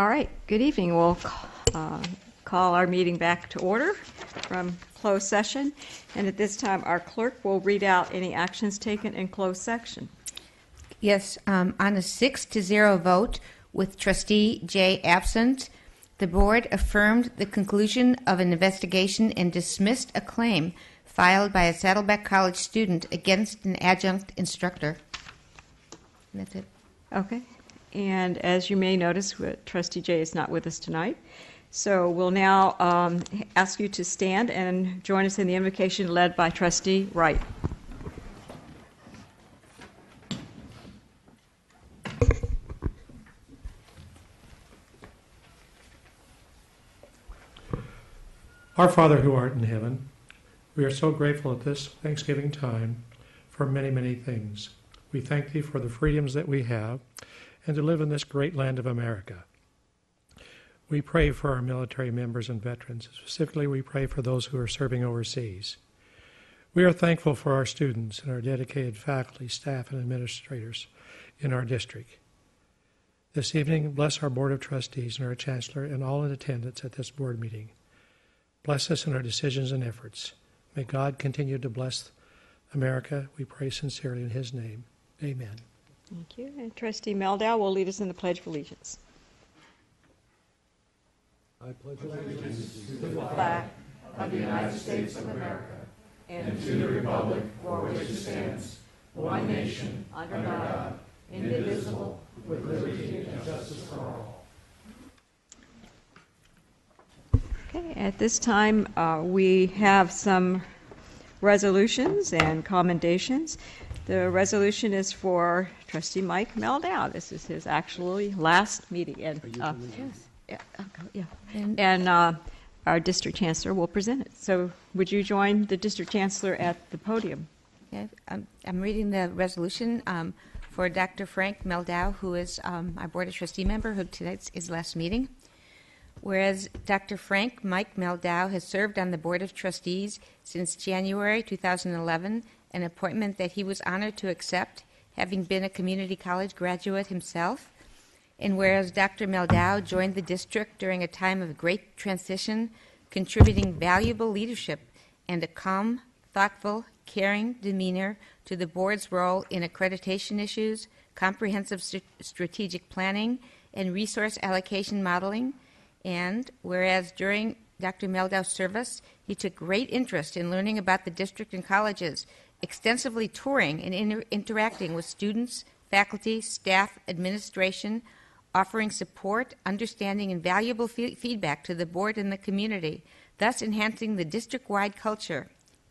All right, good evening. We'll uh, call our meeting back to order from closed session. And at this time, our clerk will read out any actions taken in closed section. Yes, um, on a six to zero vote with trustee Jay absent, the board affirmed the conclusion of an investigation and dismissed a claim filed by a Saddleback College student against an adjunct instructor. And that's it. Okay. And as you may notice, trustee Jay is not with us tonight. So we'll now um, ask you to stand and join us in the invocation led by trustee Wright. Our Father who art in heaven, we are so grateful at this Thanksgiving time for many, many things. We thank Thee for the freedoms that we have and to live in this great land of America. We pray for our military members and veterans. Specifically, we pray for those who are serving overseas. We are thankful for our students and our dedicated faculty, staff, and administrators in our district. This evening, bless our Board of Trustees and our Chancellor and all in attendance at this board meeting. Bless us in our decisions and efforts. May God continue to bless America. We pray sincerely in His name. Amen. Thank you. And trustee Meldau will lead us in the Pledge of Allegiance. I pledge allegiance to the flag of the United States of America and to the republic for which it stands, one nation, under God, indivisible, with liberty and justice for all. Okay, at this time, uh, we have some resolutions and commendations. The resolution is for trustee Mike Meldau. This is his actually last meeting. And, uh, yeah, I'll go, yeah. And- And uh, our district chancellor will present it. So would you join the district chancellor at the podium? Okay, I'm, I'm reading the resolution um, for Dr. Frank Meldau, who is um, our Board of Trustee member, who tonight's his last meeting. Whereas Dr. Frank Mike Meldau has served on the Board of Trustees since January 2011, an appointment that he was honored to accept, having been a community college graduate himself. And whereas Dr. Meldau joined the district during a time of great transition, contributing valuable leadership and a calm, thoughtful, caring demeanor to the board's role in accreditation issues, comprehensive st- strategic planning, and resource allocation modeling. And whereas during Dr. Meldau's service, he took great interest in learning about the district and colleges, extensively touring and inter- interacting with students, faculty, staff, administration, offering support, understanding, and valuable fe- feedback to the board and the community, thus enhancing the district wide culture.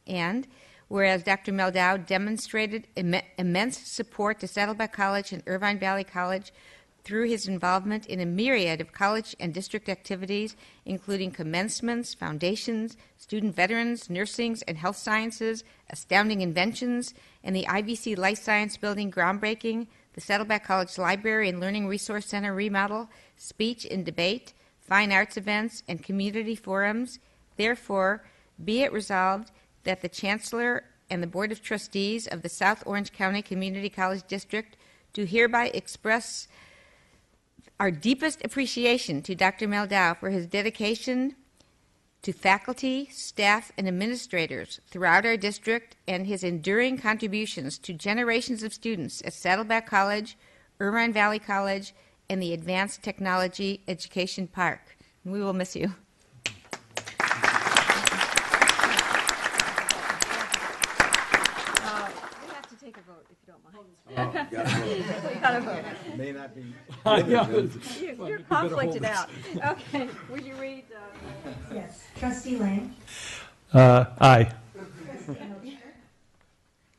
And whereas Dr. Meldau demonstrated Im- immense support to Saddleback College and Irvine Valley College through his involvement in a myriad of college and district activities, including commencements, foundations, student veterans, nursings and health sciences, astounding inventions, and the IVC Life Science Building groundbreaking, the Saddleback College Library and Learning Resource Center remodel, speech and debate, fine arts events, and community forums. Therefore, be it resolved that the Chancellor and the Board of Trustees of the South Orange County Community College District do hereby express our deepest appreciation to Dr. Meldau for his dedication to faculty, staff, and administrators throughout our district and his enduring contributions to generations of students at Saddleback College, Irvine Valley College, and the Advanced Technology Education Park. We will miss you. We have to take a vote, if you don't mind. Oh, We gotta vote. May not be. You- You're conflicted out. Okay, would you read? uh, Yes. Trustee Lang. Uh, aye.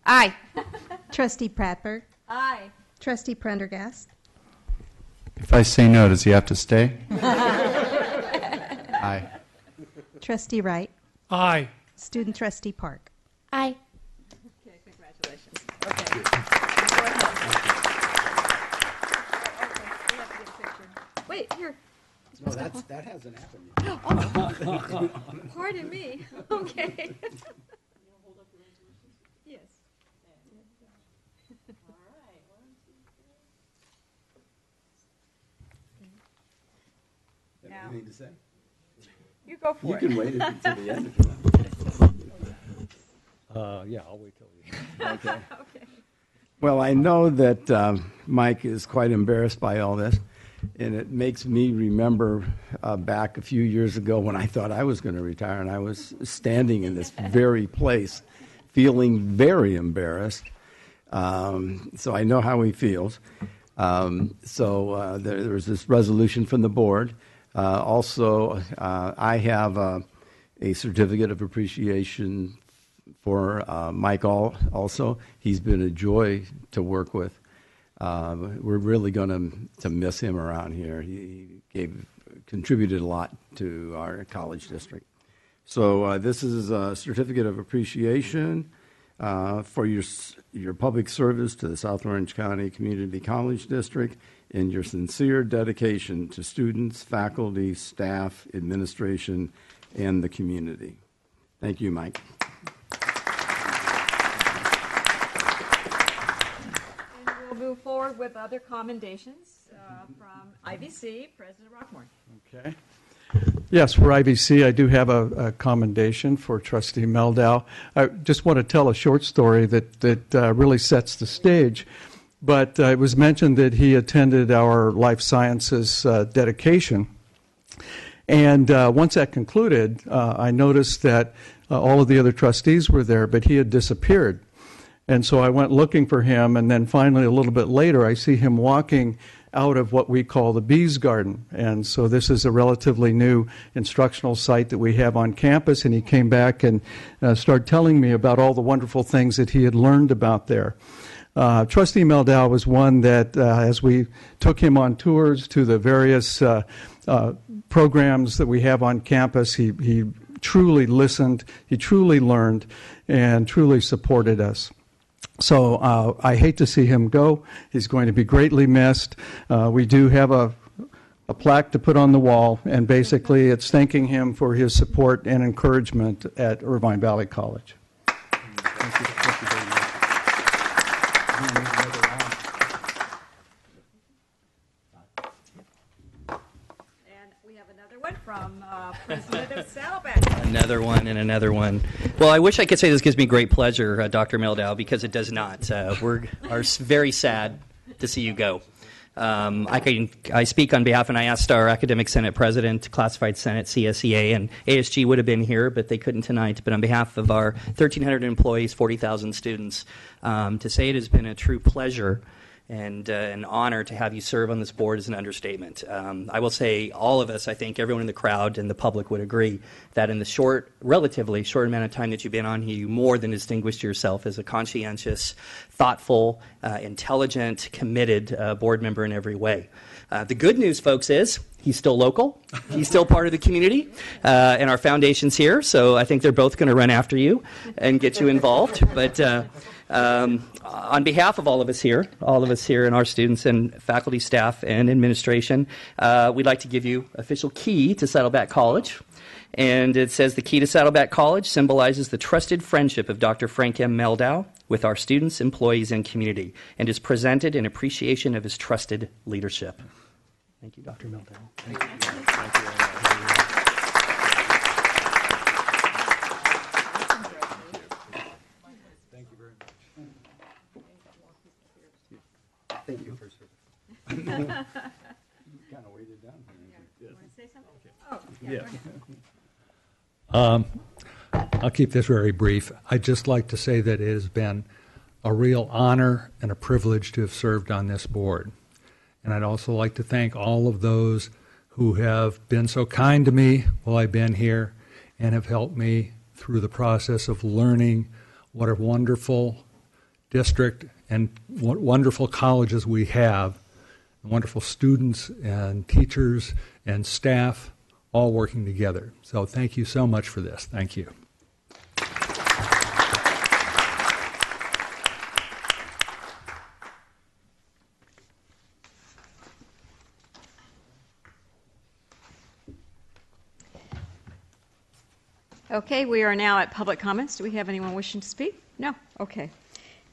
Aye. Trustee Padberg. Aye. Trustee Prendergast. If I say no, does he have to stay? Aye. Trustee Wright. Aye. Student Trustee Park. Aye. Okay, congratulations. Okay. Go ahead. Okay, we have to get a picture. Wait, here, No, that's, that hasn't happened yet. pardon me. Okay. Yes. anything to say? You go for You for can wait until the end if you want. Uh, yeah, I'll wait till you. Okay. Well, I know that um, Mike is quite embarrassed by all this, and it makes me remember uh, back a few years ago when I thought I was going to retire, and I was standing in this very place, feeling very embarrassed. Um, so I know how he feels. Um, so uh, there, there was this resolution from the board. Uh, also, uh, I have a certificate of appreciation for uh, Mike All, also. He's been a joy to work with. Uh, we're really going to to miss him around here. He gave contributed a lot to our college district. So uh, this is a certificate of appreciation uh, for your your public service to the South Orange County Community College District and your sincere dedication to students, faculty, staff, administration, and the community. Thank you, Mike. And we'll with other commendations uh, from IVC, President Roquemore. Okay. Yes, for IVC, I do have a, a commendation for Trustee Meldau. I just want to tell a short story that, that uh, really sets the stage. But uh, it was mentioned that he attended our life sciences uh, dedication. And uh, once that concluded, uh, I noticed that uh, all of the other trustees were there, but he had disappeared. And so I went looking for him, and then finally, a little bit later, I see him walking out of what we call the Bees Garden. And so this is a relatively new instructional site that we have on campus, and he came back and uh, started telling me about all the wonderful things that he had learned about there. Uh, Trustee Meldau was one that, uh, as we took him on tours to the various uh, uh, programs that we have on campus, he, he truly listened, he truly learned, and truly supported us. So uh, I hate to see him go. He's going to be greatly missed. Uh, we do have a, a plaque to put on the wall, and basically it's thanking him for his support and encouragement at Irvine Valley College. And we have another one from uh, President. Another one and another one. Well, I wish I could say this gives me great pleasure, uh, Dr. Meldau, because it does not. Uh, we're are very sad to see you go. Um, I can I speak on behalf, and I asked our academic senate president, classified senate, CSEA, and ASG would have been here, but they couldn't tonight. But on behalf of our 1,300 employees, 40,000 students, um, to say it has been a true pleasure and uh, an honor to have you serve on this board is an understatement. Um, I will say, all of us, I think everyone in the crowd and the public would agree that in the short, relatively short amount of time that you've been on here, you more than distinguished yourself as a conscientious, thoughtful, uh, intelligent, committed uh, board member in every way. Uh, the good news, folks, is he's still local. He's still part of the community, uh, and our foundation's here. So I think they're both going to run after you and get you involved. But uh, um, on behalf of all of us here, all of us here and our students and faculty, staff, and administration, uh, we'd like to give you official key to Saddleback College. And it says the key to Saddleback College symbolizes the trusted friendship of Dr. Frank M. Meldau with our students, employees, and community, and is presented in appreciation of his trusted leadership. Thank you, Dr. Meldau. Thank you Thank you very much. Thank for serving. Kind of weighted down. here. Want to Say something? Oh, Um, I'll keep this very brief. I'd just like to say that it has been a real honor and a privilege to have served on this board. And I'd also like to thank all of those who have been so kind to me while I've been here and have helped me through the process of learning what a wonderful district and what wonderful colleges we have, wonderful students and teachers and staff all working together. So thank you so much for this. Thank you. Okay, we are now at public comments. Do we have anyone wishing to speak? No? Okay.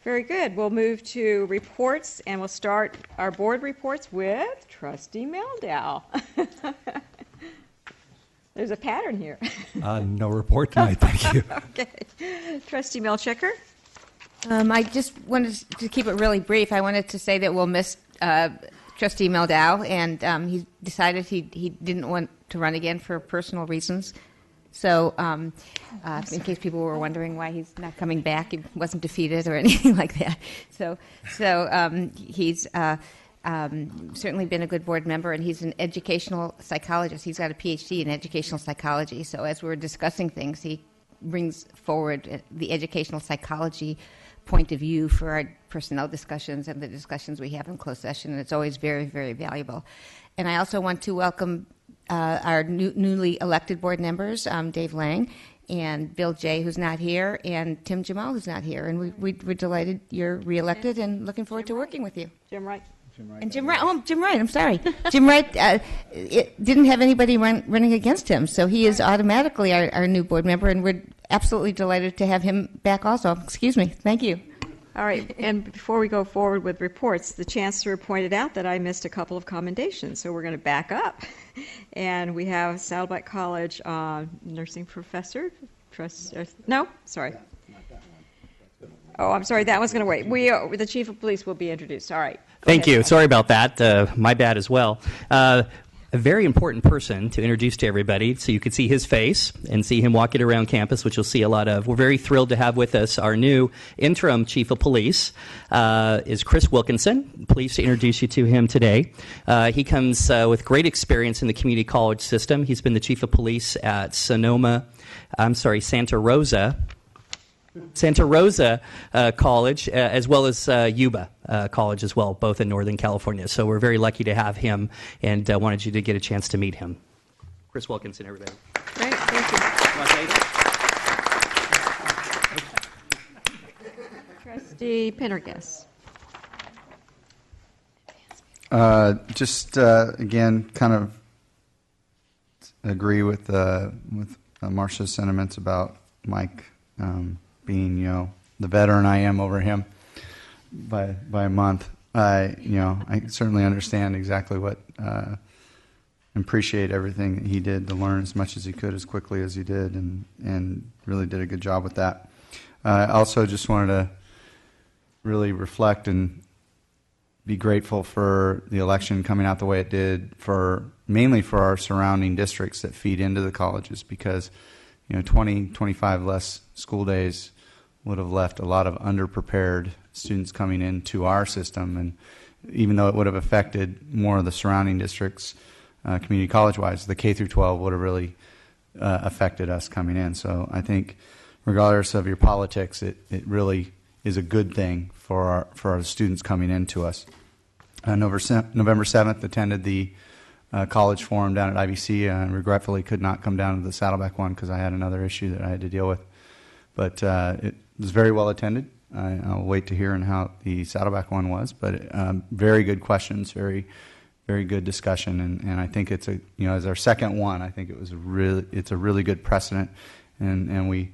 Very good. We'll move to reports, and we'll start our board reports with Trustee Meldau. There's a pattern here. Uh, no report tonight, thank you. Okay. Trustee Milchiker? Um, I just wanted to keep it really brief. I wanted to say that we'll miss uh, Trustee Meldau, and um, he decided he, he didn't want to run again for personal reasons. So, um, uh, in case people were wondering why he's not coming back, he wasn't defeated or anything like that. So, so um, he's uh, um, certainly been a good board member, and he's an educational psychologist. He's got a PhD in educational psychology. So, as we're discussing things, he brings forward uh, the educational psychology point of view for our personnel discussions and the discussions we have in closed session, and it's always very, very valuable. And I also want to welcome uh, our new, newly elected board members, um, Dave Lang and Bill Jay, who's not here, and Tim Jemal, who's not here. And we, we, we're delighted you're reelected and looking forward to working with you. Jim Wright? And Jim Wright, oh, Jim Wright, I'm sorry. Jim Wright uh, it didn't have anybody run, running against him, so he is automatically our, our new board member, and we're absolutely delighted to have him back also. Excuse me. Thank you. All right, and before we go forward with reports, the chancellor pointed out that I missed a couple of commendations, so we're going to back up. And we have Saddleback College uh, nursing professor, trust, uh, no, sorry. Oh, I'm sorry, that one's going to wait. We, uh, the chief of police will be introduced, all right. Thank ahead. you. Sorry about that. Uh, my bad as well. Uh, a very important person to introduce to everybody so you could see his face and see him walking around campus, which you'll see a lot of. We're very thrilled to have with us our new interim chief of police, uh, is Chris Wilkinson. Pleased to introduce you to him today. Uh, he comes uh, with great experience in the community college system. He's been the chief of police at Sonoma, I'm sorry, Santa Rosa Santa Rosa uh, College, uh, as well as uh, Yuba uh, College as well, both in Northern California. So we're very lucky to have him, and uh, wanted you to get a chance to meet him. Chris Wilkinson, everybody. Great, thank you. Want to say anything? Trustee Prendergast? Uh, just uh, again, kind of agree with uh, with uh, Marcia's sentiments about Mike um, being, you know, the veteran I am over him by by a month. I, you know, I certainly understand exactly what uh, appreciate everything that he did to learn as much as he could as quickly as he did, and and really did a good job with that. I also just wanted to really reflect and be grateful for the election coming out the way it did for mainly for our surrounding districts that feed into the colleges because you know 20 25 less school days would have left a lot of underprepared students coming into our system. And even though it would have affected more of the surrounding districts uh, community college wise the K through 12 would have really uh, affected us coming in. So I think regardless of your politics it, it really is a good thing for our for our students coming into us. Uh, November November 7th, attended the uh, college forum down at IVC and regretfully could not come down to the Saddleback one because I had another issue that I had to deal with. But uh, it was very well attended. I, I'll wait to hear on how the Saddleback one was, but um, very good questions, very very good discussion, and, and I think it's a you know as our second one, I think it was really it's a really good precedent, and and we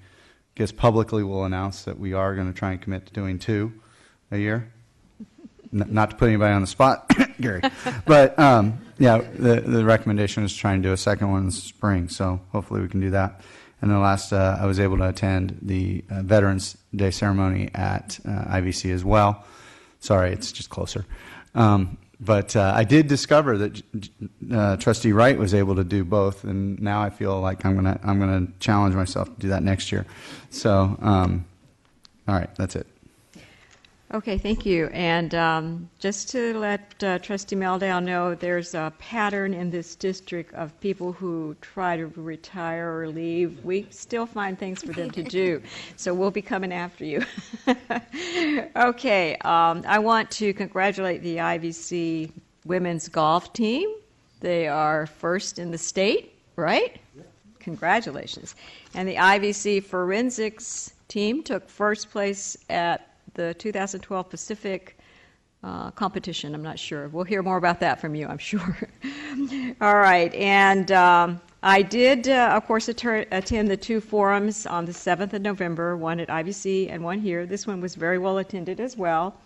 guess publicly we'll announce that we are going to try and commit to doing two a year. N- not to put anybody on the spot, Gary, but um, yeah, the the recommendation is trying to do a second one in the spring. So hopefully we can do that. And then last, uh, I was able to attend the uh, Veterans Day ceremony at uh, IVC as well. Sorry, it's just closer. Um, but uh, I did discover that uh, Trustee Wright was able to do both, and now I feel like I'm gonna I'm gonna challenge myself to do that next year. So, um, all right, that's it. Okay, thank you. And um, just to let uh, Trustee Meldau know, there's a pattern in this district of people who try to retire or leave. We still find things for them to do, so we'll be coming after you. okay, um, I want to congratulate the IVC women's golf team. They are first in the state, right? Congratulations. And the IVC forensics team took first place at the 2012 Pacific uh, competition. I'm not sure. We'll hear more about that from you, I'm sure. All right, and um, I did, uh, of course, attend the two forums on the 7th of November, one at IVC and one here. This one was very well attended as well.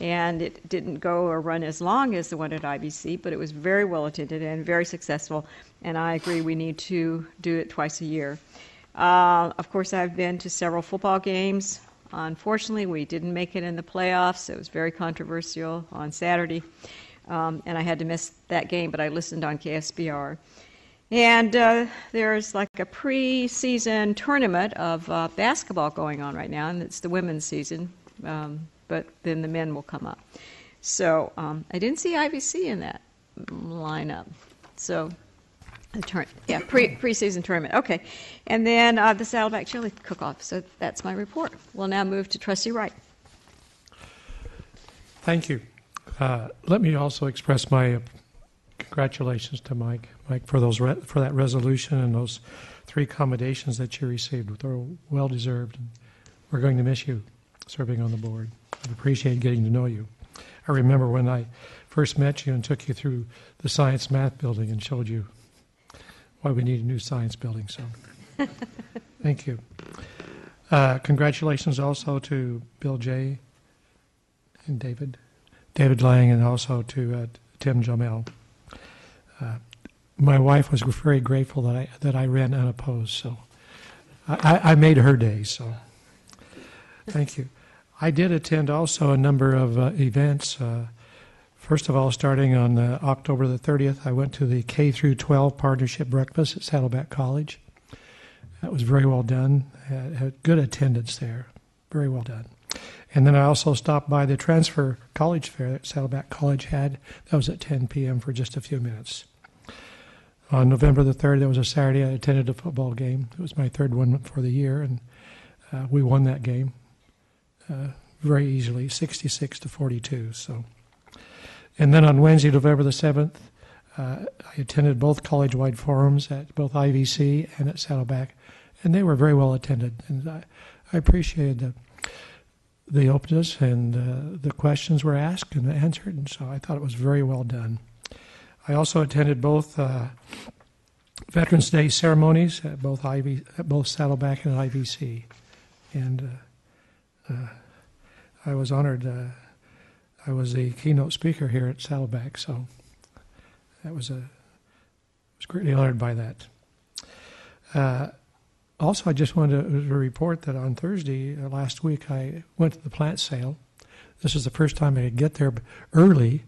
And it didn't go or run as long as the one at IVC, but it was very well attended and very successful. And I agree we need to do it twice a year. Uh, of course, I've been to several football games. Unfortunately, we didn't make it in the playoffs. It was very controversial on Saturday. Um, and I had to miss that game, but I listened on KSBR. And uh, there's like a preseason tournament of uh, basketball going on right now, and it's the women's season, um, but then the men will come up. So um, I didn't see IVC in that lineup. So the turn, yeah, pre preseason tournament. Okay, and then uh, the Saddleback Chili Cook-Off. So that's my report. We'll now move to Trustee Wright. Thank you. Uh, let me also express my congratulations to Mike, Mike, for those for that resolution and those three commendations that you received. They're well deserved. We're going to miss you serving on the board. I appreciate getting to know you. I remember when I first met you and took you through the science math building and showed you why we need a new science building. So, thank you. Uh, congratulations also to Bill Jay and David, David Lang, and also to uh, Tim Jemal. Uh, my wife was very grateful that I that I ran unopposed, so I, I made her day. So, thank you. I did attend also a number of uh, events. First of all, starting on uh, October the 30th, I went to the K through 12 partnership breakfast at Saddleback College. That was very well done. Had, had good attendance there. Very well done. And then I also stopped by the transfer college fair that Saddleback College had. That was at 10 p.m. for just a few minutes. On November the 3rd, that was a Saturday, I attended a football game. It was my third one for the year, and uh, we won that game uh, very easily, 66 to 42. So. And then on Wednesday, November the 7th, uh, I attended both college wide forums at both IVC and at Saddleback, and they were very well attended. And I, I appreciated the, the openness and uh, the questions were asked and answered, and so I thought it was very well done. I also attended both uh, Veterans Day ceremonies at both, IV, at both Saddleback and IVC, and uh, uh, I was honored uh, I was the keynote speaker here at Saddleback, so that was a was greatly honored by that. Uh, also, I just wanted to, to report that on Thursday uh, last week I went to the plant sale. This is the first time I could get there early.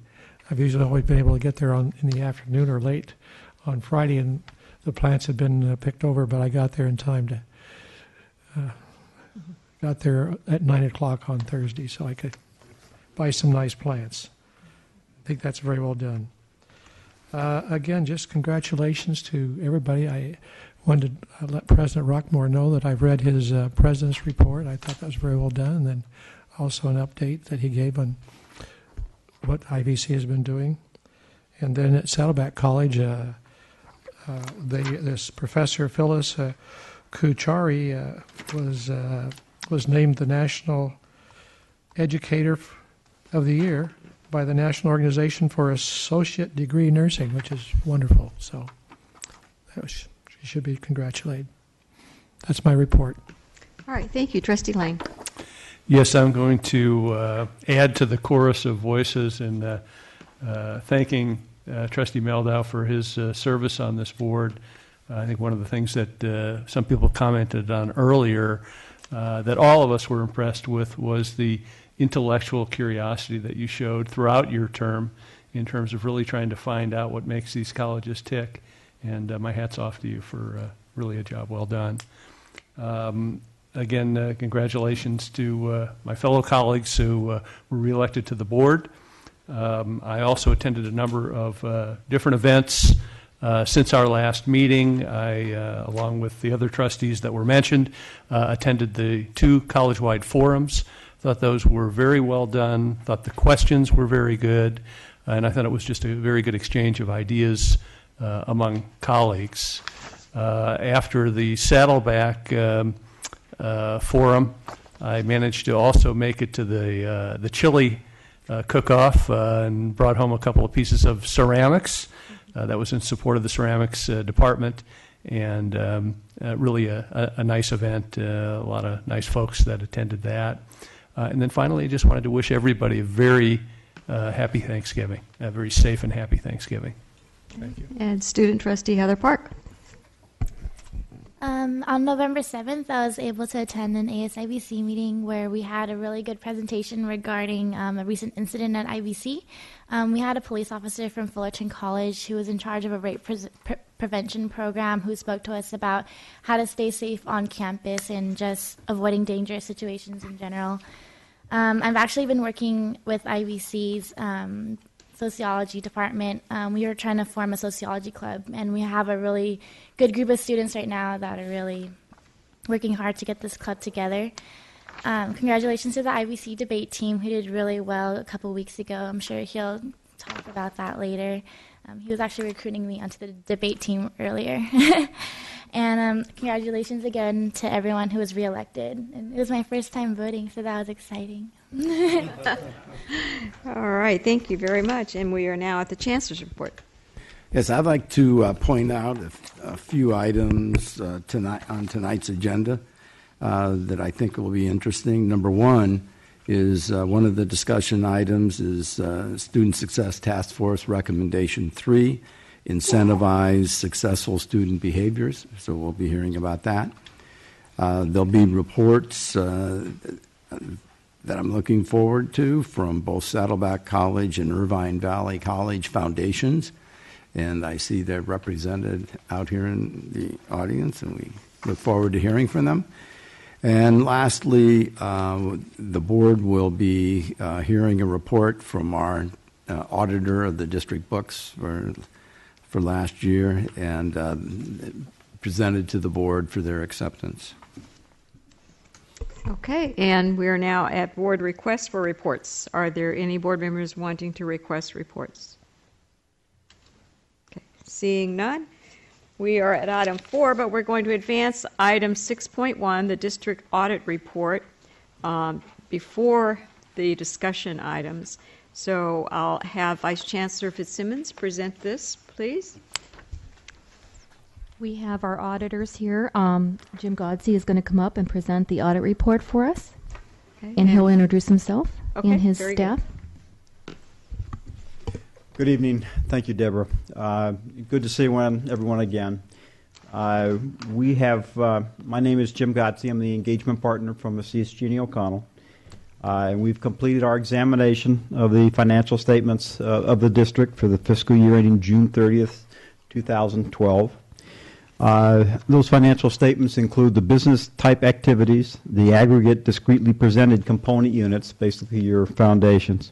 I've usually always been able to get there on in the afternoon or late on Friday, and the plants had been uh, picked over, but I got there in time to. Uh, got there at nine o'clock on Thursday, so I could buy some nice plants. I think that's very well done. Uh, again, just congratulations to everybody. I wanted to let President Roquemore know that I've read his uh, president's report. I thought that was very well done. And then also an update that he gave on what IVC has been doing. And then at Saddleback College, uh, uh they, this professor Phyllis uh, Kuchari uh, was was named the national educator of the year by the National Organization for Associate Degree Nursing, which is wonderful. So was, she should be congratulated. That's my report. All right, thank you. Trustee Lang. Yes, I'm going to uh, add to the chorus of voices in uh, uh, thanking uh, Trustee Meldau for his uh, service on this board. I think one of the things that uh, some people commented on earlier that all of us were impressed with was the intellectual curiosity that you showed throughout your term in terms of really trying to find out what makes these colleges tick. And uh, my hat's off to you for uh, really a job well done. Um, again, uh, congratulations to uh, my fellow colleagues who uh, were reelected to the board. Um, I also attended a number of uh, different events since our last meeting. I, along with the other trustees that were mentioned, attended the two college wide forums. Thought those were very well done. Thought the questions were very good, and I thought it was just a very good exchange of ideas uh, among colleagues. Uh, after the Saddleback um, uh, forum, I managed to also make it to the uh, the chili uh, cook-off uh, and brought home a couple of pieces of ceramics. that was in support of the ceramics department and um, really a, a, nice event. A lot of nice folks that attended that. Uh, and then finally, I just wanted to wish everybody a very uh, happy Thanksgiving, a very safe and happy Thanksgiving. Thank you. And student trustee Heather Park. Um, on November 7th, I was able to attend an ASIVC meeting where we had a really good presentation regarding um, a recent incident at IVC. Um, we had a police officer from Fullerton College who was in charge of a rape pre- pre- prevention program who spoke to us about how to stay safe on campus and just avoiding dangerous situations in general. Um, I've actually been working with IVC's um, sociology department. Um, we are trying to form a sociology club, and we have a really good group of students right now that are really working hard to get this club together. Um, congratulations to the IVC debate team who did really well a couple weeks ago. I'm sure he'll talk about that later. Um, he was actually recruiting me onto the debate team earlier. and um, congratulations again to everyone who was reelected. And it was my first time voting, so that was exciting. All right, thank you very much. And we are now at the Chancellor's report. Yes, I'd like to uh, point out a, a few items uh, tonight on tonight's agenda uh, that I think will be interesting. Number one is uh, one of the discussion items is uh, Student Success Task Force Recommendation Three, incentivize successful student behaviors. So we'll be hearing about that. Uh, there'll be reports that I'm looking forward to from both Saddleback College and Irvine Valley College foundations. And I see they're represented out here in the audience, and we look forward to hearing from them. And lastly, uh, the board will be uh, hearing a report from our uh, auditor of the district books for, for last year and uh, presented to the board for their acceptance. Okay, and we are now at board requests for reports. Are there any board members wanting to request reports? Okay, seeing none, we are at item four, but we're going to advance item 6.1, the district audit report, um, before the discussion items. So I'll have Vice Chancellor Fitzsimmons present this, please. We have our auditors here. Um, Jim Godsey is going to come up and present the audit report for us, Okay, and he'll introduce himself Okay, and his very good. staff. Good evening. Thank you, Deborah. Uh, good to see one, everyone again. Uh, we have, uh, my name is Jim Godsey. I'm the engagement partner from Macias Gini O'Connell. Uh, and we've completed our examination of the financial statements uh, of the district for the fiscal year ending June 30th, 2012. Uh, those financial statements include the business type activities, the aggregate discretely presented component units, basically your foundations,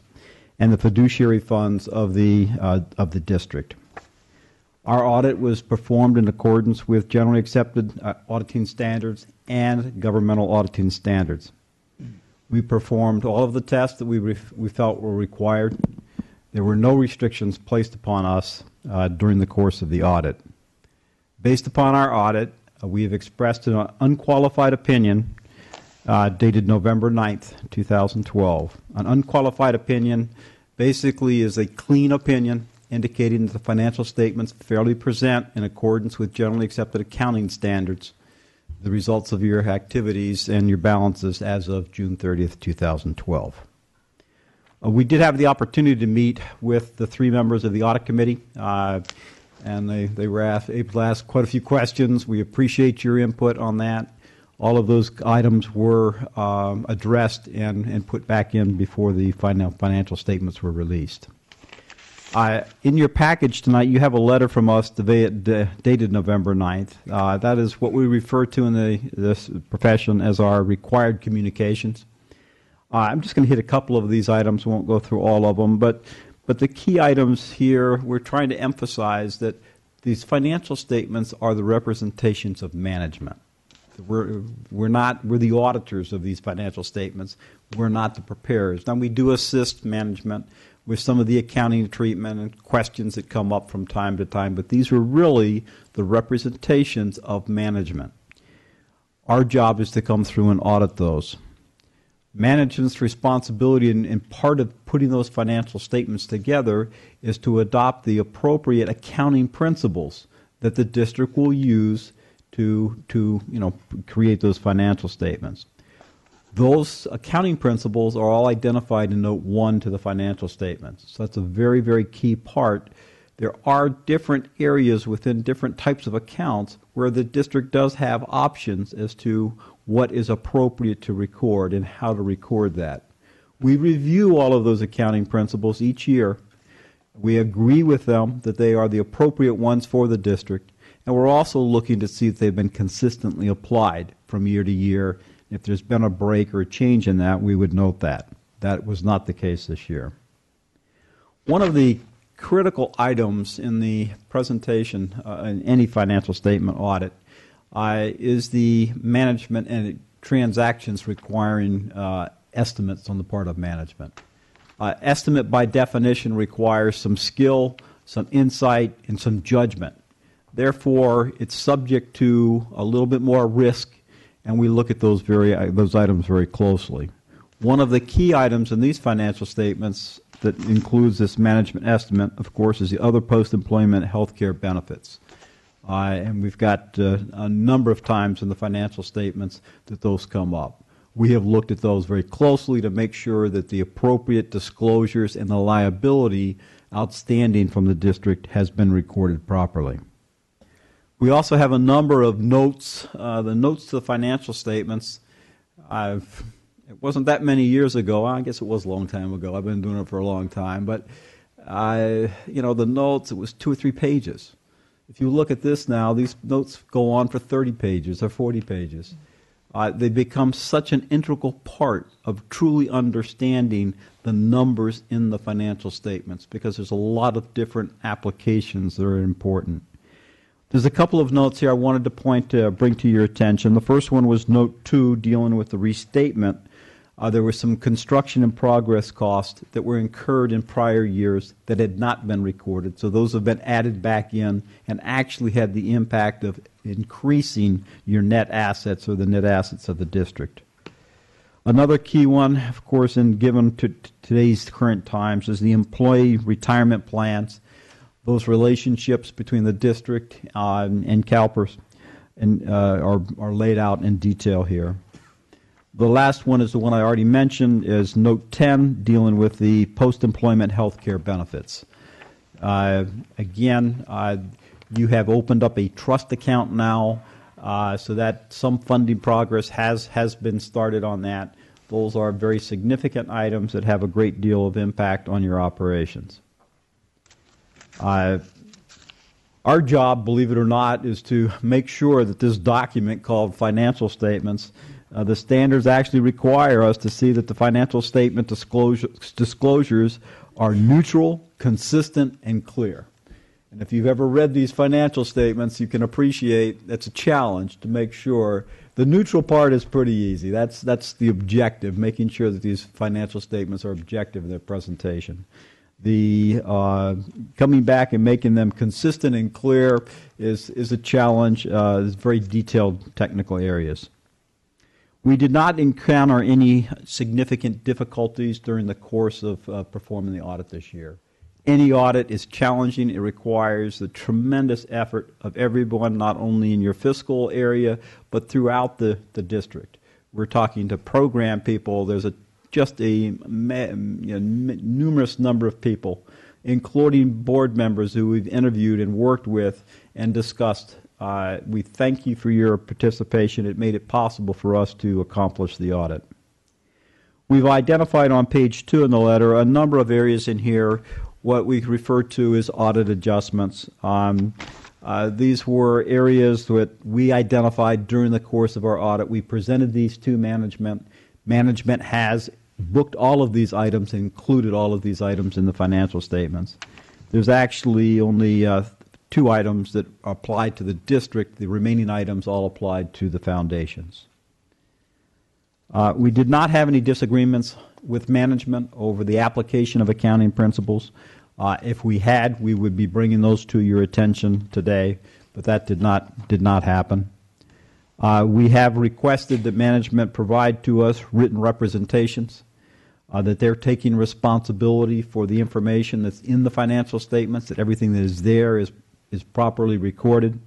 and the fiduciary funds of the, uh, of the district. Our audit was performed in accordance with generally accepted uh, auditing standards and governmental auditing standards. We performed all of the tests that we, we felt were required. There were no restrictions placed upon us uh, during the course of the audit. Based upon our audit, uh, we have expressed an unqualified opinion uh, dated November 9th, 2012. An unqualified opinion basically is a clean opinion indicating that the financial statements fairly present in accordance with generally accepted accounting standards the results of your activities and your balances as of June 30th, 2012. Uh, we did have the opportunity to meet with the three members of the audit committee. Uh, and they, they were asked, able to ask quite a few questions. We appreciate your input on that. All of those items were um, addressed and, and put back in before the final financial statements were released. Uh, in your package tonight, you have a letter from us dated November 9th. Uh, that is what we refer to in the, this profession as our required communications. Uh, I'm just going to hit a couple of these items, won't go through all of them, but but the key items here, we're trying to emphasize that these financial statements are the representations of management. We're, we're not, we're the auditors of these financial statements. We're not the preparers. Now, we do assist management with some of the accounting treatment and questions that come up from time to time, but these are really the representations of management. Our job is to come through and audit those management's responsibility and, and, part of putting those financial statements together is to adopt the appropriate accounting principles that the district will use to to you know create those financial statements. Those accounting principles are all identified in Note 1 to the financial statements. So that's a very, very key part. There are different areas within different types of accounts where the district does have options as to what is appropriate to record and how to record that. We review all of those accounting principles each year. We agree with them that they are the appropriate ones for the district, and we're also looking to see if they've been consistently applied from year to year. If there's been a break or a change in that, we would note that. That was not the case this year. One of the critical items in the presentation uh, in any financial statement audit uh, is the management and transactions requiring uh, estimates on the part of management. Uh, estimate by definition requires some skill, some insight, and some judgment. Therefore, it's subject to a little bit more risk, and we look at those very those items very closely. One of the key items in these financial statements that includes this management estimate, of course, is the other post-employment health care benefits. Uh, and we've got uh, a number of times in the financial statements that those come up. We have looked at those very closely to make sure that the appropriate disclosures and the liability outstanding from the district has been recorded properly. We also have a number of notes. Uh, the notes to the financial statements, I've it wasn't that many years ago. I guess it was a long time ago. I've been doing it for a long time, but I, you know, the notes it was two or three pages. If you look at this now, these notes go on for 30 pages or 40 pages. Uh, they become such an integral part of truly understanding the numbers in the financial statements because there's a lot of different applications that are important. There's a couple of notes here I wanted to point to bring to your attention. The first one was note two, dealing with the restatement uh, there were some construction and progress costs that were incurred in prior years that had not been recorded. So those have been added back in and actually had the impact of increasing your net assets or the net assets of the district. Another key one, of course, in given to today's current times, is the employee retirement plans. Those relationships between the district uh, and CalPERS and, uh, are, are laid out in detail here. The last one is the one I already mentioned, is Note 10, dealing with the post-employment health care benefits. Uh, again, uh, you have opened up a trust account now, uh, so that some funding progress has, has been started on that. Those are very significant items that have a great deal of impact on your operations. Uh, our job, believe it or not, is to make sure that this document called financial statements uh, the standards actually require us to see that the financial statement disclosure, disclosures are neutral, consistent, and clear. And if you've ever read these financial statements, you can appreciate it's a challenge to make sure. The neutral part is pretty easy. That's, that's the objective, making sure that these financial statements are objective in their presentation. The uh, coming back and making them consistent and clear is, is a challenge. Uh, it's very detailed technical areas. We did not encounter any significant difficulties during the course of uh, performing the audit this year. Any audit is challenging. It requires the tremendous effort of everyone, not only in your fiscal area, but throughout the, the district. We're talking to program people. There's a, just a you know, numerous number of people, including board members who we've interviewed and worked with and discussed uh, we thank you for your participation. It made it possible for us to accomplish the audit. We've identified on page two in the letter a number of areas in here, what we refer to as audit adjustments. Um, uh, these were areas that we identified during the course of our audit. We presented these to management. Management has booked all of these items, included all of these items in the financial statements. There's actually only uh, two items that applied to the district. The remaining items all applied to the foundations. Uh, we did not have any disagreements with management over the application of accounting principles. Uh, if we had, we would be bringing those to your attention today, but that did not did not happen. Uh, we have requested that management provide to us written representations uh, that they're taking responsibility for the information that's in the financial statements, that everything that is there is is properly recorded,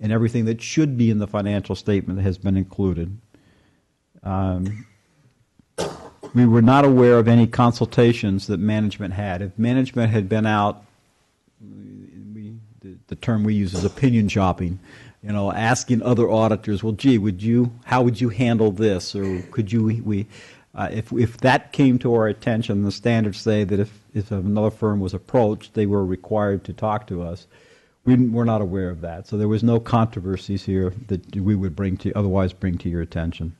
and everything that should be in the financial statement has been included. Um, we were not aware of any consultations that management had. If management had been out, we, the, the term we use is opinion shopping, you know, asking other auditors, well, gee, would you, how would you handle this, or could you, we, uh, if if that came to our attention, the standards say that if if another firm was approached, they were required to talk to us. We were not aware of that, so there was no controversies here that we would bring to otherwise bring to your attention.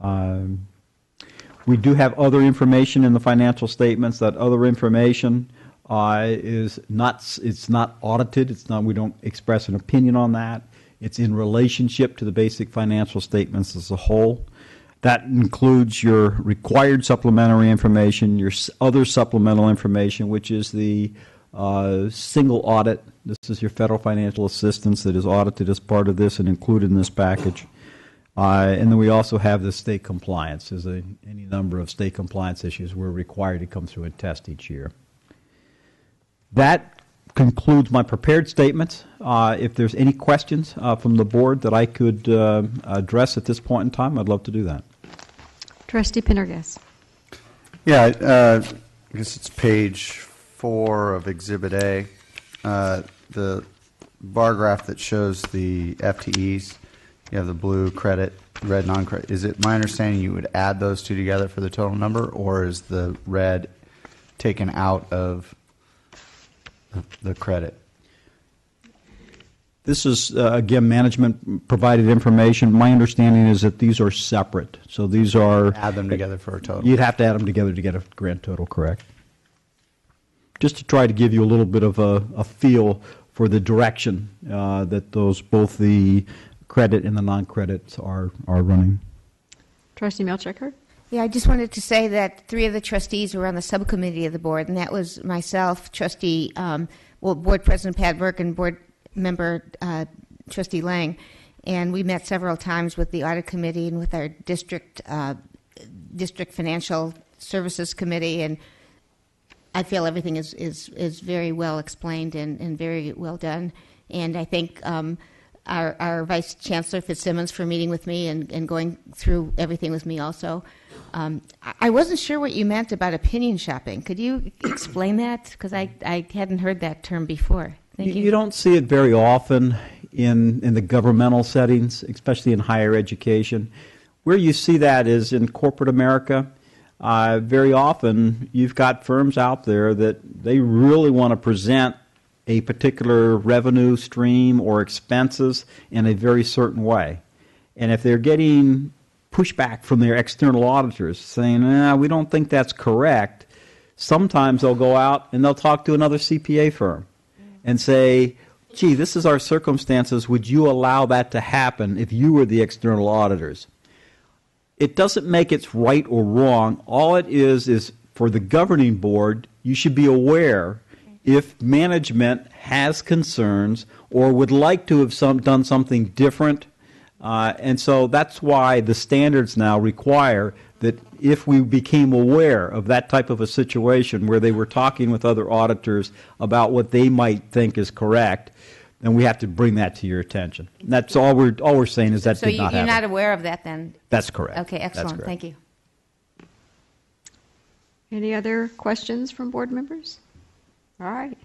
Um, we do have other information in the financial statements. That other information uh, is not it's not audited. It's not we don't express an opinion on that. It's in relationship to the basic financial statements as a whole. That includes your required supplementary information, your other supplemental information, which is the uh, single audit. This is your federal financial assistance that is audited as part of this and included in this package. Uh, and then we also have the state compliance. There's a, any number of state compliance issues we're required to come through and test each year. That concludes my prepared statements. Uh, if there's any questions uh, from the board that I could uh, address at this point in time, I'd love to do that. Trustee Prendergast. Yeah, uh, I guess it's page four of Exhibit A. Uh, the bar graph that shows the FTEs, you have the blue credit, red non-credit. Is it my understanding you would add those two together for the total number, or is the red taken out of the credit? This is, uh, again, management provided information. My understanding is that these are separate. So these are. Add them together for a total. You'd have to add them together to get a grand total, correct? Just to try to give you a little bit of a, a feel for the direction uh, that those, both the credit and the non-credits are, are running. Trustee Milchiker? Yeah, I just wanted to say that three of the trustees were on the subcommittee of the board, and that was myself, trustee, um, well, board president Pat Burke and board member uh, trustee Lang, and we met several times with the audit committee and with our district uh, district financial services committee, and I feel everything is is, is very well explained and, and very well done, and I think. Um, our, our Vice Chancellor Fitzsimmons for meeting with me and, and going through everything with me also. Um, I- wasn't sure what you meant about opinion shopping. Could you explain that? Because I, I hadn't heard that term before. Thank you. You don't see it very often in, in the governmental settings, especially in higher education. Where you see that is in corporate America. Uh, very often, you've got firms out there that they really want to present a particular revenue stream or expenses in a very certain way. And if they're getting pushback from their external auditors saying, nah, we don't think that's correct, sometimes they'll go out and they'll talk to another CPA firm and say, gee, this is our circumstances. Would you allow that to happen if you were the external auditors? It doesn't make it right or wrong. All it is is for the governing board, you should be aware if management has concerns or would like to have some, done something different. Uh, and so that's why the standards now require that if we became aware of that type of a situation where they were talking with other auditors about what they might think is correct, then we have to bring that to your attention. And that's all we're all we're saying is that so did you, not you're happen. not aware of that then? That's correct. Okay, That's excellent. correct. Thank you. Any other questions from board members? All right.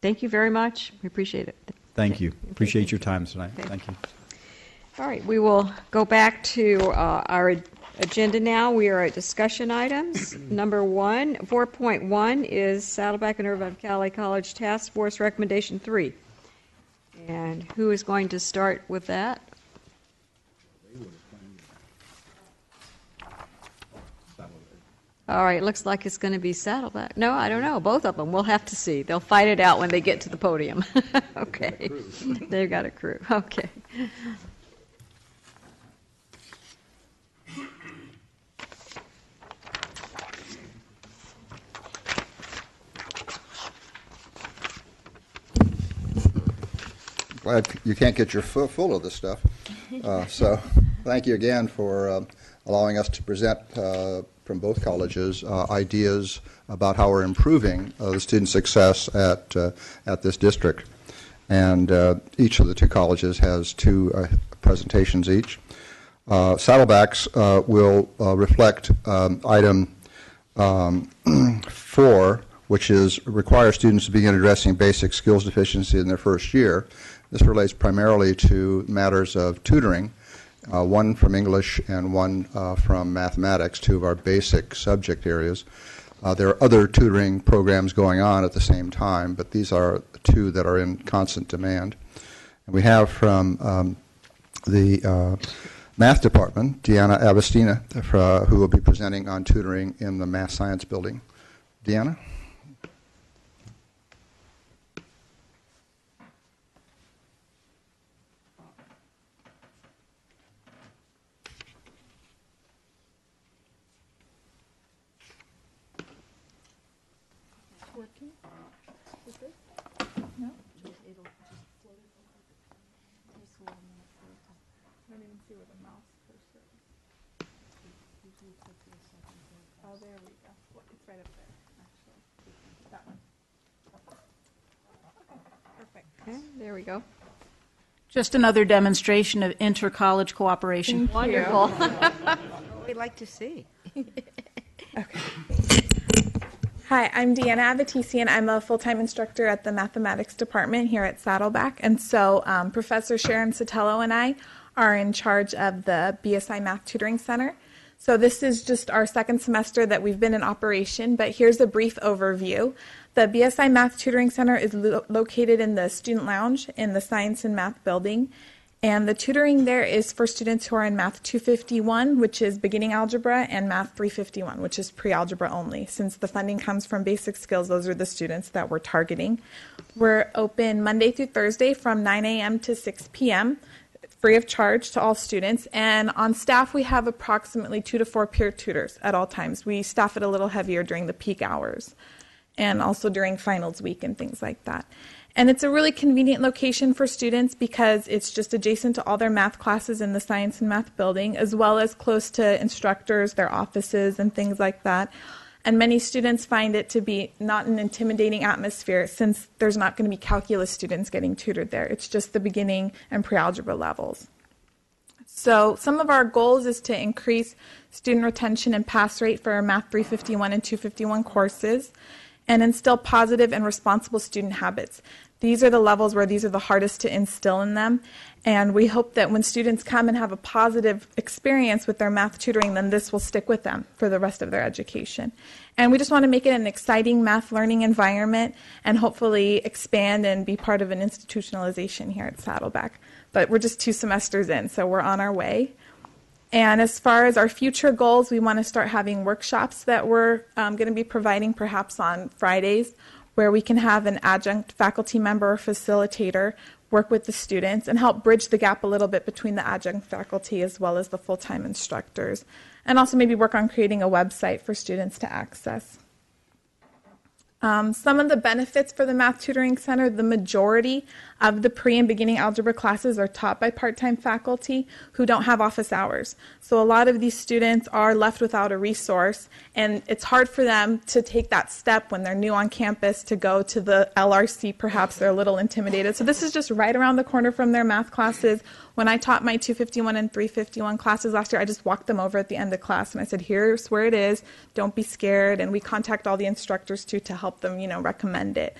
Thank you very much. We appreciate it. Thank you. Appreciate your time tonight. Thank you. All right, we will go back to uh, our agenda now. We are at discussion items. Number one, 4.1 is Saddleback and Irvine Valley College Task Force Recommendation 3. And who is going to start with that? All right, looks like it's going to be Saddleback. No, I don't know. Both of them. We'll have to see. They'll fight it out when they get to the podium. okay. They've got a crew. Okay. Glad you can't get your full, full of this stuff. Uh, so, thank you again for uh, allowing us to present uh, from both colleges uh, ideas about how we're improving uh, the student success at uh, at this district. And uh, each of the two colleges has two uh, presentations each. Uh, Saddlebacks uh, will uh, reflect um, item um, four, which is require students to begin addressing basic skills deficiency in their first year. This relates primarily to matters of tutoring, uh, one from English and one uh, from mathematics, two of our basic subject areas. Uh, there are other tutoring programs going on at the same time, but these are two that are in constant demand. And we have from um, the uh, math department, Deanna Abestina, uh, who will be presenting on tutoring in the math science building. Deanna? There we go. Just another demonstration of inter-college cooperation. Wonderful. We'd like to see. okay. Hi, I'm Deanna Avatisi, and I'm a full-time instructor at the mathematics department here at Saddleback. And so um, Professor Sharon Sotelo and I are in charge of the BSI Math Tutoring Center. So this is just our second semester that we've been in operation, but here's a brief overview. The BSI Math Tutoring Center is lo- located in the student lounge in the Science and Math building. And the tutoring there is for students who are in Math 251, which is beginning algebra, and Math 351, which is pre algebra only. Since the funding comes from basic skills, those are the students that we're targeting. We're open Monday through Thursday from 9 a.m. to 6 p.m., free of charge to all students. And on staff, we have approximately two to four peer tutors at all times. We staff it a little heavier during the peak hours and also during finals week and things like that. And it's a really convenient location for students because it's just adjacent to all their math classes in the science and math building, as well as close to instructors, their offices, and things like that. And many students find it to be not an intimidating atmosphere since there's not going to be calculus students getting tutored there. It's just the beginning and pre algebra levels. So, some of our goals is to increase student retention and pass rate for our Math 351 and 251 courses and instill positive and responsible student habits. These are the levels where these are the hardest to instill in them. And we hope that when students come and have a positive experience with their math tutoring, then this will stick with them for the rest of their education. And we just want to make it an exciting math learning environment and hopefully expand and be part of an institutionalization here at Saddleback. But we're just two semesters in, so we're on our way. And as far as our future goals, we want to start having workshops that we're um, going to be providing perhaps on Fridays where we can have an adjunct faculty member or facilitator work with the students and help bridge the gap a little bit between the adjunct faculty as well as the full time instructors. And also maybe work on creating a website for students to access. Um, some of the benefits for the Math Tutoring Center the majority of the pre and beginning algebra classes are taught by part time faculty who don't have office hours. So a lot of these students are left without a resource, and it's hard for them to take that step when they're new on campus to go to the LRC. Perhaps they're a little intimidated. So this is just right around the corner from their math classes. When I taught my 251 and 351 classes last year, I just walked them over at the end of class and I said, "Here's where it is. Don't be scared." And we contact all the instructors too to help them, you know, recommend it.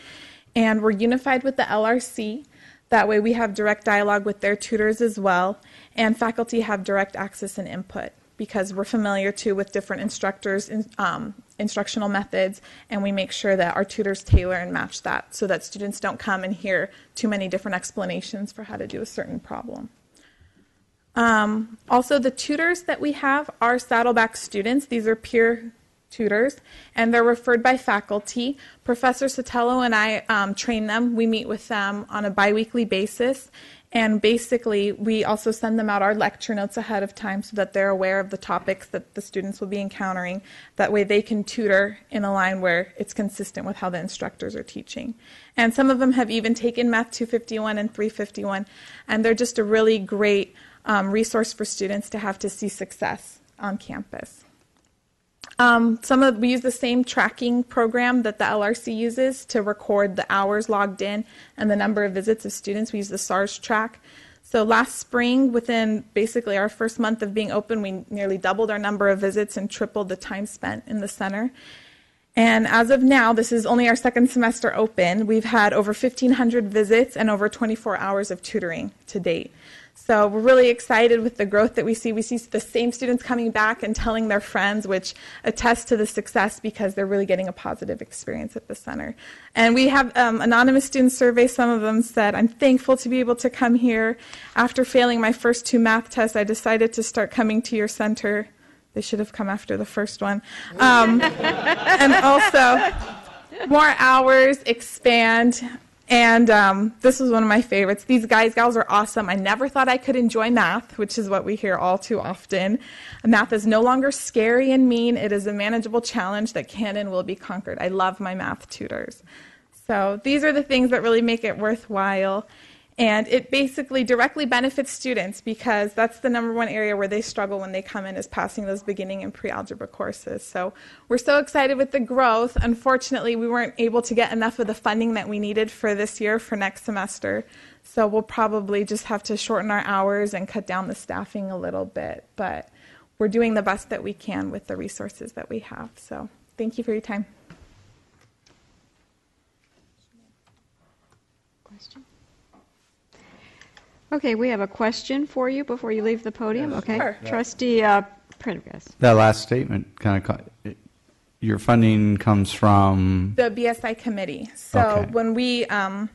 And we're unified with the LRC. That way, we have direct dialogue with their tutors as well, and faculty have direct access and input because we're familiar too with different instructors' in, um, instructional methods, and we make sure that our tutors tailor and match that so that students don't come and hear too many different explanations for how to do a certain problem. Um, also, the tutors that we have are Saddleback students. These are peer tutors, and they're referred by faculty. Professor Sotelo and I um, train them. We meet with them on a biweekly basis, and basically, we also send them out our lecture notes ahead of time so that they're aware of the topics that the students will be encountering. That way, they can tutor in a line where it's consistent with how the instructors are teaching. And some of them have even taken Math 251 and 351, and they're just a really great um, resource for students to have to see success on campus. Um, some of we use the same tracking program that the LRC uses to record the hours logged in and the number of visits of students. We use the SARS track. So last spring, within basically our first month of being open, we nearly doubled our number of visits and tripled the time spent in the center. And as of now, this is only our second semester open. We've had over 1,500 visits and over 24 hours of tutoring to date. So we're really excited with the growth that we see. We see the same students coming back and telling their friends, which attests to the success because they're really getting a positive experience at the center. And we have um, anonymous student surveys. Some of them said, I'm thankful to be able to come here. After failing my first two math tests, I decided to start coming to your center. They should have come after the first one. Um, and also, more hours, expand. And um, this was one of my favorites. These guys, gals are awesome. I never thought I could enjoy math, which is what we hear all too often. Math is no longer scary and mean. It is a manageable challenge that can and will be conquered. I love my math tutors. So these are the things that really make it worthwhile. And it basically directly benefits students because that's the number one area where they struggle when they come in is passing those beginning and pre-algebra courses. So we're so excited with the growth. Unfortunately, we weren't able to get enough of the funding that we needed for this year for next semester. So we'll probably just have to shorten our hours and cut down the staffing a little bit. But we're doing the best that we can with the resources that we have. So thank you for your time. Question? Okay, we have a question for you before you leave the podium. Okay, Sure. Trustee uh, Prendergast. That last statement kind of, your funding comes from, The BSI committee. So Okay. when we, um,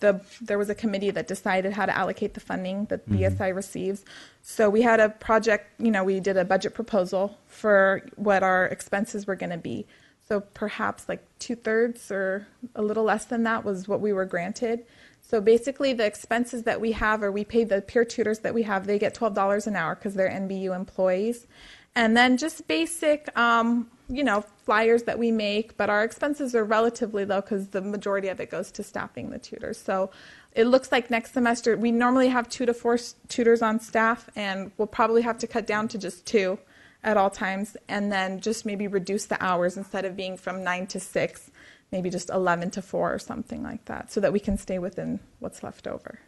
the there was a committee that decided how to allocate the funding that Mhm. BSI receives. So we had a project. You know, we did a budget proposal for what our expenses were going to be. So perhaps like two thirds or a little less than that was what we were granted. So basically, the expenses that we have, or we pay the peer tutors that we have, they get twelve dollars an hour because they're NBU employees, and then just basic, um, you know, flyers that we make. But our expenses are relatively low because the majority of it goes to staffing the tutors. So it looks like next semester we normally have two to four tutors on staff, and we'll probably have to cut down to just two at all times, and then just maybe reduce the hours instead of being from nine to six maybe just 11 to 4 or something like that so that we can stay within what's left over.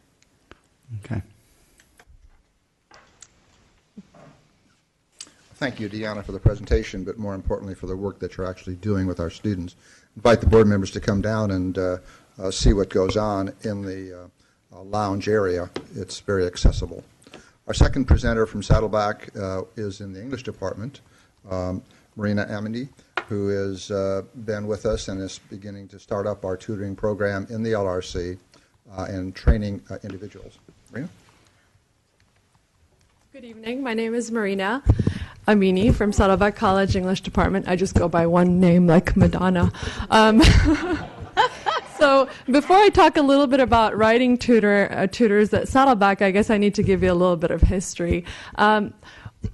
okay. Thank you, Deanna, for the presentation, but more importantly, for the work that you're actually doing with our students. Invite the board members to come down and uh, uh, see what goes on in the uh, uh, lounge area. It's very accessible. Our second presenter from Saddleback uh, is in the English department, um, Marina Amity, who has uh, been with us and is beginning to start up our tutoring program in the LRC uh, and training uh, individuals. Marina? Good evening. My name is Marina Amini from Saddleback College English Department. I just go by one name like Madonna. Um, so before I talk a little bit about writing tutor uh, tutors at Saddleback, I guess I need to give you a little bit of history. Um,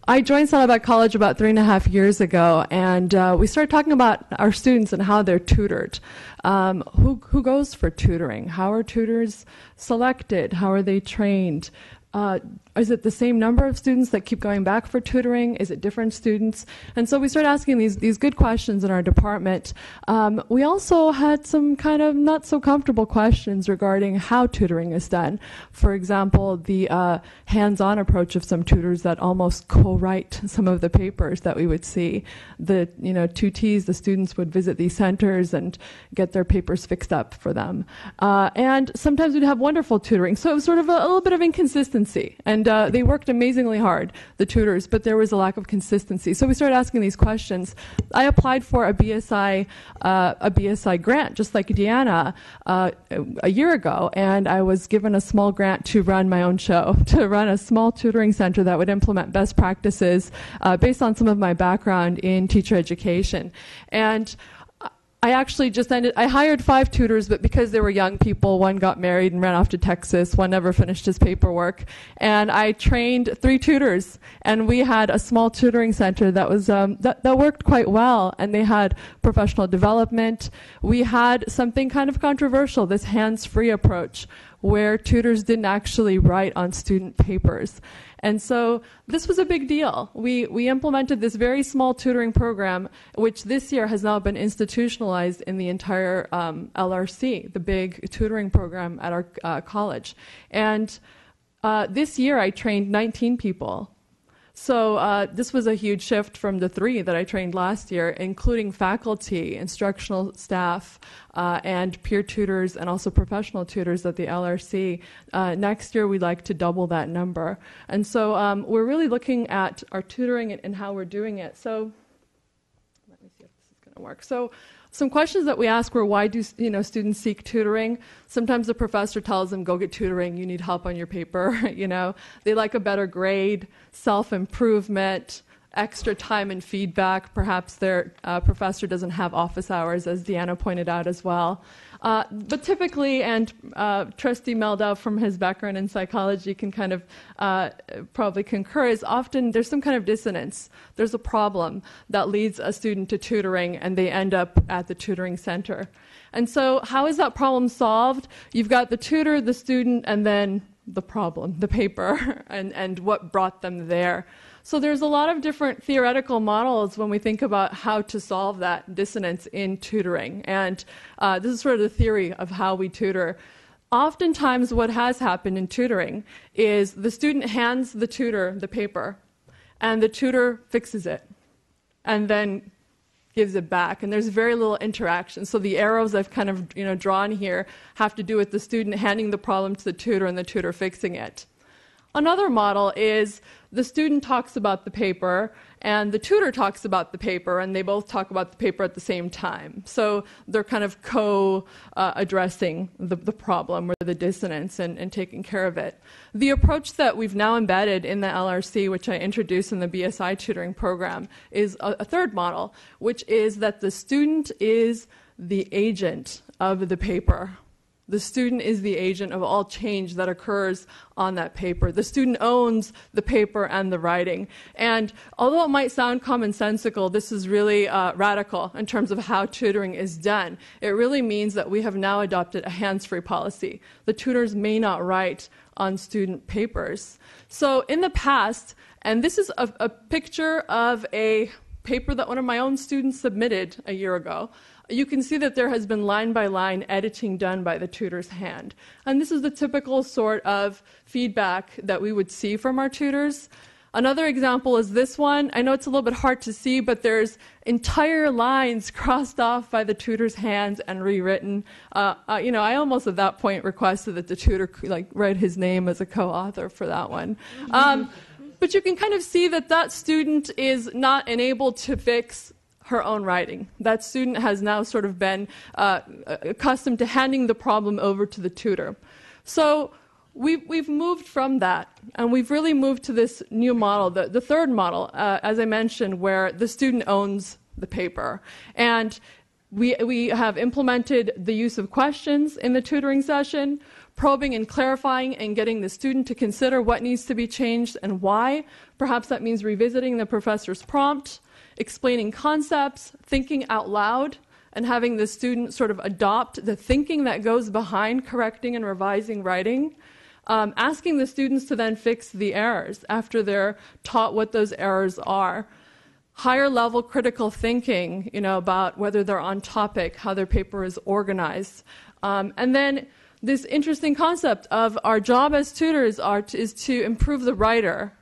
I joined Saddleback College about three and a half years ago, and uh, we started talking about our students and how they're tutored. Um, who, who goes for tutoring? How are tutors selected? How are they trained? Uh, is it the same number of students that keep going back for tutoring? Is it different students? And so we started asking these, these good questions in our department. Um, we also had some kind of not so comfortable questions regarding how tutoring is done. For example, the uh, hands on approach of some tutors that almost co write some of the papers that we would see. The you know, two T's, the students would visit these centers and get their papers fixed up for them. Uh, and sometimes we'd have wonderful tutoring. So it was sort of a, a little bit of inconsistency. And uh, they worked amazingly hard, the tutors, but there was a lack of consistency. So we started asking these questions. I applied for a BSI, uh, a BSI grant, just like Deanna, uh, a year ago, and I was given a small grant to run my own show, to run a small tutoring center that would implement best practices uh, based on some of my background in teacher education. And I actually just ended, I hired five tutors, but because they were young people, one got married and ran off to Texas, one never finished his paperwork. And I trained three tutors, and we had a small tutoring center that was, um, that, that worked quite well, and they had professional development. We had something kind of controversial, this hands-free approach, where tutors didn't actually write on student papers. And so this was a big deal. We, we implemented this very small tutoring program, which this year has now been institutionalized in the entire um, LRC, the big tutoring program at our uh, college. And Uh, this year, I trained 19 people. So uh, this was a huge shift from the three that I trained last year, including faculty, instructional staff, uh, and peer tutors, and also professional tutors at the LRC. Uh, next year, we'd like to double that number. And so um, we're really looking at our tutoring and, and how we're doing it. So let me see if this is going to work. So some questions that we ask were why do you know students seek tutoring? Sometimes the professor tells them go get tutoring you need help on your paper you know? They like a better grade self-improvement extra time and feedback. Perhaps their uh, professor doesn't have office hours as deanna pointed out as well uh, but typically, and uh, Trustee Meldau from his background in psychology can kind of uh, probably concur, is often there's some kind of dissonance. There's a problem that leads a student to tutoring, and they end up at the tutoring center. And so, how is that problem solved? You've got the tutor, the student, and then the problem, the paper, and, and what brought them there. So there's a lot of different theoretical models when we think about how to solve that dissonance in tutoring. And uh, this is sort of the theory of how we tutor. Oftentimes, what has happened in tutoring is the student hands the tutor the paper, and the tutor fixes it, and then gives it back and there's very little interaction so the arrows i've kind of you know drawn here have to do with the student handing the problem to the tutor and the tutor fixing it Another model is the student talks about the paper and the tutor talks about the paper, and they both talk about the paper at the same time. So they're kind of co uh, addressing the, the problem or the dissonance and, and taking care of it. The approach that we've now embedded in the LRC, which I introduced in the BSI tutoring program, is a, a third model, which is that the student is the agent of the paper the student is the agent of all change that occurs on that paper. The student owns the paper and the writing. And although it might sound commonsensical, this is really uh, radical in terms of how tutoring is done. It really means that we have now adopted a hands free policy. The tutors may not write on student papers. So in the past, and this is a, a picture of a paper that one of my own students submitted a year ago you can see that there has been line by line editing done by the tutor's hand. And this is the typical sort of feedback that we would see from our tutors. Another example is this one. I know it's a little bit hard to see, but there's entire lines crossed off by the tutor's hands and rewritten. Uh, uh, you know, I almost at that point requested that the tutor like write his name as a co-author for that one. Um, but you can kind of see that that student is not enabled to fix her own writing. That student has now sort of been uh, accustomed to handing the problem over to the tutor. So we've, we've moved from that, and we've really moved to this new model, the, the third model, uh, as I mentioned, where the student owns the paper. And we, we have implemented the use of questions in the tutoring session, probing and clarifying and getting the student to consider what needs to be changed and why. Perhaps that means revisiting the professor's prompt explaining concepts, thinking out loud, and having the student sort of adopt the thinking that goes behind correcting and revising writing. Um, asking the students to then fix the errors after they're taught what those errors are. Higher level critical thinking, you know, about whether they're on topic, how their paper is organized. Um, and then this interesting concept of our job as tutors to, is to improve the writer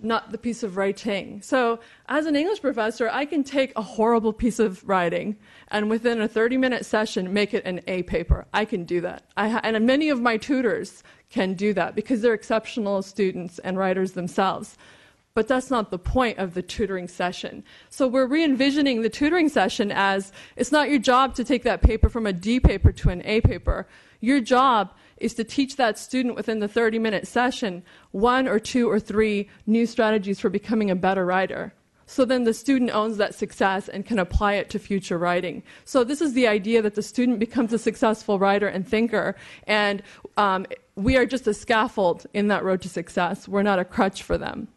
not the piece of writing. So, as an English professor, I can take a horrible piece of writing and within a 30 minute session make it an A paper. I can do that. Ha- and many of my tutors can do that because they're exceptional students and writers themselves. But that's not the point of the tutoring session. So we're re envisioning the tutoring session as it's not your job to take that paper from a D paper to an A paper. Your job is to teach that student within the 30 minute session one or two or three new strategies for becoming a better writer. So then the student owns that success and can apply it to future writing. So this is the idea that the student becomes a successful writer and thinker, and um, we are just a scaffold in that road to success. We're not a crutch for them.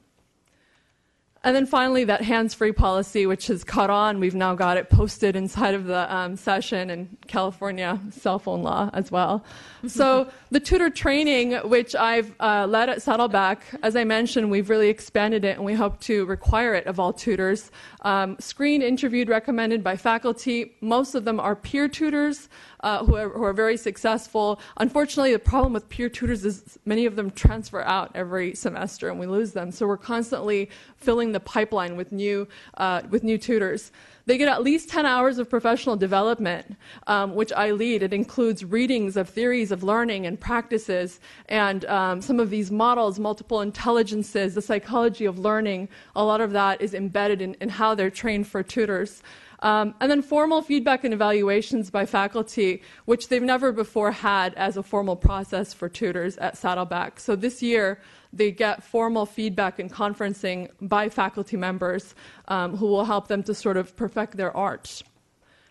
And then finally, that hands free policy, which has caught on. We've now got it posted inside of the um, session in California cell phone law as well. so, the tutor training, which I've uh, led at Saddleback, as I mentioned, we've really expanded it and we hope to require it of all tutors. Um, screened, interviewed, recommended by faculty. Most of them are peer tutors uh, who, are, who are very successful. Unfortunately, the problem with peer tutors is many of them transfer out every semester and we lose them. So, we're constantly filling the pipeline with new, uh, with new tutors. They get at least 10 hours of professional development, um, which I lead. It includes readings of theories of learning and practices, and um, some of these models, multiple intelligences, the psychology of learning. A lot of that is embedded in, in how they're trained for tutors. Um, and then formal feedback and evaluations by faculty, which they've never before had as a formal process for tutors at Saddleback. So this year, they get formal feedback and conferencing by faculty members um, who will help them to sort of perfect their art.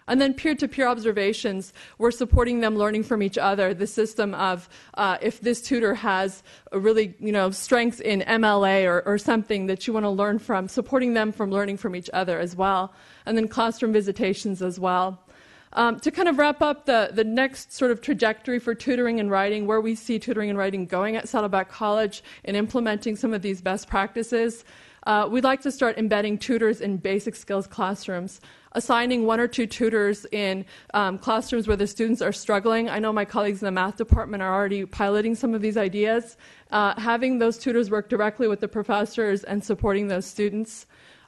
And then peer to peer observations, we're supporting them learning from each other. The system of uh, if this tutor has really, you know, strengths in MLA or, or something that you want to learn from, supporting them from learning from each other as well. And then classroom visitations as well. Um, to kind of wrap up the, the next sort of trajectory for tutoring and writing, where we see tutoring and writing going at Saddleback College and implementing some of these best practices, uh, we'd like to start embedding tutors in basic skills classrooms, assigning one or two tutors in um, classrooms where the students are struggling. I know my colleagues in the math department are already piloting some of these ideas. Uh, having those tutors work directly with the professors and supporting those students.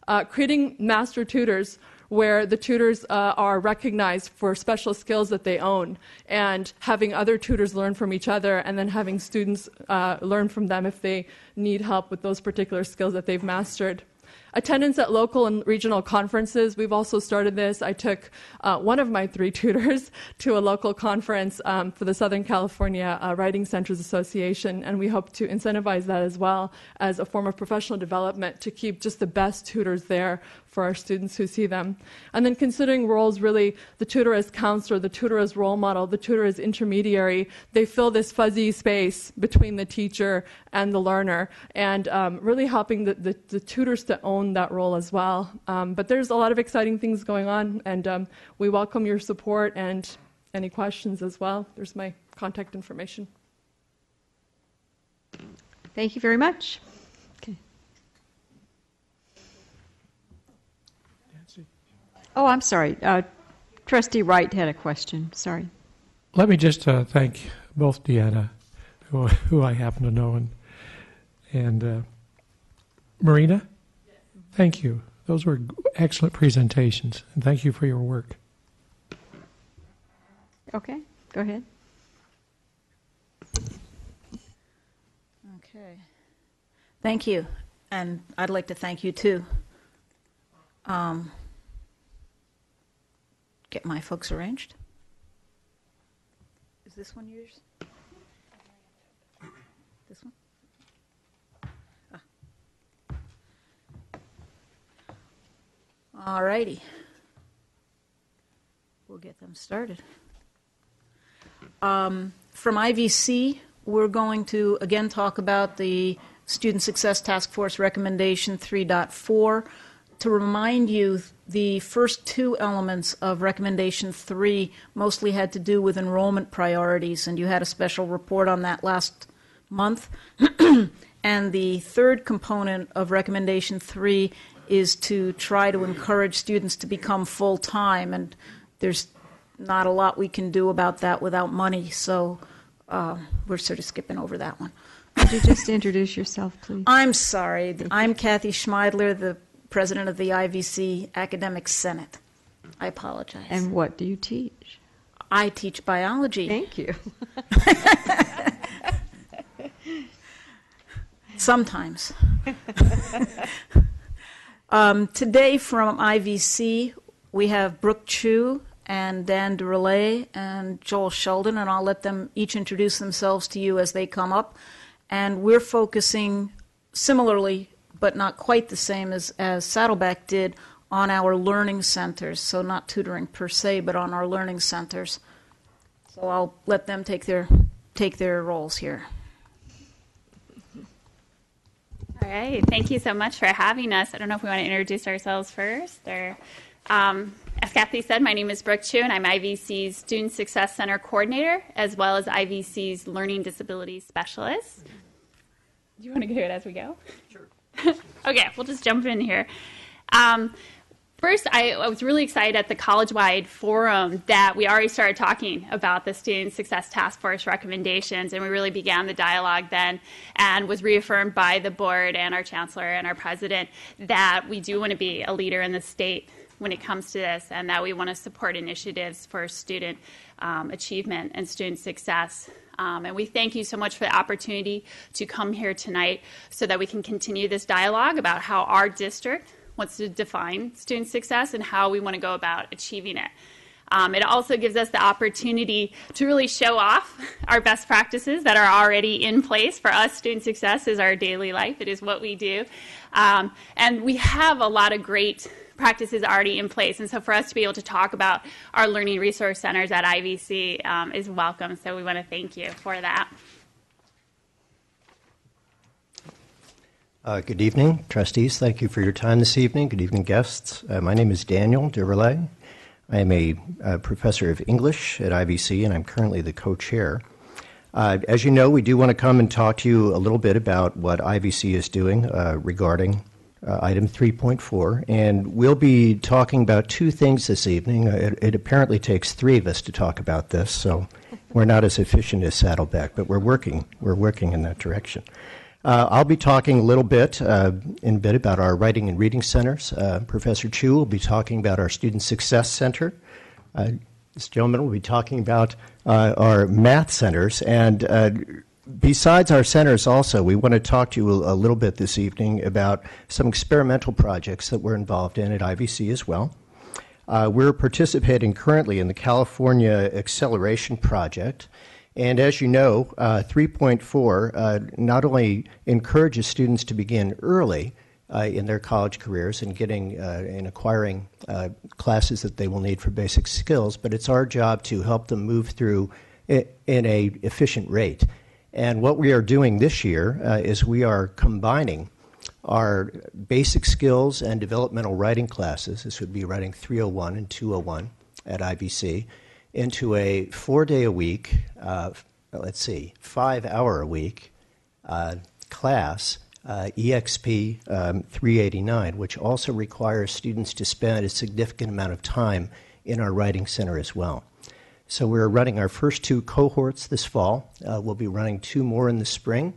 Uh, creating master tutors where the tutors uh, are recognized for special skills that they own and having other tutors learn from each other and then having students uh, learn from them if they need help with those particular skills that they've mastered. Attendance at local and regional conferences. We've also started this. I took uh, one of my three tutors to a local conference um, for the Southern California uh, Writing Centers Association, and we hope to incentivize that as well as a form of professional development to keep just the best tutors there for our students who see them. And then considering roles really the tutor as counselor, the tutor as role model, the tutor as intermediary, they fill this fuzzy space between the teacher and the learner and um, really helping the, the, the, tutors to own that role as well. Um, but there's a lot of exciting things going on and um, we welcome your support and any questions as well. There's my contact information. Thank you very much. Oh, I'm sorry. Uh, Trustee Wright had a question. Sorry. Let me just uh, thank both Deanna, who, who I happen to know, and and uh, Marina. Thank you. Those were excellent presentations, and thank you for your work. Okay, go ahead. Okay. Thank you. And I'd like to thank you too. Um, get my folks arranged. Is this one yours? This one? Ah. All righty. We'll get them started. Um, from IVC, we're going to again talk about the Student Success Task Force Recommendation 3.4. To remind you, the first two elements of Recommendation 3 mostly had to do with enrollment priorities, and you had a special report on that last month. and the third component of Recommendation 3 is to try to encourage students to become full time, and there's not a lot we can do about that without money, so uh, we're sort of skipping over that one. Could you just introduce yourself, please? I'm sorry. I'm Kathy Schmeidler, the president of the IVC Academic Senate. I apologize. And what do you teach? I teach biology. Thank you. Sometimes. um, today from IVC, we have Brooke Chu and Dan DeRelay and Joel Sheldon, and I'll let them each introduce themselves to you as they come up. And we're focusing similarly, but not quite the same as, as Saddleback did, on our learning centers. So, not tutoring per se, but on our learning centers. So, I'll let them take their, take their roles here. All right. Thank you so much for having us. I don't know if we want to introduce ourselves first or. Um, as Kathy said, my name is Brooke Chu, and I'm IVC's Student Success Center Coordinator, as well as IVC's Learning Disability Specialist. Do you want to do it as we go? Sure. okay, we'll just jump in here. Um, First, I, I, was really excited at the college wide forum that we already started talking about the Student Success Task Force recommendations, and we really began the dialogue then and was reaffirmed by the board and our chancellor and our president that we do want to be a leader in the state when it comes to this and that we want to support initiatives for student um, achievement and student success. Um, and we thank you so much for the opportunity to come here tonight so that we can continue this dialogue about how our district wants to define student success and how we want to go about achieving it. Um, it also gives us the opportunity to really show off our best practices that are already in place. For us, student success is our daily life, it is what we do. Um, and we have a lot of great practices already in place. And so for us to be able to talk about our learning resource centers at IVC um, is welcome. So we want to thank you for that. Uh, good evening, trustees. Thank you for your time this evening. Good evening, guests. Uh, my name is Daniel Deverlay. I am a, a, professor of English at IVC, and I'm currently the co chair. Uh, as you know, we do want to come and talk to you a little bit about what IVC is doing uh, regarding uh, item 3.4, and we'll be talking about two things this evening. Uh, it, it, apparently takes three of us to talk about this, so we're not as efficient as Saddleback, but we're working. We're working in that direction. Uh, I'll be talking a little bit uh, in bit about our writing and reading centers. Uh, Professor Chu will be talking about our Student Success Center. Uh, this gentleman will be talking about our math centers. And besides our centers, also, we want to talk to you a, a, little bit this evening about some experimental projects that we're involved in at IVC as well. we're participating currently in the California Acceleration Project. And as you know, uh, 3.4 uh, not only encourages students to begin early uh, in their college careers and getting uh, and acquiring uh, classes that they will need for basic skills, but it's our job to help them move through in a efficient rate. And what we are doing this year uh, is we are combining our basic skills and developmental writing classes. This would be writing 301 and 201 at IVC into a four day a week, uh, let's see, five hour a week uh, class, uh, EXP um, 389, which also requires students to spend a significant amount of time in our writing center as well. So we're running our first two cohorts this fall. Uh, we'll be running two more in the spring.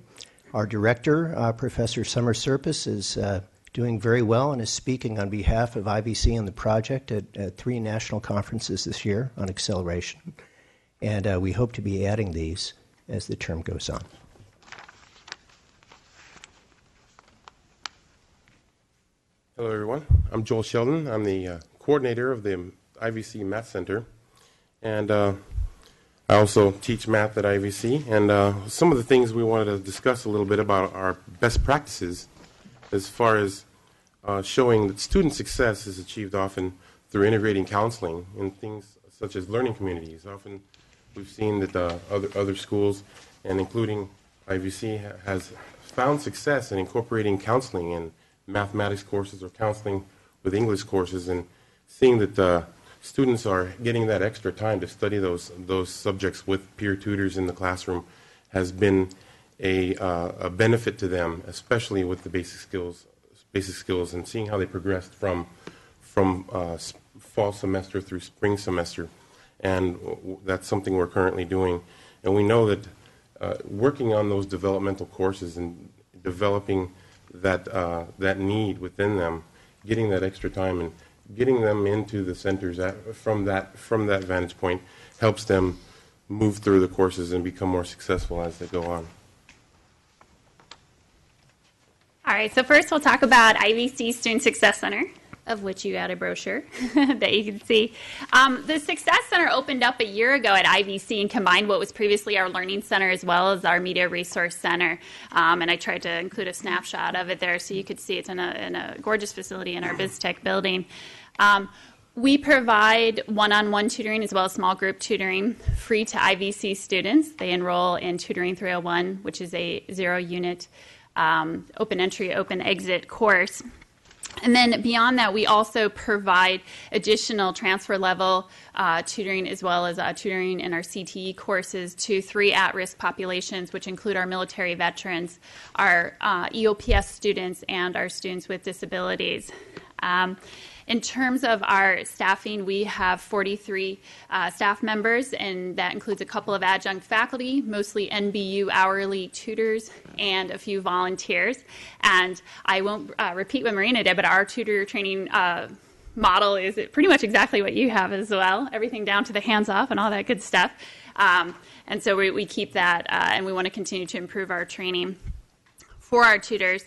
Our director, uh, Professor Summer Serpas, is uh, doing very well and is speaking on behalf of IVC and the project at, at three national conferences this year on acceleration. And uh, we hope to be adding these as the term goes on. Hello, everyone. I'm Joel Sheldon. I'm the uh, coordinator of the IVC Math Center. And uh, I also teach math at IVC. And uh, some of the things we wanted to discuss a little bit about our best practices as far as uh, showing that student success is achieved often through integrating counseling in things such as learning communities. Often we've seen that uh, other, other schools, and including IVC, ha- has found success in incorporating counseling in mathematics courses or counseling with English courses and seeing that uh, students are getting that extra time to study those, those subjects with peer tutors in the classroom has been a, uh, a benefit to them, especially with the basic skills, basic skills, and seeing how they progressed from from uh, fall semester through spring semester, and that's something we're currently doing. And we know that uh, working on those developmental courses and developing that uh, that need within them, getting that extra time and getting them into the centers at, from that from that vantage point helps them move through the courses and become more successful as they go on. All right, so first we'll talk about IVC Student Success Center, of which you had a brochure that you can see. Um, the Success Center opened up a year ago at IVC and combined what was previously our Learning Center as well as our Media Resource Center. Um, and I tried to include a snapshot of it there so you could see it's in a, in a gorgeous facility in our BizTech building. Um, we provide one on one tutoring as well as small group tutoring free to IVC students. They enroll in Tutoring 301, which is a zero unit um, open entry, open exit course. And then beyond that, we also provide additional transfer level uh, tutoring as well as uh, tutoring in our CTE courses to three at risk populations, which include our military veterans, our uh, EOPS students, and our students with disabilities. Um, in terms of our staffing, we have 43 uh, staff members, and that includes a couple of adjunct faculty, mostly NBU hourly tutors, and a few volunteers. And I won't uh, repeat what Marina did, but our tutor training uh, model is pretty much exactly what you have as well everything down to the hands off and all that good stuff. Um, and so we, we keep that, uh, and we want to continue to improve our training for our tutors.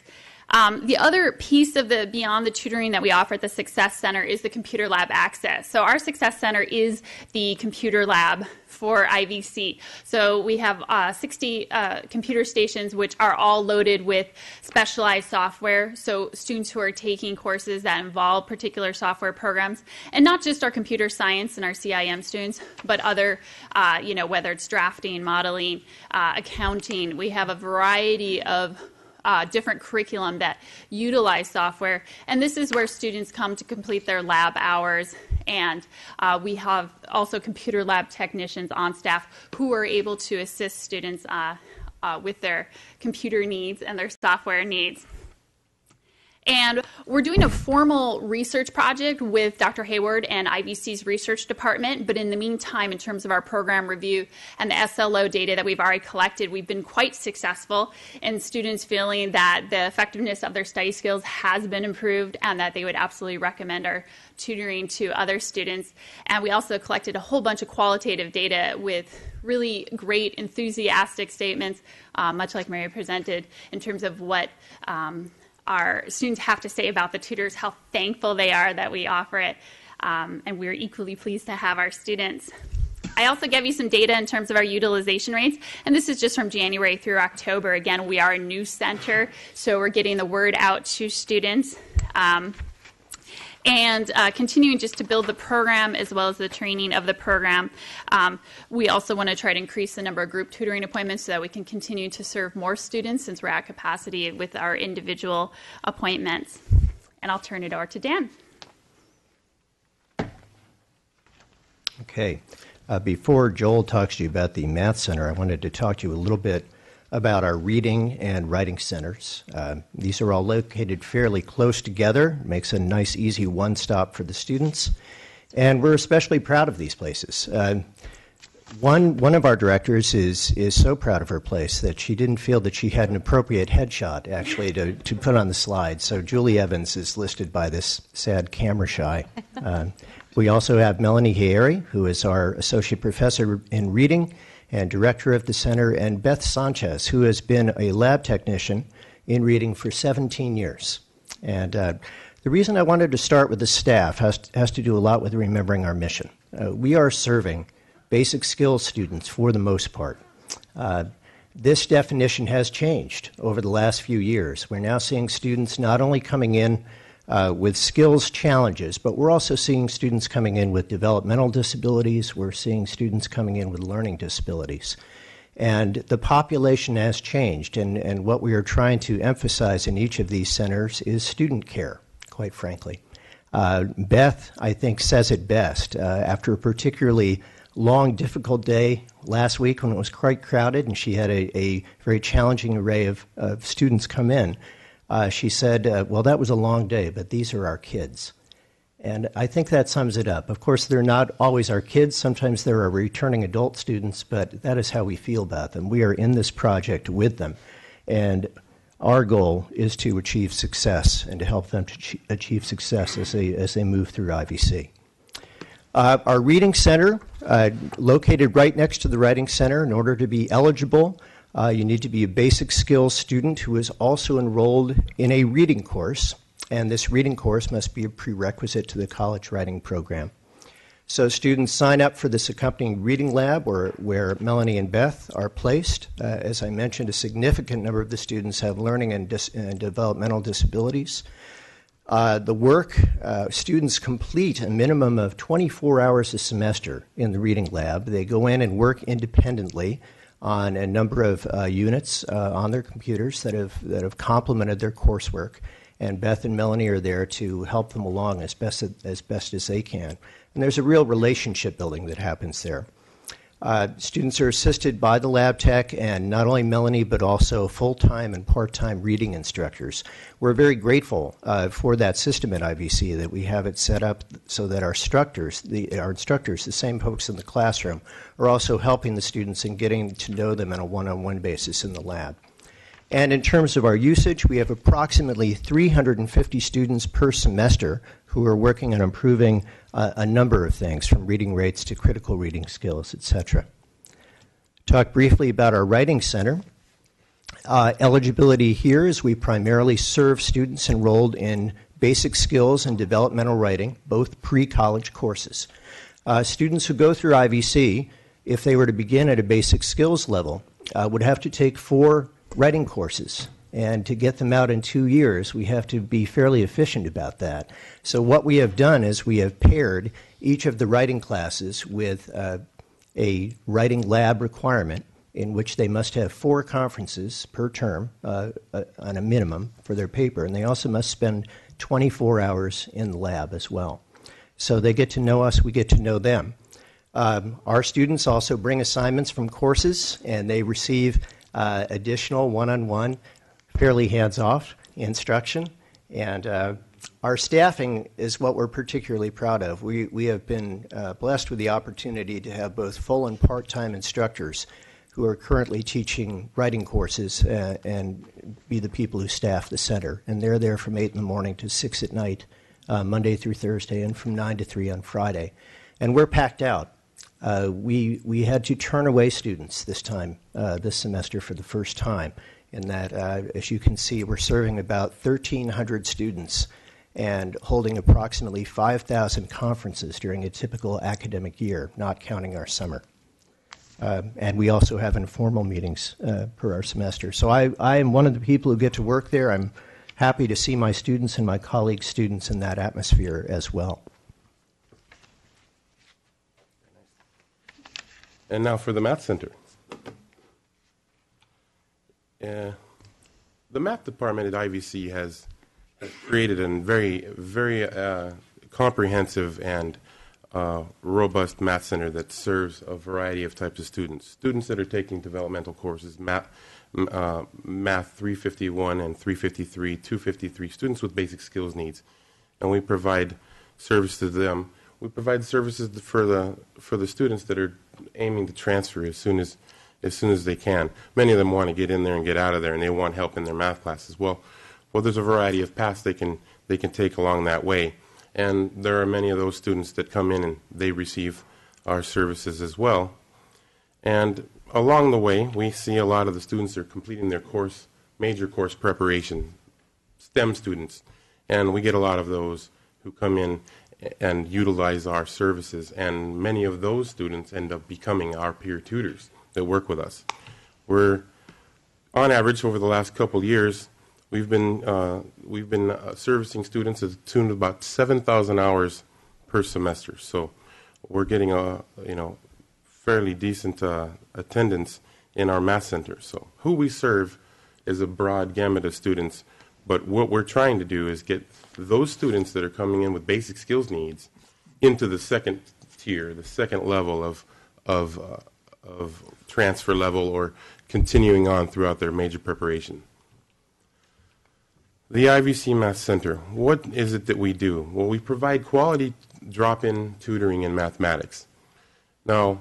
Um, the other piece of the beyond the tutoring that we offer at the Success Center is the computer lab access. So our Success Center is the computer lab for IVC. So we have uh, 60 uh, computer stations which are all loaded with specialized software. So students who are taking courses that involve particular software programs, and not just our computer science and our CIM students, but other, uh, you know, whether it's drafting, modeling, uh, accounting. We have a variety of uh, different curriculum that utilize software. And this is where students come to complete their lab hours. And uh, we have also computer lab technicians on staff who are able to assist students uh, uh with their computer needs and their software needs. And we're doing a formal research project with Dr. Hayward and IVC's research department. But in the meantime, in terms of our program review and the SLO data that we've already collected, we've been quite successful in students feeling that the effectiveness of their study skills has been improved and that they would absolutely recommend our tutoring to other students. And we also collected a whole bunch of qualitative data with really great enthusiastic statements, uh, much like Mary presented, in terms of what um, our students have to say about the tutors, how thankful they are that we offer it, um, and we're equally pleased to have our students. I also gave you some data in terms of our utilization rates, and this is just from January through October. Again, we are a new center, so we're getting the word out to students. Um, and uh, continuing just to build the program as well as the training of the program. Um, we also want to try to increase the number of group tutoring appointments so that we can continue to serve more students since we're at capacity with our individual appointments. And I'll turn it over to Dan. Okay. Uh, before Joel talks to you about the Math Center, I wanted to talk to you a little bit about our reading and writing centers. Uh, these are all located fairly close together, makes a nice, easy one stop for the students. And we're especially proud of these places. Uh, one, one of our directors is, is so proud of her place that she didn't feel that she had an appropriate headshot actually to, to put on the slide. So Julie Evans is listed by this sad camera shy. Uh, we also have Melanie Hayeri, who is our associate professor in reading and director of the center, and Beth Sanchez, who has been a lab technician in reading for 17 years. And uh, the reason I wanted to start with the staff has, has to do a lot with remembering our mission. Uh, we are serving basic skills students for the most part. Uh, this definition has changed over the last few years. We're now seeing students not only coming in uh, with skills challenges, but we're also seeing students coming in with developmental disabilities. We're seeing students coming in with learning disabilities. And the population has changed, and, and what we are trying to emphasize in each of these centers is student care, quite frankly. Uh, Beth, I think, says it best. Uh, after a particularly long, difficult day last week when it was quite crowded and she had a, a very challenging array of, of students come in, uh, she said, uh, Well, that was a long day, but these are our kids. And I think that sums it up. Of course, they're not always our kids. Sometimes they're our returning adult students, but that is how we feel about them. We are in this project with them. And our goal is to achieve success and to help them to achieve success as they, as they move through IVC. Uh, our reading center, uh, located right next to the writing center, in order to be eligible, uh, you need to be a basic skills student who is also enrolled in a reading course, and this reading course must be a prerequisite to the college writing program. So students sign up for this accompanying reading lab where, where Melanie and Beth are placed. Uh, as I mentioned, a significant number of the students have learning and, dis- and developmental disabilities. Uh, the work, uh, students complete a minimum of 24 hours a semester in the reading lab. They go in and work independently on a number of uh, units uh, on their computers that have that have complemented their coursework. And Beth and Melanie are there to help them along as best as best as they can. And there's a real relationship building that happens there. Uh, students are assisted by the lab tech and not only Melanie, but also full time and part time reading instructors. We're very grateful uh, for that system at IVC that we have it set up so that our instructors, the, our instructors, the same folks in the classroom, are also helping the students and getting to know them on a one on one basis in the lab. And in terms of our usage, we have approximately 350 students per semester who are working on improving a number of things, from reading rates to critical reading skills, etc. Talk briefly about our writing center. Uh, eligibility here is we primarily serve students enrolled in basic skills and developmental writing, both pre college courses. Uh, students who go through IVC, if they were to begin at a basic skills level, uh, would have to take four writing courses. And to get them out in two years, we have to be fairly efficient about that. So, what we have done is we have paired each of the writing classes with uh, a writing lab requirement in which they must have four conferences per term uh, uh, on a minimum for their paper. And they also must spend 24 hours in the lab as well. So, they get to know us, we get to know them. Um, our students also bring assignments from courses, and they receive uh, additional one on one, fairly hands off instruction. And uh, our staffing is what we're particularly proud of. We, we have been uh, blessed with the opportunity to have both full and part time instructors who are currently teaching writing courses uh, and be the people who staff the center. And they're there from 8 in the morning to 6 at night, uh, Monday through Thursday, and from 9 to 3 on Friday. And we're packed out. Uh, we, we had to turn away students this time, uh, this semester for the first time. In that, uh, as you can see, we're serving about 1,300 students and holding approximately 5,000 conferences during a typical academic year, not counting our summer. Uh, and we also have informal meetings uh, per our semester. So I, I am one of the people who get to work there. I'm happy to see my students and my colleagues' students in that atmosphere as well. And now for the Math Center. The math department at IVC has, has created a very, very uh, comprehensive and uh, robust math center that serves a variety of types of students. Students that are taking developmental courses, math, uh, math 351 and 353, 253, students with basic skills needs. And we provide service to them. We provide services for the, for the students that are aiming to transfer as soon as as soon as they can. Many of them want to get in there and get out of there, and they want help in their math classes. Well, well, there's a variety of paths they can they can take along that way, and there are many of those students that come in and they receive our services as well. And along the way, we see a lot of the students are completing their course, major course preparation, STEM students, and we get a lot of those who come in and utilize our services, and many of those students end up becoming our peer tutors that work with us. We're, on average, over the last couple years, we've been uh, we've been uh, servicing students at a tune of about 7,000 hours per semester. So we're getting a you know fairly decent uh, attendance in our math center. So who we serve is a broad gamut of students, but what we're trying to do is get those students that are coming in with basic skills needs into the second tier, the second level of of uh, of transfer level or continuing on throughout their major preparation. The IVC Math Center, what is it that we do? Well, we provide quality drop in tutoring in mathematics. Now,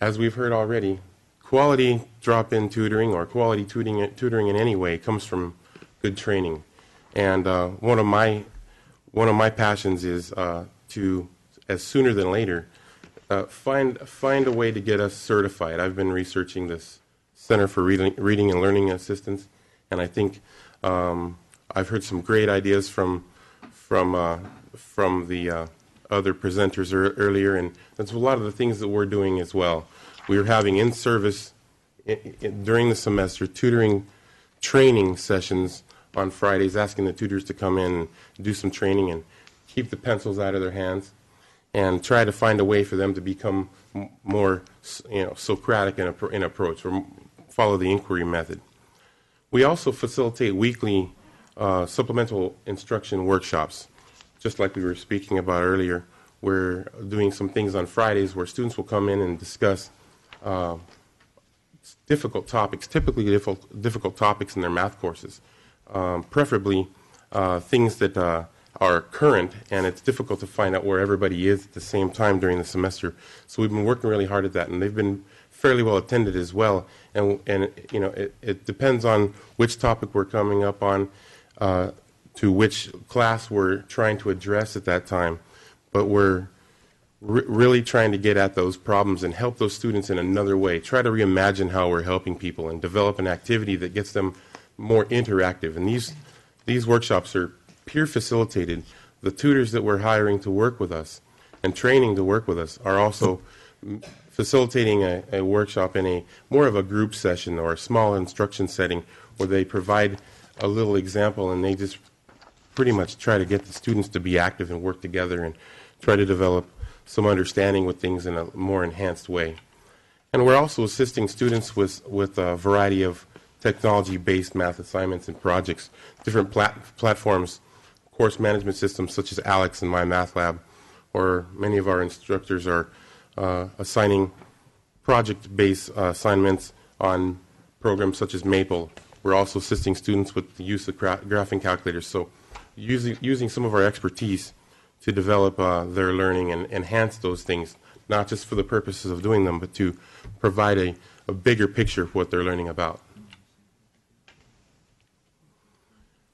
as we've heard already, quality drop in tutoring or quality tutoring, tutoring in any way comes from good training. And uh, one, of my, one of my passions is uh, to, as sooner than later, uh, find find a way to get us certified. I've been researching this Center for Reading, Reading and Learning Assistance, and I think um, I've heard some great ideas from from uh, from the uh, other presenters er- earlier, and that's a lot of the things that we're doing as well. We're having in service during the semester tutoring training sessions on Fridays, asking the tutors to come in and do some training and keep the pencils out of their hands and try to find a way for them to become more, you know, Socratic in, in approach, or follow the inquiry method. We also facilitate weekly uh, supplemental instruction workshops, just like we were speaking about earlier. We're doing some things on Fridays where students will come in and discuss uh, difficult topics, typically difficult, difficult topics in their math courses, um, preferably uh, things that uh, are current, and it's difficult to find out where everybody is at the same time during the semester. So we've been working really hard at that, and they've been fairly well attended as well. And and you know, it, it depends on which topic we're coming up on, uh, to which class we're trying to address at that time, but we're re- really trying to get at those problems and help those students in another way. Try to reimagine how we're helping people and develop an activity that gets them more interactive. And these these workshops are peer facilitated. The tutors that we're hiring to work with us and training to work with us are also facilitating a, a workshop in a more of a group session or a small instruction setting where they provide a little example and they just pretty much try to get the students to be active and work together and try to develop some understanding with things in a more enhanced way. And we're also assisting students with, with a variety of technology-based math assignments and projects, different plat- platforms, course management systems such as ALEKS and My Math Lab, or many of our instructors are uh, assigning project-based uh, assignments on programs such as Maple. We're also assisting students with the use of gra- graphing calculators. So using, using some of our expertise to develop uh, their learning and enhance those things, not just for the purposes of doing them, but to provide a, a bigger picture of what they're learning about.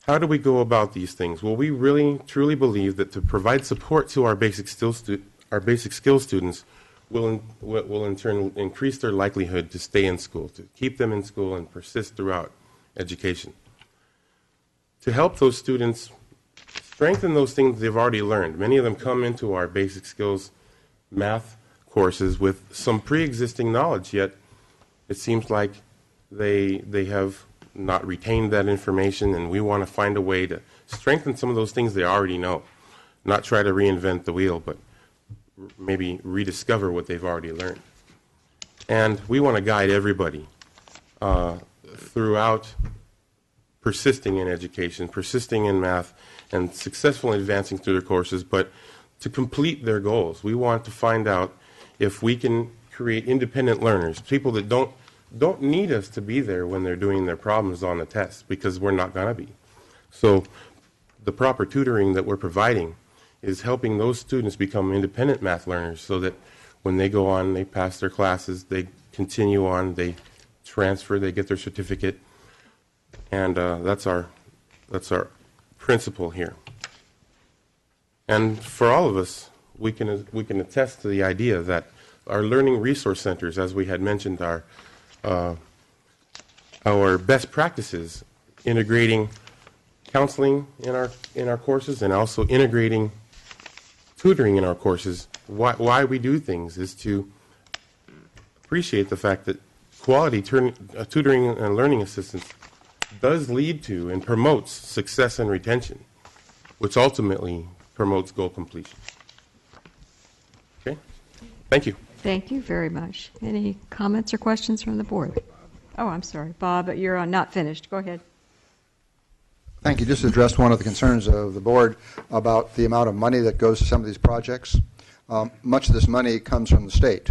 How do we go about these things? Well, we really truly believe that to provide support to our basic skills, stu- our basic skills students will in, will in turn increase their likelihood to stay in school, to keep them in school and persist throughout education. To help those students strengthen those things they've already learned. Many of them come into our basic skills math courses with some pre-existing knowledge, yet it seems like they they have not retained that information, and we want to find a way to strengthen some of those things they already know, not try to reinvent the wheel, but maybe rediscover what they've already learned. And we want to guide everybody uh, throughout persisting in education, persisting in math, and successfully advancing through their courses, but to complete their goals. We want to find out if we can create independent learners, people that don't don't need us to be there when they're doing their problems on the test because we're not going to be. So the proper tutoring that we're providing is helping those students become independent math learners so that when they go on, they pass their classes, they continue on, they transfer, they get their certificate, and uh, that's our that's our principle here. And for all of us, we can we can attest to the idea that our learning resource centers, as we had mentioned, are uh, our best practices, integrating counseling in our in our courses and also integrating tutoring in our courses. Why, why we do things is to appreciate the fact that quality turn, uh, tutoring and learning assistance does lead to and promotes success and retention, which ultimately promotes goal completion. Okay, thank you. Thank you very much. Any comments or questions from the board? Oh, I'm sorry, Bob, you're uh, not finished. Go ahead. Thank you. Just addressed one of the concerns of the board about the amount of money that goes to some of these projects. Um, much of this money comes from the state.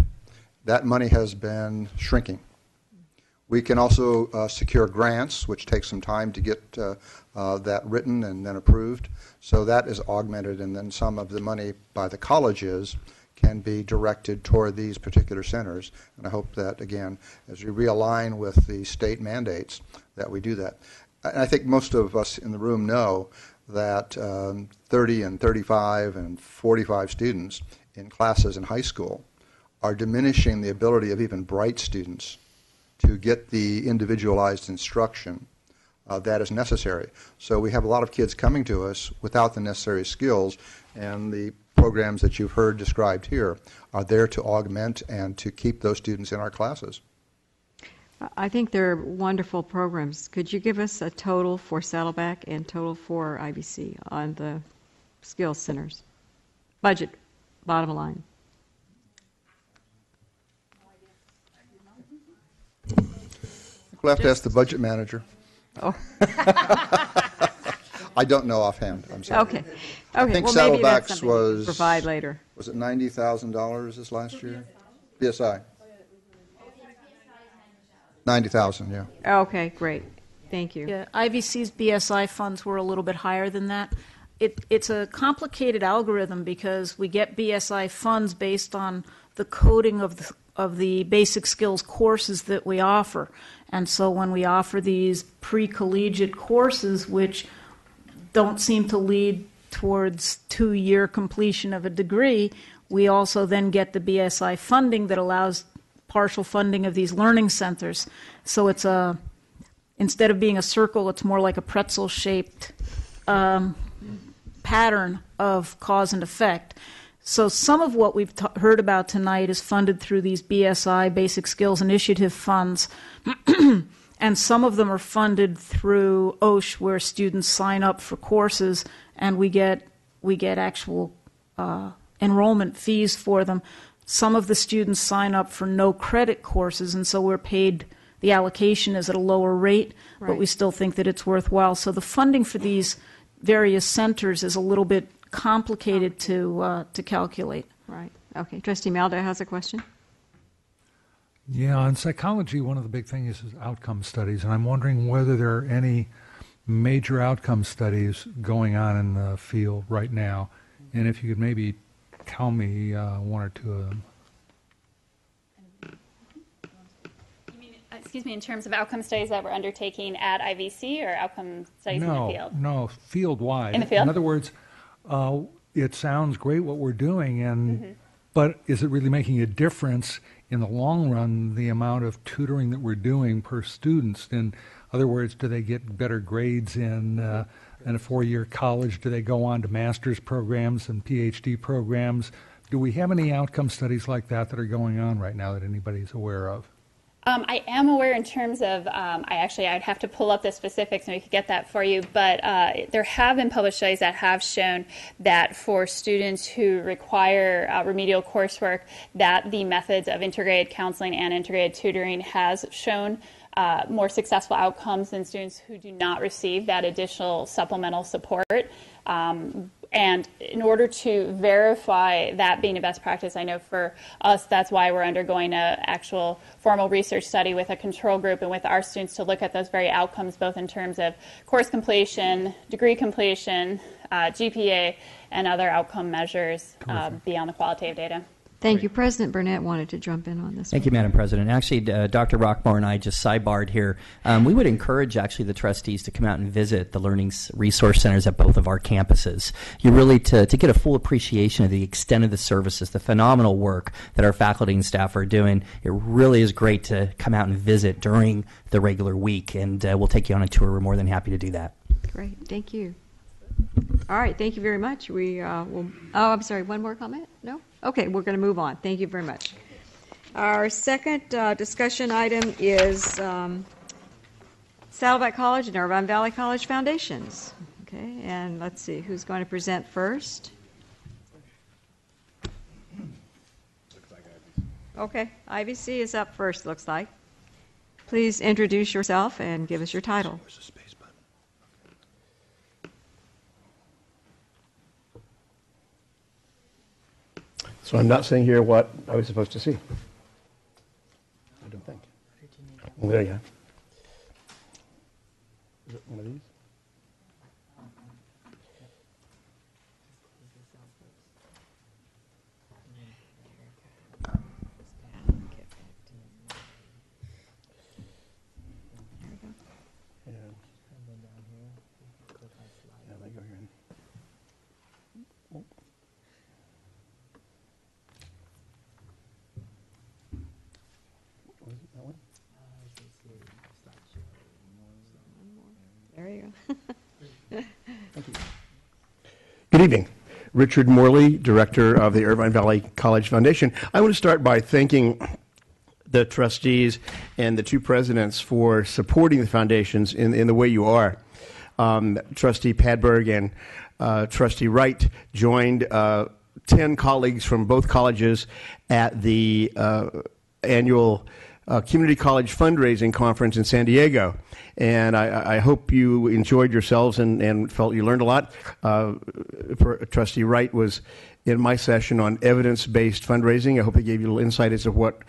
That money has been shrinking. We can also uh, secure grants, which takes some time to get uh, uh, that written and then approved. So that is augmented, and then some of the money by the colleges can be directed toward these particular centers. And I hope that, again, as we realign with the state mandates, that we do that. And I think most of us in the room know that um, 30 and 35 and 45 students in classes in high school are diminishing the ability of even bright students to get the individualized instruction uh, that is necessary. So we have a lot of kids coming to us without the necessary skills, and the programs that you've heard described here are there to augment and to keep those students in our classes. I think they're wonderful programs. Could you give us a total for Saddleback and total for IVC on the skills centers? Budget. bottom line? We'll have to ask the budget manager. Oh. I don't know offhand, I'm sorry. Okay. I Okay, think well, maybe that's Saddleback's something we can was. provide later. Was it $90,000 this last year? BSI? 90,000, yeah. Okay, great. Thank you. Yeah, IVC's BSI funds were a little bit higher than that. It, it's a complicated algorithm because we get BSI funds based on the coding of the, of the basic skills courses that we offer. And so when we offer these pre-collegiate courses, which don't seem to lead towards two-year completion of a degree, we also then get the BSI funding that allows partial funding of these learning centers. So it's a instead of being a circle, it's more like a pretzel-shaped um, pattern of cause and effect. So some of what we've t- heard about tonight is funded through these BSI Basic Skills Initiative funds. and some of them are funded through OSH, where students sign up for courses, and we get we get actual uh, enrollment fees for them. Some of the students sign up for no credit courses, and so we're paid. The allocation is at a lower rate, but we still think that it's worthwhile. So the funding for these various centers is a little bit complicated to uh, to calculate. Right. Okay. Trustee Meldau has a question. Yeah, in psychology, one of the big things is outcome studies, and I'm wondering whether there are any major outcome studies going on in the field right now, and if you could maybe tell me uh, one or two of them. Uh, Excuse me, in terms of outcome studies that we're undertaking at IVC or outcome studies no, in the field? no, field wide. In the field? In other words, uh, it sounds great what we're doing, and Mhm. but is it really making a difference in the long run? The amount of tutoring that we're doing per student. In other words, do they get better grades in uh, in a four-year college? Do they go on to master's programs and PhD programs? Do we have any outcome studies like that that are going on right now that anybody's aware of? Um, I am aware in terms of, um, I actually, I'd have to pull up the specifics and we could get that for you, but uh, there have been published studies that have shown that for students who require uh, remedial coursework, that the methods of integrated counseling and integrated tutoring has shown uh, more successful outcomes than students who do not receive that additional supplemental support. Um, and in order to verify that being a best practice, I know for us that's why we're undergoing an actual formal research study with a control group and with our students to look at those very outcomes, both in terms of course completion, degree completion, uh, GPA, and other outcome measures uh, beyond the qualitative data. Thank you. President Burnett wanted to jump in on this. Thank you, Madam President. Actually, uh, Dr. Roquemore and I just sidebarred here. Um, we would encourage actually the trustees to come out and visit the learning resource centers at both of our campuses. You really to, to get a full appreciation of the extent of the services, the phenomenal work that our faculty and staff are doing. It really is great to come out and visit during the regular week, and uh, we'll take you on a tour. We're more than happy to do that. Great. Thank you. All right. Thank you very much. We uh, will. Oh, I'm sorry. One more comment? No. Okay. We're going to move on. Thank you very much. Our second uh, discussion item is um, Saddleback College and Irvine Valley College foundations. Okay. And let's see who's going to present first. Okay. IVC is up first. Looks like. Please introduce yourself and give us your title. So I'm not saying here what I was supposed to see. I don't think. Well, there you go. Is it one of these? Yeah, they go here. Was it that one? There you go. Good evening. Richard Morley, Director of the Irvine Valley College Foundation. I want to start by thanking the trustees and the two presidents for supporting the foundations in, in the way you are. Um, Trustee Padberg and uh, Trustee Wright joined uh, 10 colleagues from both colleges at the uh, annual uh, Community College Fundraising Conference in San Diego. And I, I hope you enjoyed yourselves and, and felt you learned a lot. Uh, Trustee Wright was in my session on evidence based fundraising. I hope it gave you a little insight as to what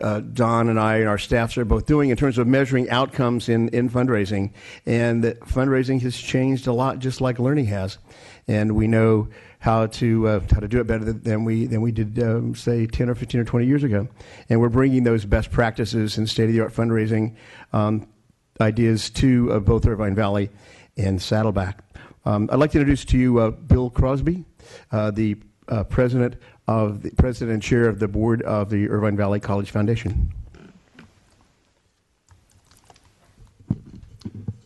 uh, Don and I and our staffs are both doing in terms of measuring outcomes in, in fundraising. And that fundraising has changed a lot, just like learning has. And we know how to uh, how to do it better than we than we did um, say 10 or 15 or 20 years ago. And we're bringing those best practices and state of the art fundraising um, ideas to uh, both Irvine Valley and Saddleback. Um, I'd like to introduce to you uh, Bill Crosby, uh, the uh, president of the president and chair of the board of the Irvine Valley College Foundation.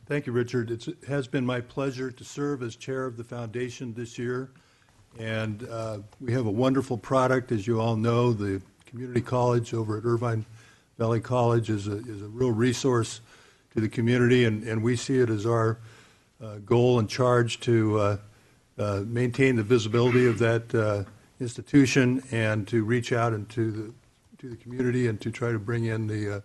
Thank you, Richard. It's, it has been my pleasure to serve as chair of the foundation this year. And uh, we have a wonderful product, as you all know. The community college over at Irvine Valley College is a, is a real resource to the community, and, and we see it as our uh, goal and charge to uh, uh maintain the visibility of that uh, institution and to reach out into the to the community and to try to bring in the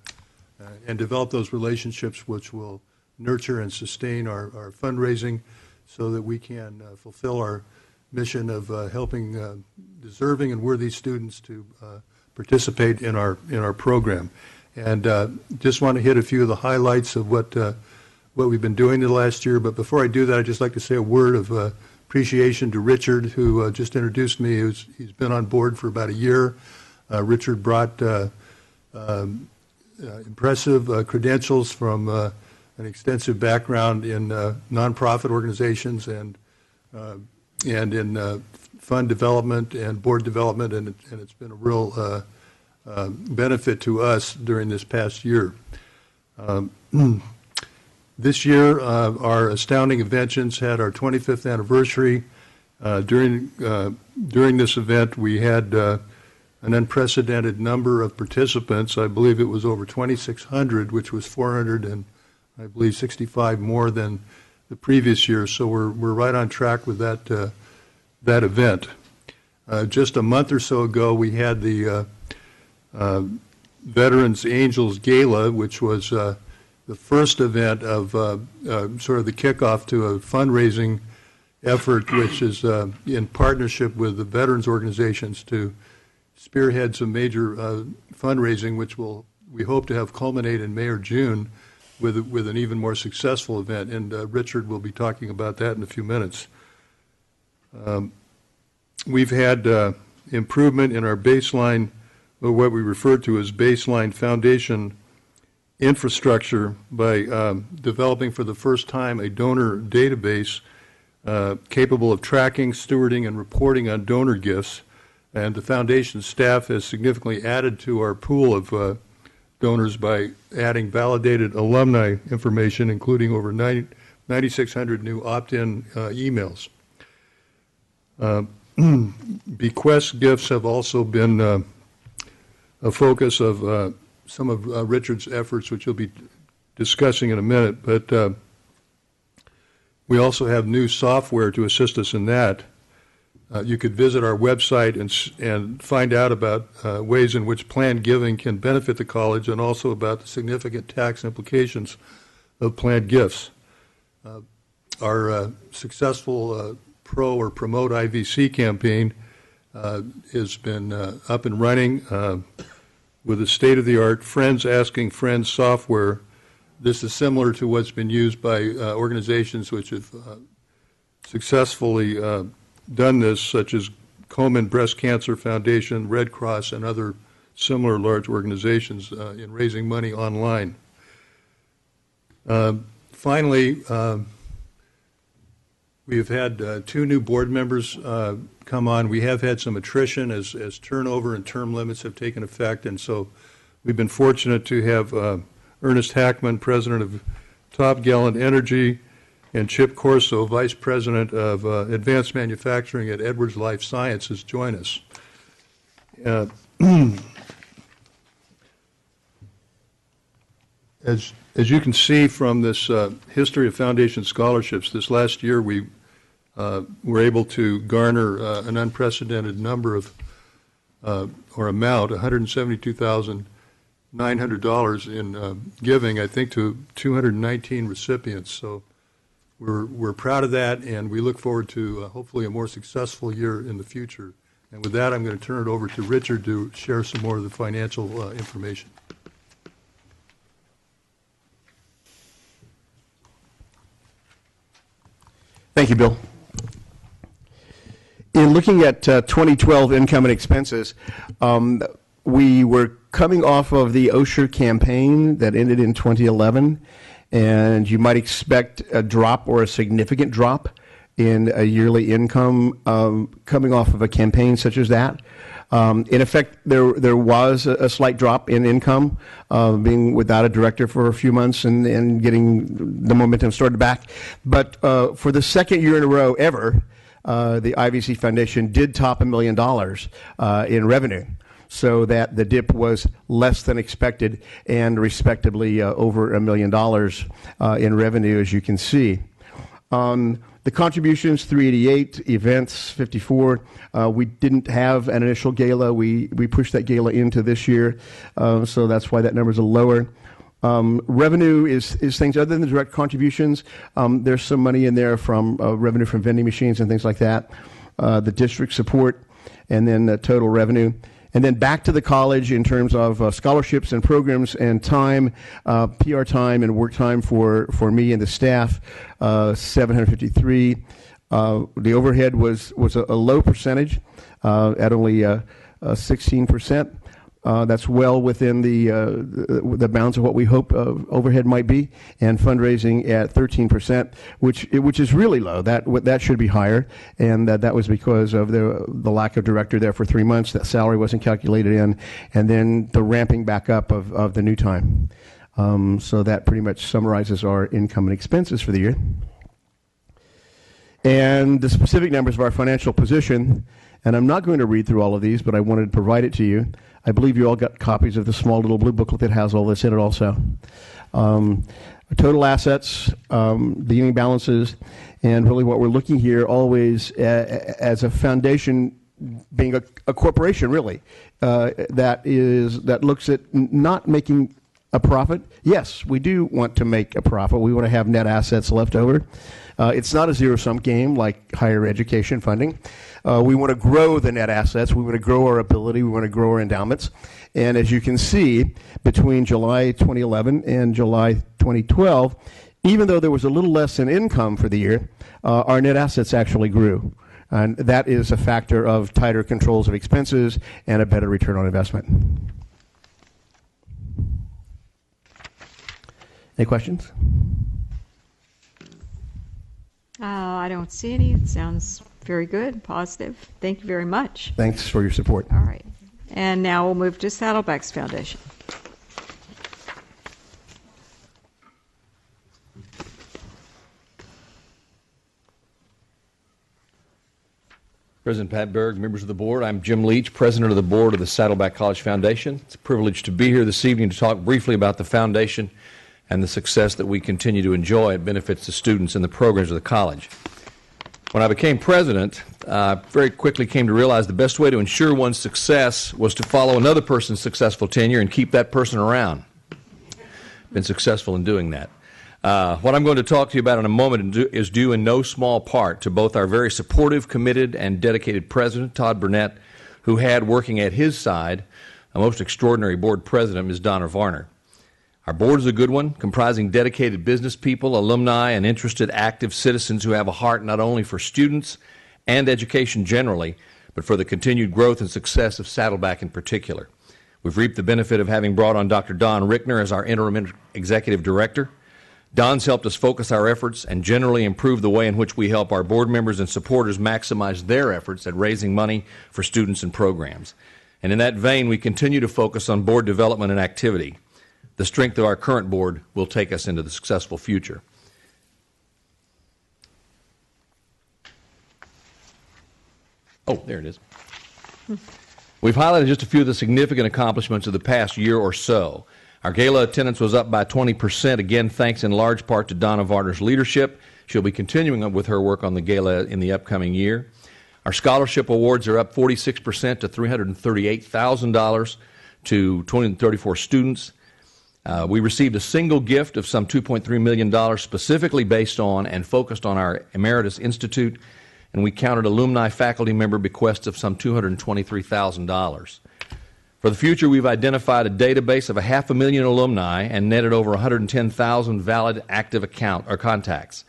and develop those relationships which will nurture and sustain our, our fundraising so that we can uh, fulfill our mission of uh, helping uh, deserving and worthy students to uh, participate in our in our program. And just want to hit a few of the highlights of what what we've been doing the last year. But before I do that, I'd just like to say a word of appreciation to Richard, who uh, just introduced me. He's, he's been on board for about a year. Uh, Richard brought uh, um, uh, impressive uh, credentials from uh, an extensive background in nonprofit organizations and and in fund development and board development, and, it, and it's been a real benefit to us during this past year. Um, This year, uh, our Astounding Inventions had our 25th anniversary. Uh, during, uh, during this event, we had uh, an unprecedented number of participants. I believe it was over 2,600, which was 400 and I believe 65 more than the previous year. So we're, we're right on track with that, uh, that event. Uh, just a month or so ago, we had the Veterans Angels Gala, which was the first event of uh, uh, sort of the kickoff to a fundraising effort, which is uh, in partnership with the veterans organizations to spearhead some major uh, fundraising, which will we hope to have culminate in May or June with with an even more successful event. And uh, Richard will be talking about that in a few minutes. Um, we've had uh, improvement in our baseline, or what we refer to as baseline foundation infrastructure by um, developing for the first time a donor database uh, capable of tracking, stewarding, and reporting on donor gifts. And the foundation staff has significantly added to our pool of uh, donors by adding validated alumni information, including over 90, 9,600 new opt in uh, emails. Uh, bequest gifts have also been uh, a focus of uh, some of uh, Richard's efforts, which you'll be discussing in a minute. But uh, we also have new software to assist us in that. Uh, you could visit our website and, and find out about uh, ways in which planned giving can benefit the college and also about the significant tax implications of planned gifts. Uh, our uh, successful Pro or Promote IVC campaign has been up and running with a state of the art Friends Asking Friends software. This is similar to what's been used by uh, organizations which have uh, successfully uh, done this, such as Komen Breast Cancer Foundation, Red Cross, and other similar large organizations uh, in raising money online. Um, finally, um, we've had uh, two new board members uh, come on. We have had some attrition as, as turnover and term limits have taken effect, and so we've been fortunate to have uh, Ernest Hackman, president of Top Gallant Energy, and Chip Corso, vice president of uh, advanced manufacturing at Edwards Life Sciences, join us. Uh, as, as you can see from this uh, history of foundation scholarships, this last year we uh, were able to garner uh, an unprecedented number of, uh, or amount, $172,900 in uh, giving, I think, to 219 recipients. So we're, we're proud of that, and we look forward to uh, hopefully a more successful year in the future. And with that, I'm going to turn it over to Richard to share some more of the financial uh, information. Thank you, Bill. In looking at uh, 2012 income and expenses, um, we were coming off of the Osher campaign that ended in 2011, and you might expect a drop or a significant drop in a yearly income um, coming off of a campaign such as that. Um, in effect, there there was a, a slight drop in income, uh, being without a director for a few months and, and getting the momentum started back. But uh, for the second year in a row ever, uh, the IVC Foundation did top a million dollars uh, in revenue. So that the dip was less than expected and respectively uh, over a million dollars uh, in revenue, as you can see. Um, the contributions 388 events 54 uh, we didn't have an initial gala. We we pushed that gala into this year uh, so that's why that number is lower. Um, revenue is, is things other than the direct contributions. Um, there's some money in there from uh, revenue from vending machines and things like that uh, the district support and then the total revenue and then back to the college in terms of uh, scholarships and programs and time, uh, PR time and work time for, for me and the staff, uh, 753. Uh, the overhead was, was a, a low percentage uh, at only uh, 16%. Uh, that's well within the, uh, the, bounds of what we hope uh, overhead might be, and fundraising at 13%, which which is really low. That that should be higher, and that that was because of the the lack of director there for three months. That salary wasn't calculated in, and then the ramping back up of, of the new time. Um, so that pretty much summarizes our income and expenses for the year. And the specific numbers of our financial position, and I'm not going to read through all of these, but I wanted to provide it to you. I believe you all got copies of the small little blue booklet that has all this in it also. Um, total assets, um, beginning balances, and really what we're looking here always a, as a foundation being a, a corporation really uh, that is that looks at not making a profit. Yes, we do want to make a profit. We want to have net assets left over. Uh, it's not a zero sum game like higher education funding. Uh, we want to grow the net assets. We want to grow our ability. We want to grow our endowments. And as you can see, between July 2011 and July 2012, even though there was a little less in income for the year, uh, our net assets actually grew. And that is a factor of tighter controls of expenses and a better return on investment. Any questions? Uh, I don't see any. It sounds very good, positive. Thank you very much. Thanks for your support. All right. And now we'll move to Saddleback's Foundation. President Padberg, members of the board, I'm Jim Leach, president of the board of the Saddleback College Foundation. It's a privilege to be here this evening to talk briefly about the foundation and the success that we continue to enjoy. It benefits the students and the programs of the college. When I became president, I very quickly came to realize the best way to ensure one's success was to follow another person's successful tenure and keep that person around. Been successful in doing that. Uh, what I'm going to talk to you about in a moment is due in no small part to both our very supportive, committed, and dedicated president, Tod Burnett, who had working at his side a most extraordinary board president, Ms. Donna Varner. Our board is a good one, comprising dedicated business people, alumni, and interested active citizens who have a heart not only for students and education generally, but for the continued growth and success of Saddleback in particular. We've reaped the benefit of having brought on Dr. Don Rickner as our interim executive director. Don's helped us focus our efforts and generally improve the way in which we help our board members and supporters maximize their efforts at raising money for students and programs. And in that vein, we continue to focus on board development and activity the strength of our current board will take us into the successful future. Oh, there it is. We've highlighted just a few of the significant accomplishments of the past year or so. Our gala attendance was up by 20%, again, thanks in large part to Donna Varner's leadership. She'll be continuing with her work on the gala in the upcoming year. Our scholarship awards are up 46% to $338,000 to 234 students. Uh, we received a single gift of some $2.3 million specifically based on and focused on our Emeritus Institute, and we counted alumni faculty member bequests of some $223,000. For the future, we've identified a database of a half a million alumni and netted over 110,000 valid active account or contacts.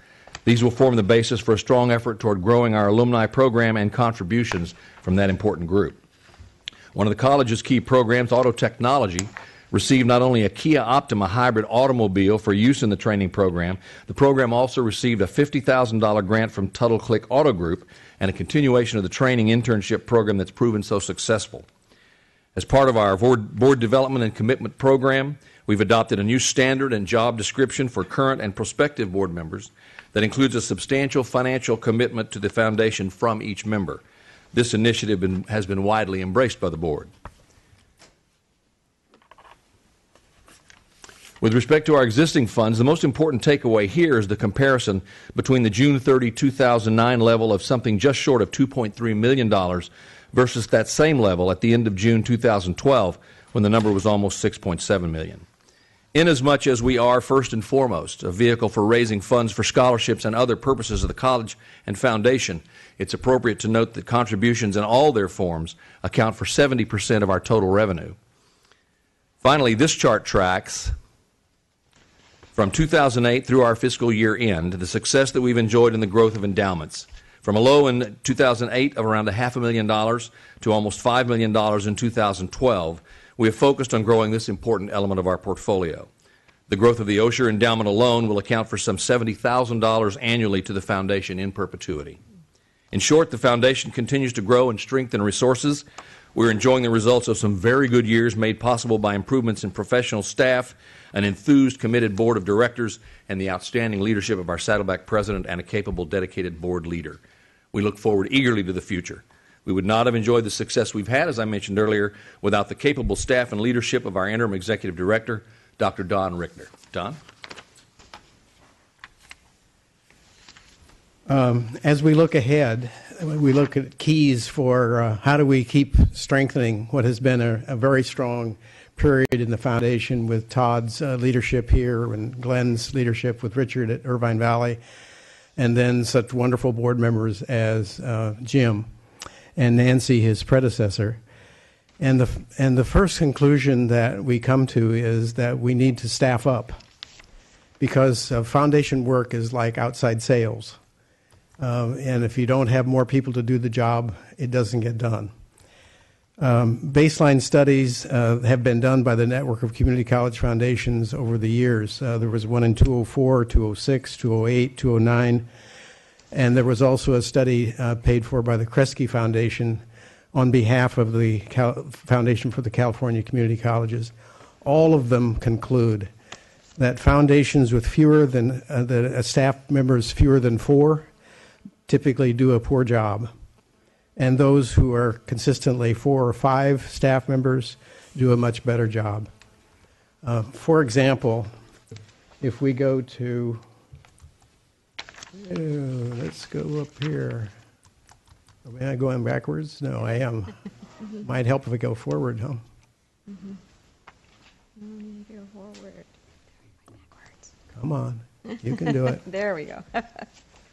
These will form the basis for a strong effort toward growing our alumni program and contributions from that important group. One of the college's key programs, Auto Technology, received not only a Kia Optima hybrid automobile for use in the training program, the program also received a $50,000 grant from Tuttle Click Auto Group and a continuation of the training internship program that's proven so successful. As part of our board, board development and commitment program, we've adopted a new standard and job description for current and prospective board members that includes a substantial financial commitment to the foundation from each member. This initiative been, has been widely embraced by the board. With respect to our existing funds, the most important takeaway here is the comparison between the June 30, 2009 level of something just short of $2.3 million versus that same level at the end of June 2012 when the number was almost 6.7 million. Inasmuch as we are first and foremost a vehicle for raising funds for scholarships and other purposes of the college and foundation, it's appropriate to note that contributions in all their forms account for 70% of our total revenue. Finally, this chart tracks from 2008 through our fiscal year end, the success that we've enjoyed in the growth of endowments. From a low in 2008 of around a half a million dollars to almost $5 million in 2012, we have focused on growing this important element of our portfolio. The growth of the Osher endowment alone will account for some $70,000 annually to the foundation in perpetuity. In short, the foundation continues to grow and strengthen resources. We're enjoying the results of some very good years made possible by improvements in professional staff, an enthused, committed board of directors, and the outstanding leadership of our Saddleback president and a capable, dedicated board leader. We look forward eagerly to the future. We would not have enjoyed the success we've had, as I mentioned earlier, without the capable staff and leadership of our interim executive director, Dr. Don Rickner. Don? Um, as we look ahead, we look at keys for uh, how do we keep strengthening what has been a, a very strong period in the foundation with Tod's uh, leadership here and Glenn's leadership with Richard at Irvine Valley, and then such wonderful board members as uh, Jim and Nancy, his predecessor. And the, and the first conclusion that we come to is that we need to staff up because uh, foundation work is like outside sales. Um, and if you don't have more people to do the job, it doesn't get done. Um, baseline studies uh, have been done by the Network of Community College Foundations over the years. Uh, there was one in 204, 206, 208, 209, and there was also a study uh, paid for by the Kresge Foundation on behalf of the Cal- Foundation for the California Community Colleges. All of them conclude that foundations with fewer than uh, the uh, staff members fewer than four typically do a poor job and those who are consistently four or five staff members do a much better job. Uh, for example, if we go to, uh, let's go up here. Am I going backwards? No, I am. Might help if I go forward, huh? Mm-hmm. Mm, Go forward. Come on, you can do it. there we go.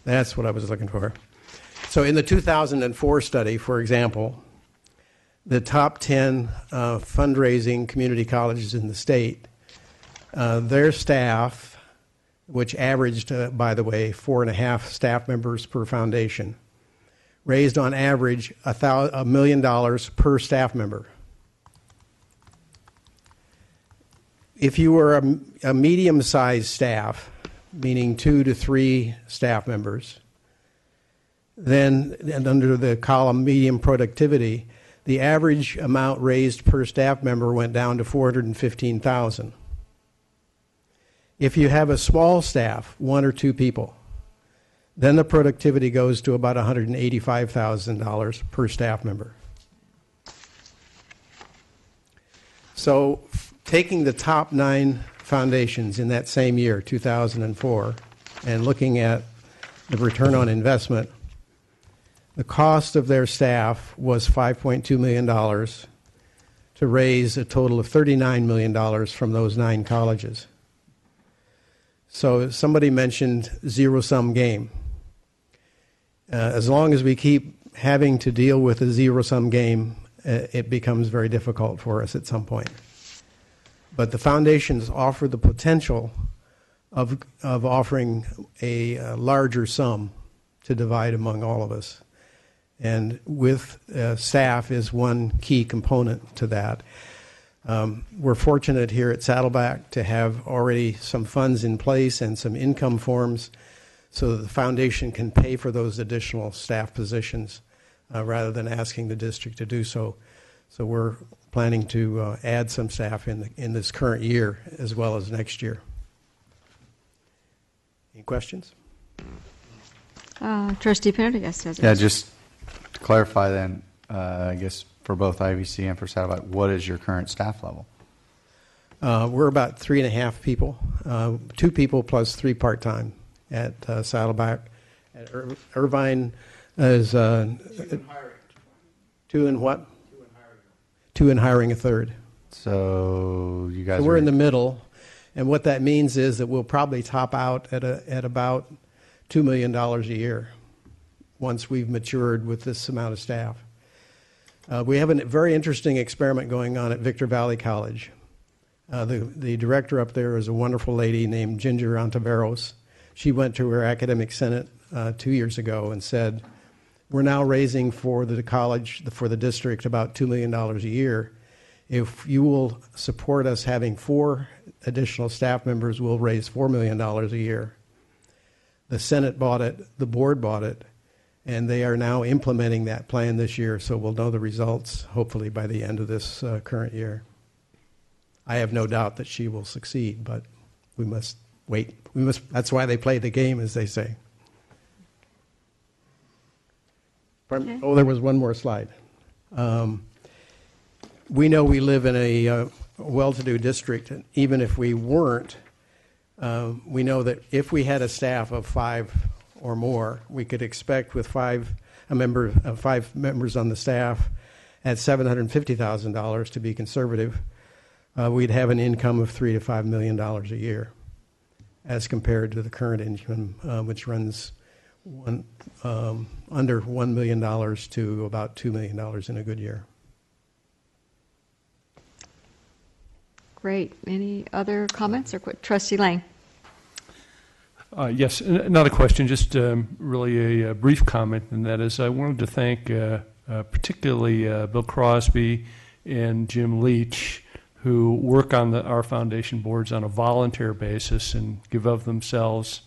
That's what I was looking for. So, in the 2004 study, for example, the top 10 uh, fundraising community colleges in the state, uh, their staff, which averaged, uh, by the way, four and a half staff members per foundation, raised on average a, thou- a million dollars per staff member. If you were a, a medium sized staff, meaning two to three staff members, then and under the column medium productivity, the average amount raised per staff member went down to 415,000. If you have a small staff, one or two people, then the productivity goes to about $185,000 per staff member. So, taking the top nine foundations in that same year, 2004, and looking at the return on investment, the cost of their staff was $5.2 million to raise a total of $39 million from those nine colleges. So somebody mentioned zero sum game. Uh, as long as we keep having to deal with a zero sum game, uh, it becomes very difficult for us at some point. But the foundations offer the potential of, of offering a, uh larger sum to divide among all of us. And with uh, staff is one key component to that. Um, we're fortunate here at Saddleback to have already some funds in place and some income forms so that the foundation can pay for those additional staff positions uh, rather than asking the district to do so. So we're planning to uh, add some staff in, the, in this current year as well as next year. Any questions? Uh, Trustee Prendergast has a Yeah, just to clarify then, uh, I guess for both IVC and for Saddleback, what is your current staff level? Uh, we're about three and a half people, uh, two people plus three part time at uh, Saddleback. At Ir- Irvine is uh, two and what? Two and hiring a third. So you guys So we're are- in the middle, and what that means is that we'll probably top out at a, at about two million dollars a year once we've matured with this amount of staff. Uh, we have a very interesting experiment going on at Victor Valley College. Uh, the, the director up there is a wonderful lady named Ginger Antaveros. She went to her academic senate uh, two years ago and said, "We're now raising for the college, for the district, about two million dollars a year. If you will support us having four additional staff members, we'll raise four million dollars a year." The Senate bought it, the board bought it, and they are now implementing that plan this year. So we'll know the results hopefully by the end of this uh, current year. I have no doubt that she will succeed, but we must wait. We must. That's why they play the game, as they say. Pardon- Okay. Oh, there was one more slide. Um, we know we live in a uh, well-to-do district, and even if we weren't, um, we know that if we had a staff of five or more, we could expect with five a member, uh, five members on the staff, at seven hundred fifty thousand dollars to be conservative, uh, we'd have an income of three to five million dollars a year, as compared to the current income, uh, which runs one, um, under one million dollars to about two million dollars in a good year. Great. Any other comments or que- Trustee Lang? Uh, Yes, n- not a question, just um, really a uh, brief comment, and that is I wanted to thank uh, uh, particularly uh, Bill Crosby and Jim Leach, who work on the, our foundation boards on a volunteer basis and give of themselves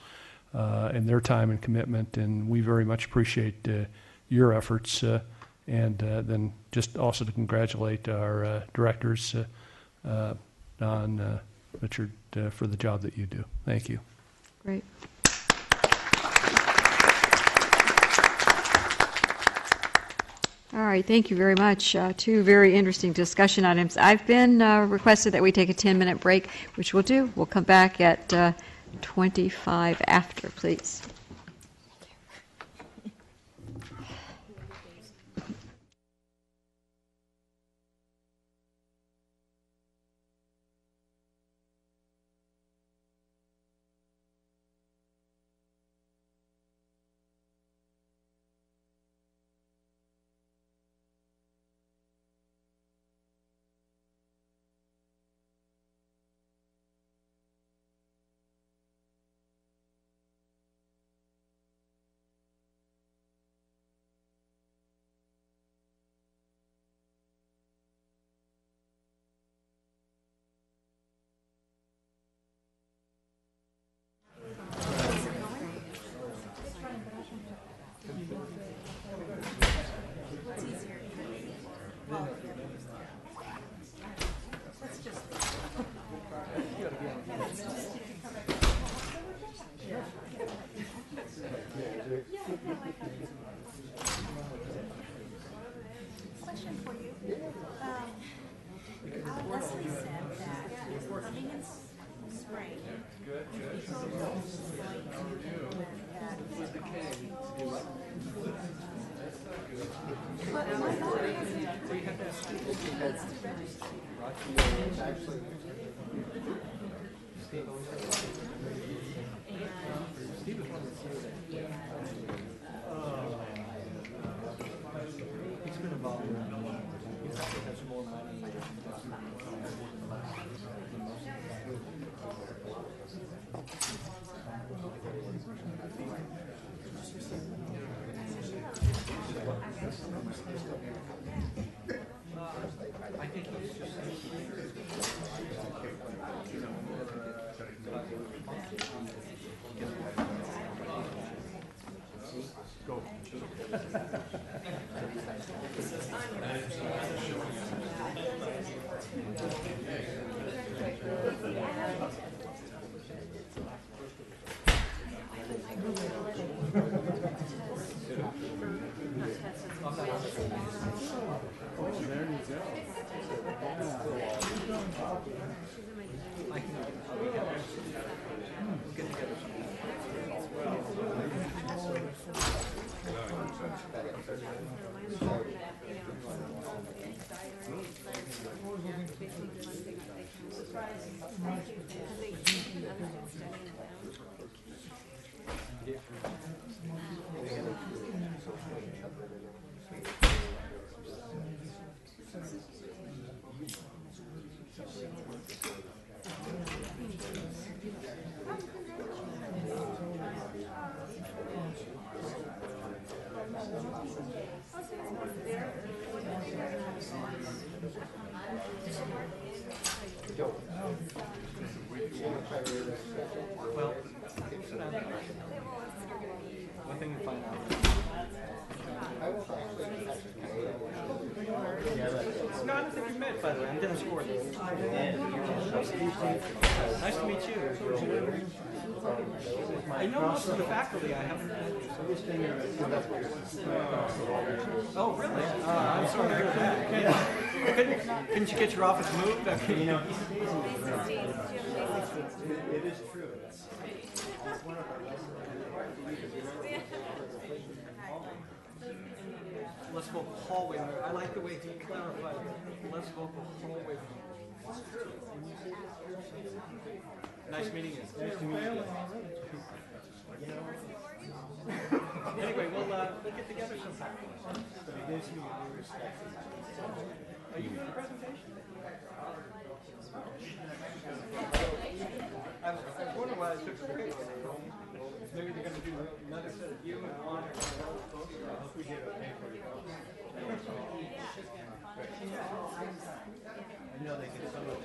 uh, and their time and commitment, and we very much appreciate uh, your efforts. And then just also to congratulate our directors, Don, Richard, for the job that you do. Thank you. Great. All right, thank you very much. Uh, Two very interesting discussion items. I've been uh, requested that we take a 10-minute break, which we'll do. We'll come back at uh, 25 after, please. Question for you. Um, Leslie said that coming in s- spring. Good, good. Well, Thank you. Really? Uh, I'm sorry hear that. Couldn't, couldn't you get your office moved? I mean, you know, It is true. Less vocal hallway. I like the way he clarified less vocal hallway. Nice meeting you. Nice to meet you. Anyway, we'll, uh, we'll get together sometime. Are you doing the presentation? I was I was wondering why I took the picture. Maybe they're gonna do another set of you and one. I hope we did okay for you. I know they can so much.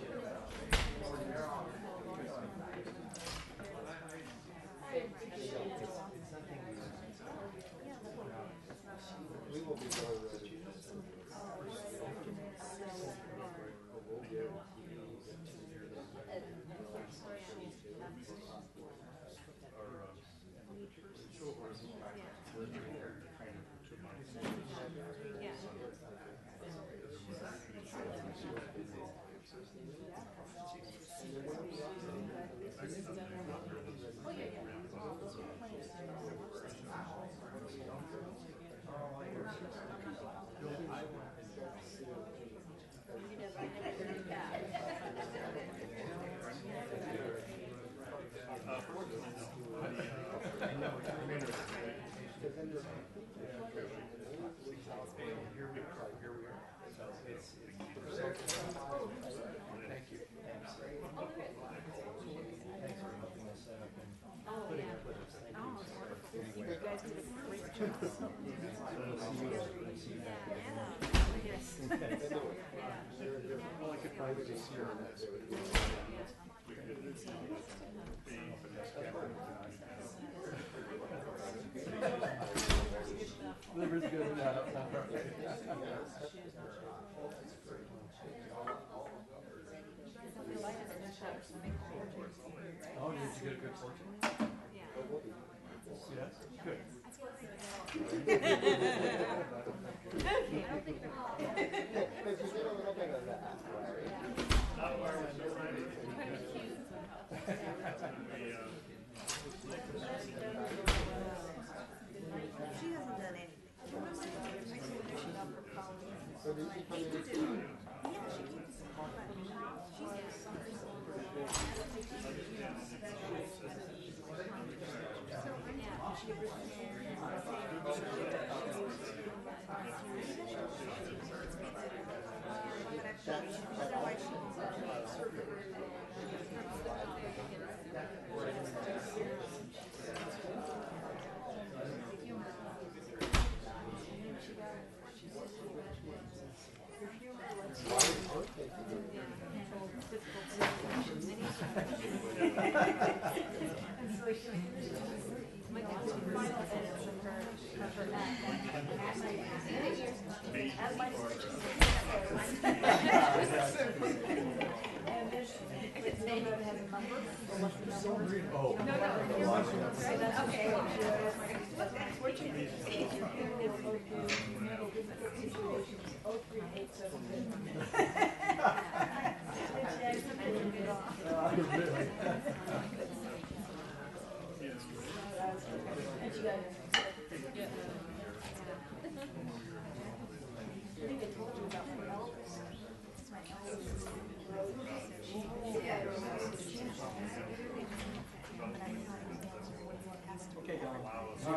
She hasn't done anything.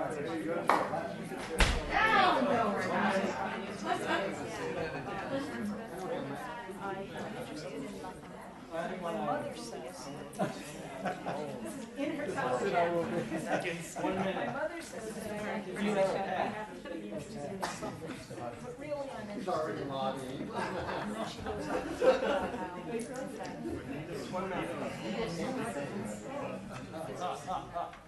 My mother says. In her One minute. My mother says that I have to, You know I have to be interested in something. But really, I'm interested. already lobbying. And then she goes on to talk about how. One minute.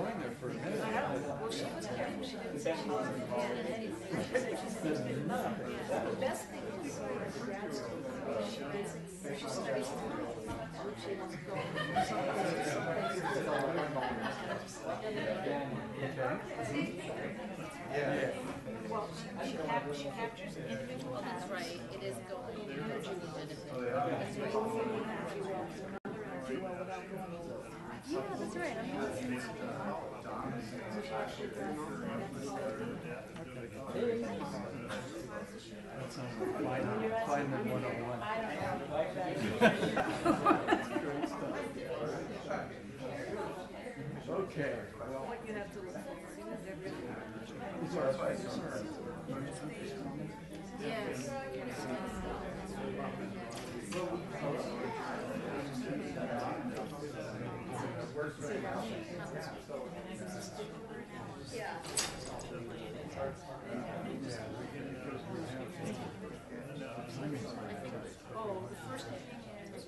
going there for a minute. Well, she was careful, she didn't say she wasn't getting anything. She said she said she did not. The best thing is, so in grad school, she gets, she studies law. She wants to go. Yeah. Well, she, she cap- she captures individual. That's right, it is going. Yeah, that's right. That sounds like Feynman, Feynman 101. Okay. It's right. Yes. Oh, the first thing is,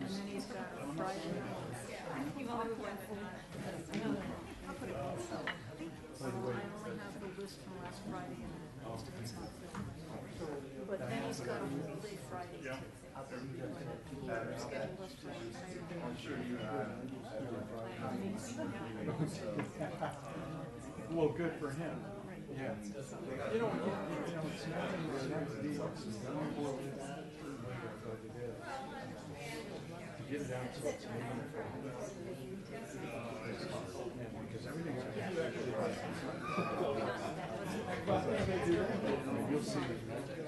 and then he's got Friday. I'll put it on. I only have the list from last Friday and most of it's not filled. But then he's got a whole day Friday. Well, good for him. Yeah. You know, you know, it's next deal. To get it out to Because everything's. You'll see,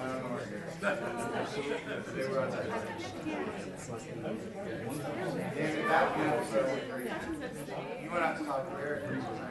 You Eric recently.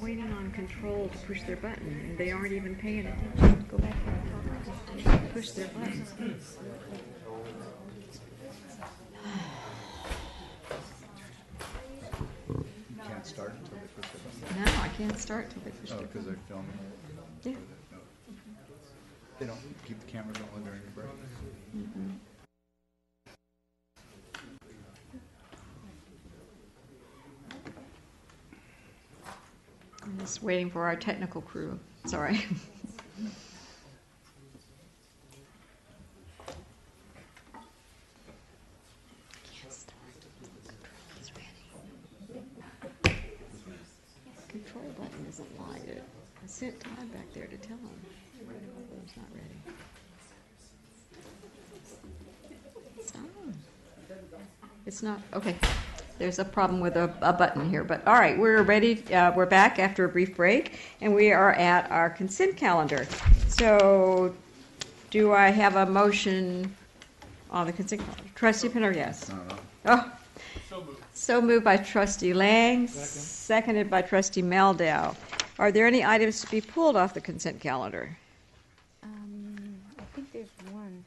Waiting on control to push their button, and they aren't even paying attention. Go back and talk. Push their button. Can't start until they push the button. No, I can't start till they push Oh, their because they're filming. Yeah. They don't keep the camera going during the break. Mm-mm. I'm waiting for our technical crew. Sorry. Control button isn't. I sent Todd back there to tell him. It's not ready. It's. It's not, okay. There's a problem with a, a button here, but all right, we're ready. Uh, we're back after a brief break, and we are at our consent calendar. So, do I have a motion on the consent calendar? Trustee Prendergast? Oh, so moved by Trustee Lang, seconded by Trustee Meldau. Are there any items to be pulled off the consent calendar? Um, I think there's one.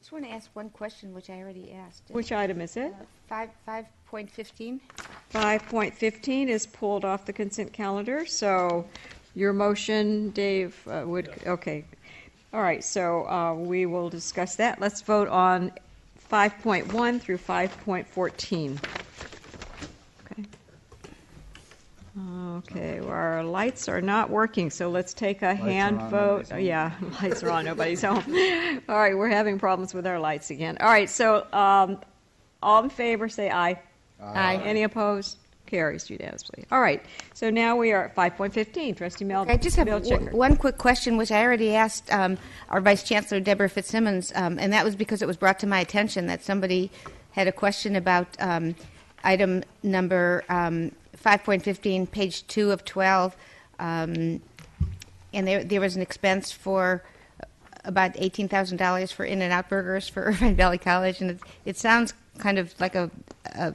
Just want to ask one question, which I already asked. Which item is it? Uh, Five, five point fifteen? 5.15 is pulled off the consent calendar, so your motion, Dave, uh, would, okay. All right, so uh, we will discuss that. Let's vote on 5.1 through 5.14. Okay, well, our lights are not working, so let's take a Lights hand on, vote. nobody's home. Yeah, lights are on, nobody's home. All right, we're having problems with our lights again. All right, so um, all in favor, say aye. Aye. Any opposed? Carries unanimously. All right, so now we are at 5.15. Trustee Mel. I just have w- one quick question, which I already asked um, our Vice Chancellor, Deborah Fitzsimmons, um, and that was because it was brought to my attention that somebody had a question about um, item number um, 5.15, page 2 of 12. Um, and there, there was an expense for about $18,000 for In and Out Burgers for Irvine Valley College, and it, it sounds kind of like a, a,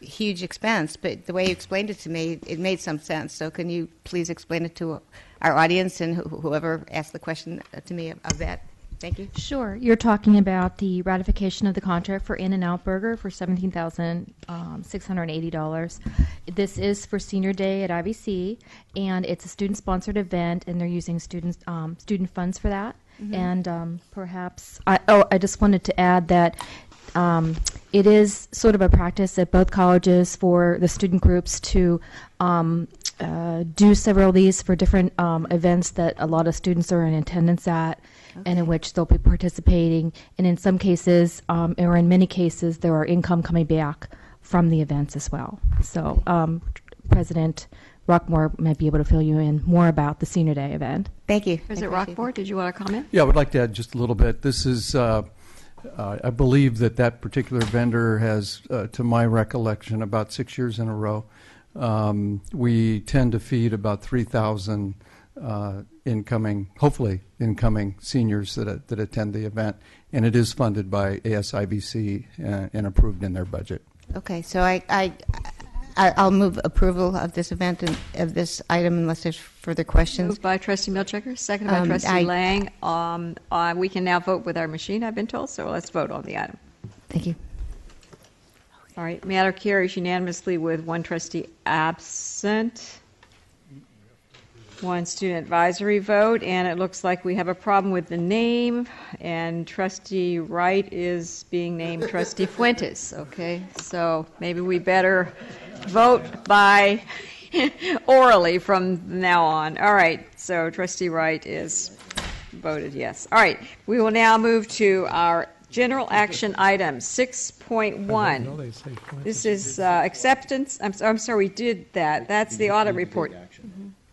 a huge expense, but the way you explained it to me, it made some sense. So, can you please explain it to our audience and who, whoever asked the question to me of that? Thank you. Sure. You're talking about the ratification of the contract for In and Out Burger for seventeen thousand um, six hundred eighty dollars. This is for Senior Day at IVC, and it's a student-sponsored event, and they're using students um, student funds for that. Mhm. And um, perhaps I, oh, I just wanted to add that. Um, it is sort of a practice at both colleges for the student groups to um, uh, do several of these for different um, events that a lot of students are in attendance at and in which they'll be participating. And in some cases, um, or in many cases, there are income coming back from the events as well. So, um, President Roquemore might be able to fill you in more about the Senior Day event. Thank you. President Roquemore, did you want to comment? Yeah, I would like to add just a little bit. This is, uh, uh, I believe that that particular vendor has, uh, to my recollection, about six years in a row. Um, we tend to feed about 3,000 uh, incoming, hopefully incoming seniors that, uh, that attend the event, and it is funded by ASIVC uh, and approved in their budget. Okay, so I, I, I- I'll move approval of this event and of this item unless there's further questions. Moved by Trustee Milchiker, second by Um, Trustee I- Lang. Um, uh, we can now vote with our machine, I've been told, so let's vote on the item. Thank you. All right, matter carries unanimously with one trustee absent. One student advisory vote, and it looks like we have a problem with the name, and trustee Wright is being named trustee Fuentes, okay? So maybe we better vote by orally from now on. All right, so trustee Wright is voted yes. All right, we will now move to our general action item, 6.1. This is uh, acceptance, I'm, so- I'm sorry, we did that. That's the audit report.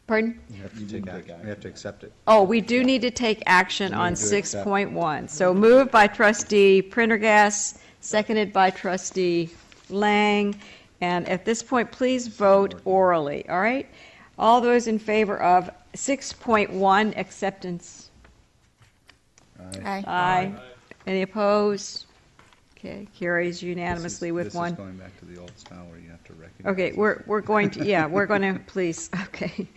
Pardon? You have to take action. We have to accept it. Oh, we do need to take action on Move to accept. 6.1. So moved by trustee Prendergast, seconded by trustee Lang. And at this point, please vote orally, all right? All those in favor of 6.1 acceptance? Aye. Aye. Any opposed? Okay, carries unanimously with one. This is going back to the old style where you have to recognize. Okay, we're, we're going to, yeah, we're going to, please, okay.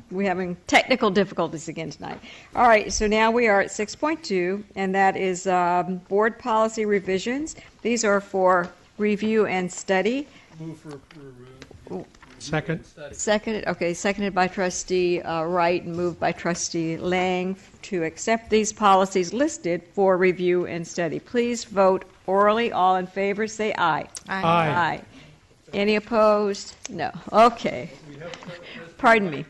We're having technical difficulties again tonight. All right, so now we are at 6.2, and that is um, board policy revisions. These are for review and study. Move for approval. Second. Seconded, okay, seconded by trustee uh, Wright and moved by trustee Lang to accept these policies listed for review and study. Please vote orally. All in favor, say aye. Aye. Aye. Aye. Any opposed? No. Okay. Pardon me.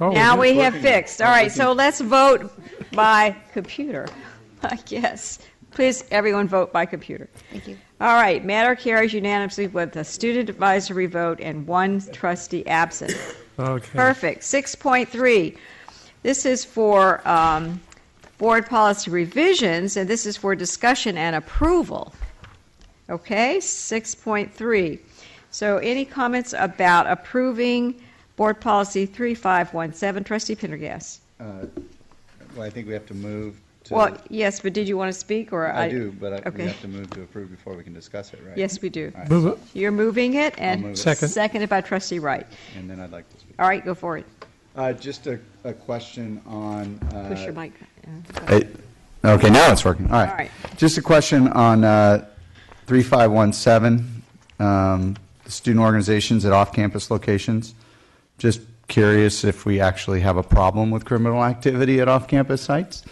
Oh, Now we have fixed. All right, so let's vote by computer, I guess. Please, everyone vote by computer. Thank you. All right, matter carries unanimously with a student advisory vote and one trustee absent. Okay. Perfect. 6.3. This is for um, board policy revisions, and this is for discussion and approval. Okay, 6.3. So any comments about approving board policy 3517? Trustee Prendergast? Uh, Well, I think we have to move to. Well, yes, but did you want to speak, or? I do, but I- we Okay. have to move to approve before we can discuss it, right? Yes, we do. All right, Move it. You're moving it, I'll and move it. Second. seconded by trustee Wright. And then I'd like to speak. All right, go for it. Uh, Just a, a question on. uh, Push your mic. uh, go. Hey, Okay, now it's working. All All right. right. Just a question on uh, 3517, um, the student organizations at off-campus locations. Just curious if we actually have a problem with criminal activity at off-campus sites?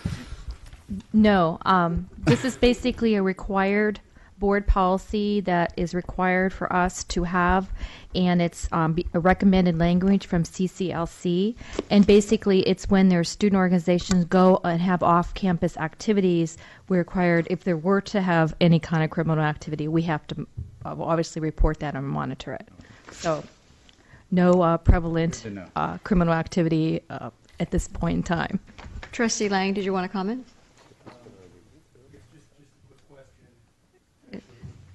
No, um, this is basically a required board policy that is required for us to have, and it's um, a recommended language from CCLC. And basically, it's when their student organizations go and have off-campus activities, we're required, if there were to have any kind of criminal activity, we have to uh, will obviously report that and monitor it. So, no uh, prevalent Good to know. uh, criminal activity uh, at this point in time. Trustee Lang, did you want to comment?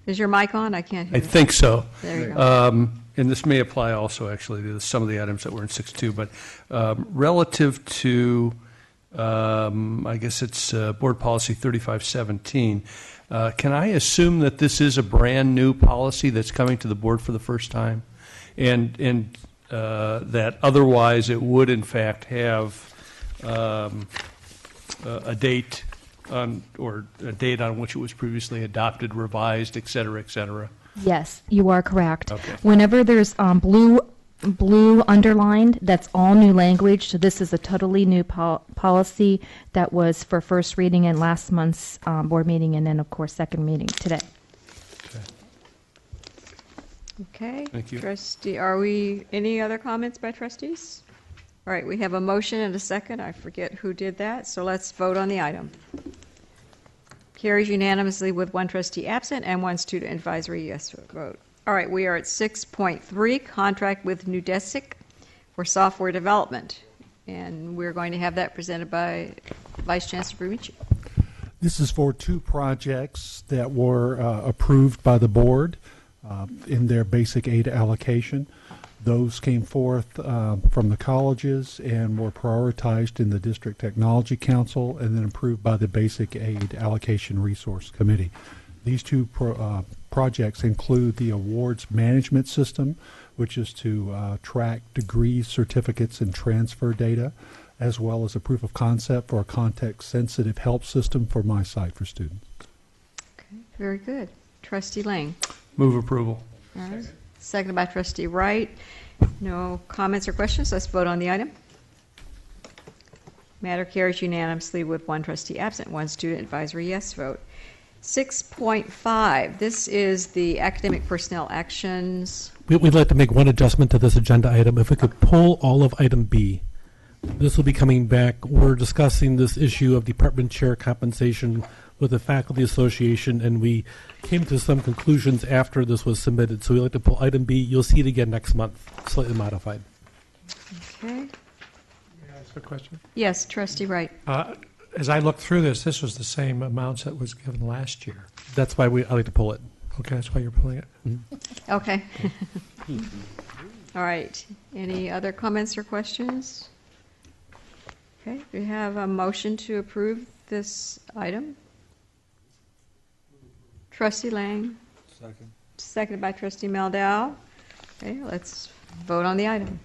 Is your mic on? I can't hear. I think so. There you go. Um, And this may apply also, actually, to some of the items that were in 6.2, but um, relative to, um, I guess it's uh, Board Policy 3517, uh, can I assume that this is a brand-new policy that's coming to the board for the first time? And, and uh, that otherwise it would in fact have um, a a date on, or a date on which it was previously adopted, revised, et cetera, et cetera? Yes, you are correct. Okay. Whenever there's um, blue blue underlined, that's all new language. So this is a totally new pol- policy that was for first reading in last month's um, board meeting, and then of course second meeting today. Okay. Thank you. Trustee, are we, any other comments by trustees? All right, we have a motion and a second. I forget who did that, so let's vote on the item. Carries unanimously with one trustee absent and one student advisory yes vote. All right, we are at 6.3, contract with Neudesic for software development. And we're going to have that presented by Vice Chancellor Bramucci. This is for two projects that were uh, approved by the board uh, in their basic aid allocation. Those came forth uh, from the colleges and were prioritized in the District Technology Council and then approved by the Basic Aid Allocation Resource Committee. These two pro- uh, projects include the awards management system, which is to uh, track degrees, certificates, and transfer data, as well as a proof of concept for a context-sensitive help system for my site for students. Okay, very good. Trustee Lang. Move approval. All right. Seconded by trustee Wright. No comments or questions? Let's vote on the item. Matter carries unanimously with one trustee absent, one student advisory yes vote. 6.5, this is the academic personnel actions. We- We'd like to make one adjustment to this agenda item. If we could pull all of item B. This will be coming back. We're discussing this issue of department chair compensation with the faculty association, and we came to some conclusions after this was submitted. So we'd like to pull item B. You'll see it again next month, slightly modified. Okay. May I ask a question? Yes, trustee Wright. Uh, As I looked through this, this was the same amounts that was given last year. That's why we, I like to pull it. Okay, that's why you're pulling it? Mm-hmm. Okay. All right. Any other comments or questions? Okay, we have a motion to approve this item. Trustee Lang, Second. seconded by trustee Meldau. Okay, let's vote on the item.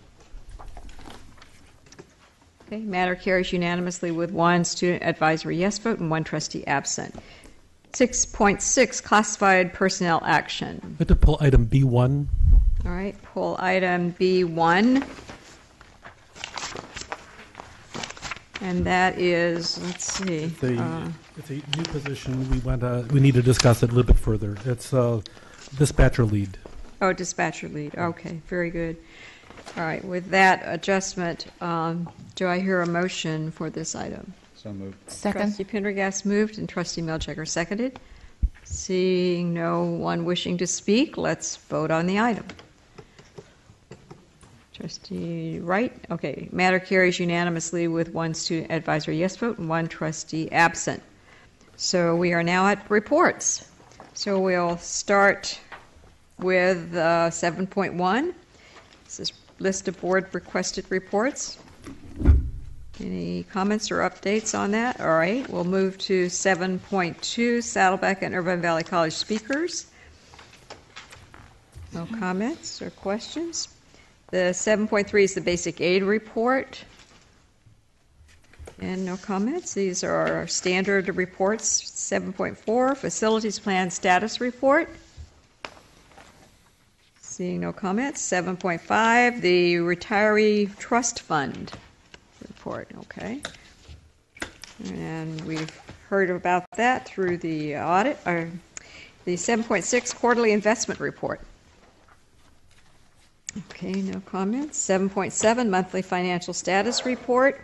Okay, matter carries unanimously with one student advisory yes vote and one trustee absent. 6.6, classified personnel action. I'd like to pull item B1. All right, pull item B1. And that is, let's see. It's a, uh, it's a new position. We want to, we need to discuss it a little bit further. It's uh, dispatcher lead. Oh, dispatcher lead, okay, very good. All right, with that adjustment, um, do I hear a motion for this item? So moved. Second. Trustee Prendergast moved and trustee Milchiker seconded. Seeing no one wishing to speak, let's vote on the item. Trustee Wright, okay, matter carries unanimously with one student advisory yes vote and one trustee absent. So we are now at reports. So we'll start with uh, 7.1. List of board requested reports. Any comments or updates on that? All right, we'll move to 7.2, Saddleback and Irvine Valley College speakers. No comments or questions? The 7.3 is the basic aid report. And no comments. These are our standard reports. 7.4, facilities plan status report. Seeing no comments. 7.5, the retiree trust fund report. Okay. And we've heard about that through the audit, or the 7.6 quarterly investment report. Okay, no comments. 7.7 monthly financial status report.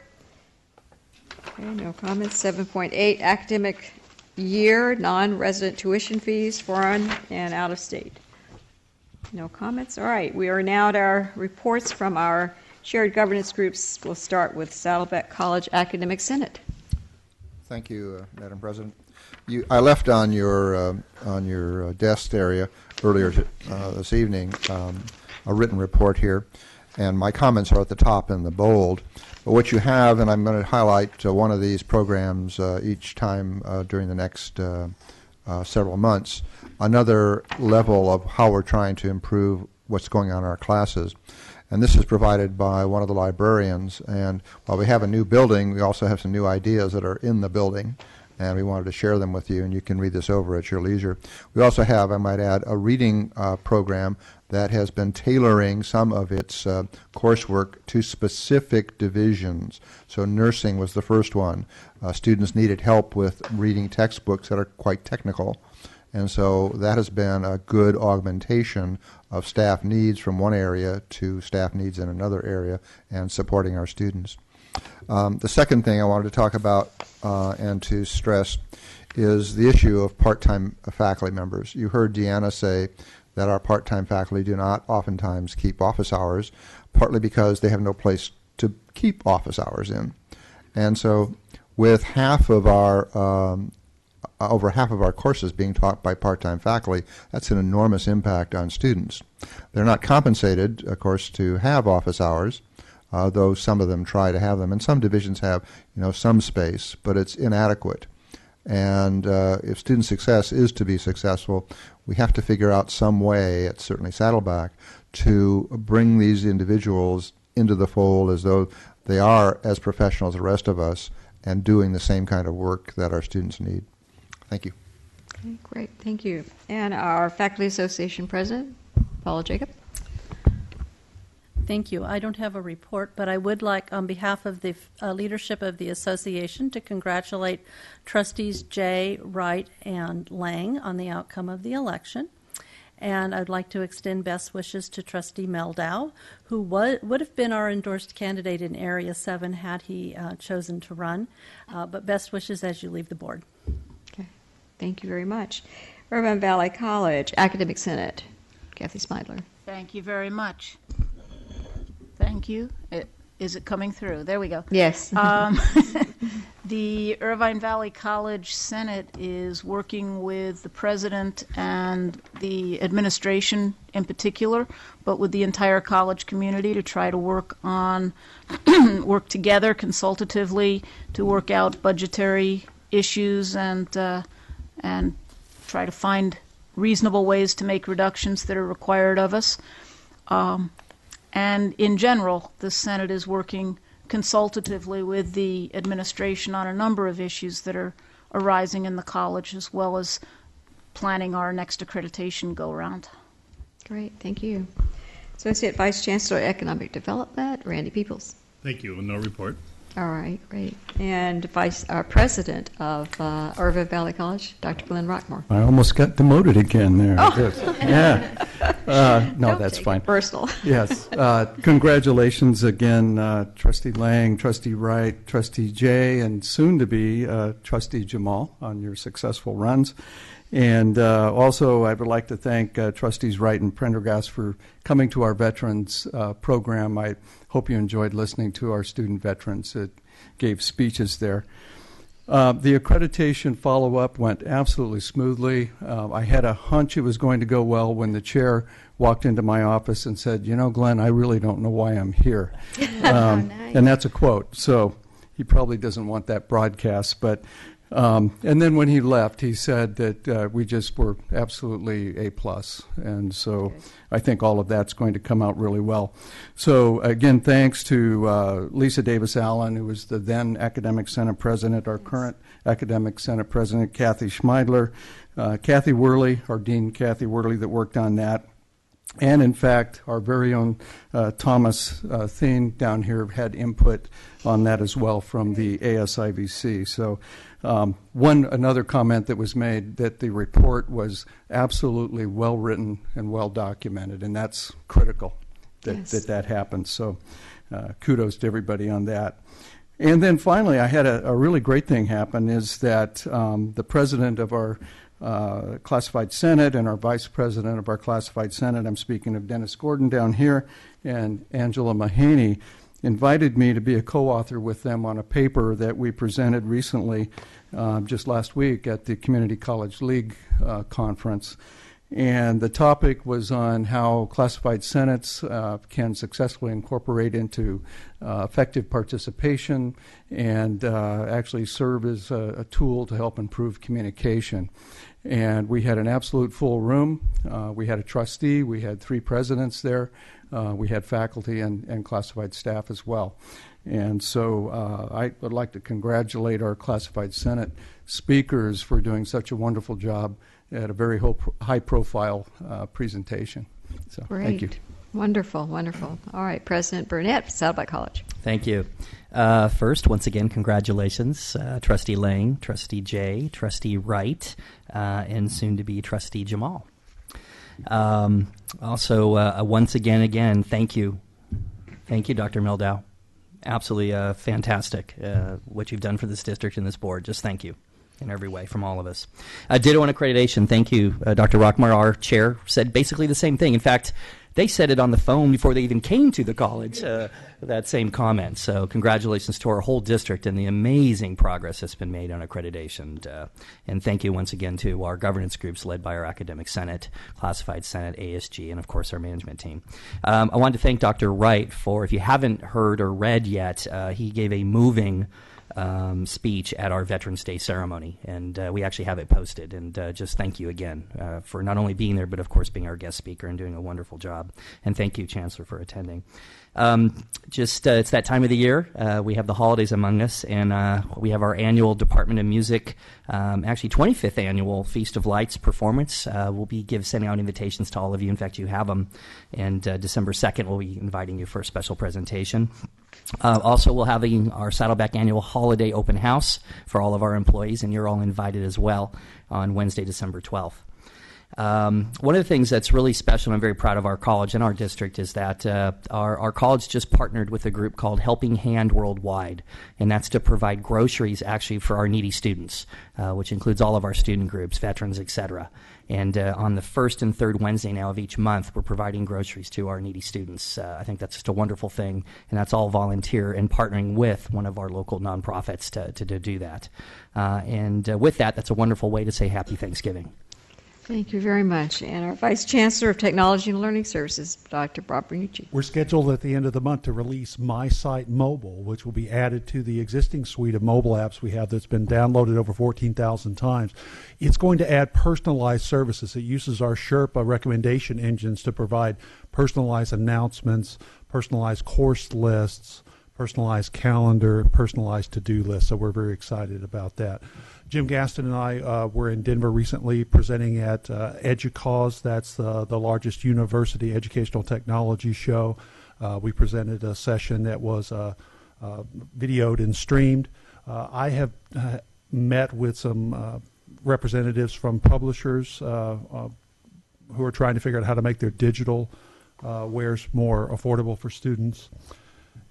Okay, no comments. 7.8 academic year non-resident tuition fees, foreign and out of state. No comments. All right, we are now at our reports from our shared governance groups. We'll start with Saddleback College Academic Senate. Thank you, uh, Madam President. You, I left on your uh, on your uh, desk area earlier to, uh, this evening um, a written report here, and my comments are at the top in the bold. But what you have, and I'm going to highlight uh, one of these programs uh, each time during the next uh, several months, another level of how we're trying to improve what's going on in our classes. And this is provided by one of the librarians. And while we have a new building, we also have some new ideas that are in the building. And we wanted to share them with you, and you can read this over at your leisure. We also have, I might add, a reading uh, program that has been tailoring some of its uh, coursework to specific divisions. So, nursing was the first one. Uh, students needed help with reading textbooks that are quite technical. And so that has been a good augmentation of staff needs from one area to staff needs in another area and supporting our students. Um, the second thing I wanted to talk about uh, and to stress is the issue of part-time faculty members. You heard Deanna say that our part-time faculty do not oftentimes keep office hours, partly because they have no place to keep office hours in. And so with half of our um, uh, over half of our courses being taught by part-time faculty, that's an enormous impact on students. They're not compensated, of course, to have office hours, uh, though some of them try to have them, and some divisions have, you know, some space, but it's inadequate. And uh, if student success is to be successful, we have to figure out some way, at certainly Saddleback, to bring these individuals into the fold as though they are as professional as the rest of us and doing the same kind of work that our students need. Thank you. Okay, great, thank you. And our Faculty Association President, Paula Jacob. Thank you. I don't have a report, but I would like, on behalf of the uh, leadership of the association, to congratulate trustees Jay, Wright, and Lang on the outcome of the election. And I'd like to extend best wishes to Trustee Meldau, who wa- would have been our endorsed candidate in Area 7 had he uh, chosen to run. Uh, but best wishes as you leave the board. Okay. Thank you very much. Irvine Valley College Academic Senate, Kathy Schmeidler. Thank you very much. Thank you. It, is it coming through? There we go. Yes. Um, the Irvine Valley College Senate is working with the president and the administration in particular, but with the entire college community to try to work on, work together consultatively to work out budgetary issues and uh, and try to find reasonable ways to make reductions that are required of us. Um, and in general, the Senate is working consultatively with the administration on a number of issues that are arising in the college, as well as planning our next accreditation go round. Great, thank you. Associate Vice Chancellor Economic Development, Randy Peoples. Thank you. and No report. All right, great. And Vice uh, President of uh, Irvine Valley College, Dr. Glenn Roquemore. I almost got demoted again there. Oh. Yes. Yeah. Uh, no, Don't that's take it fine. personal. yes. Uh, congratulations again, uh, Trustee Lang, Trustee Wright, Trustee Jay, and soon to be uh, Trustee Jemal on your successful runs. And uh, also, I would like to thank uh, Trustees Wright and Prendergast for coming to our veterans uh, program. I hope you enjoyed listening to our student veterans that gave speeches there. Uh, the accreditation follow up went absolutely smoothly. Uh, I had a hunch it was going to go well when the chair walked into my office and said, You know, Glenn, I really don't know why I'm here. Um, And that's a quote. So he probably doesn't want that broadcast. But um, and then when he left, he said that uh, we just were absolutely a plus, and so I think all of that's going to come out really well. So again, thanks to uh, Lisa Davis Allen, who was the then academic senate president, our current academic senate president, Kathy Schmeidler, uh, Kathy Worley, our dean Kathy Worley, that worked on that. And in fact, our very own uh, Thomas uh, Thien down here had input on that as well from the ASIVC. So, um, one another comment that was made that the report was absolutely well written and well documented, and that's critical that Yes. that, that happened. So, uh, kudos to everybody on that. And then finally, I had a, a really great thing happen is that um, the president of our uh, classified senate and our vice president of our classified senate, I'm speaking of Dennis Gordon down here, and Angela Mahaney, invited me to be a co-author with them on a paper that we presented recently, um, just last week at the Community College League uh, conference. And the topic was on how classified senates uh, can successfully incorporate into uh, effective participation and uh, actually serve as a, a tool to help improve communication. And we had an absolute full room. Uh, we had a trustee, we had three presidents there, uh, we had faculty and, and classified staff as well. And so uh, I would like to congratulate our classified senate speakers for doing such a wonderful job at a very ho- high profile uh, presentation. So Great. thank you. Wonderful, wonderful. All right, President Burnett, Saddleback College. Thank you. Uh, first, once again, congratulations, uh, Trustee Lang, Trustee Jay, Trustee Wright, uh, and soon to be Trustee Jemal. Um, also, uh, once again, again, thank you. Thank you, Dr. Meldau. Absolutely uh, fantastic uh, what you've done for this district and this board. Just thank you in every way from all of us. Uh, ditto on accreditation. Thank you, uh, Dr. Roquemore. Our chair said basically the same thing. In fact, they said it on the phone before they even came to the college, uh, that same comment. So, congratulations to our whole district and the amazing progress that's been made on accreditation. Uh, and thank you once again to our governance groups led by our academic senate, classified senate, ASG, and of course our management team. Um, I wanted to thank Dr. Wright for, if you haven't heard or read yet, uh, he gave a moving um, speech at our Veterans Day ceremony, and uh, we actually have it posted. And uh, just thank you again uh, for not only being there, but of course being our guest speaker and doing a wonderful job. And thank you, Chancellor, for attending. Um, just uh, it's that time of the year. Uh, we have the holidays among us, and uh, we have our annual Department of Music, um, actually 25th annual Feast of Lights performance. Uh, we'll be give sending out invitations to all of you. In fact, you have them. And uh, December 2nd, we'll be inviting you for a special presentation. Uh, also, we'll have our Saddleback annual holiday open house for all of our employees, and you're all invited as well on Wednesday, December 12th. Um, one of the things that's really special, and I'm very proud of our college and our district, is that uh, our, our college just partnered with a group called Helping Hand Worldwide, and that's to provide groceries actually for our needy students, uh, which includes all of our student groups, veterans, etc. And uh, on the first and third Wednesday now of each month, we're providing groceries to our needy students. Uh, I think that's just a wonderful thing, and that's all volunteer and partnering with one of our local nonprofits to, to, to do that. Uh, and uh, with that, that's a wonderful way to say Happy Thanksgiving. Thank you very much. And our Vice Chancellor of Technology and Learning Services, Dr. Bob Bramucci. We're scheduled at the end of the month to release My Site Mobile, which will be added to the existing suite of mobile apps we have that's been downloaded over 14,000 times. It's going to add personalized services. It uses our Sherpa recommendation engines to provide personalized announcements, personalized course lists, personalized calendar, personalized to-do lists. So we're very excited about that. Jim Gaston and I uh, were in Denver recently presenting at uh, EDUCAUSE. That's uh, the largest university educational technology show. Uh, we presented a session that was uh, uh, videoed and streamed. Uh, I have met with some representatives from publishers who are trying to figure out how to make their digital wares more affordable for students.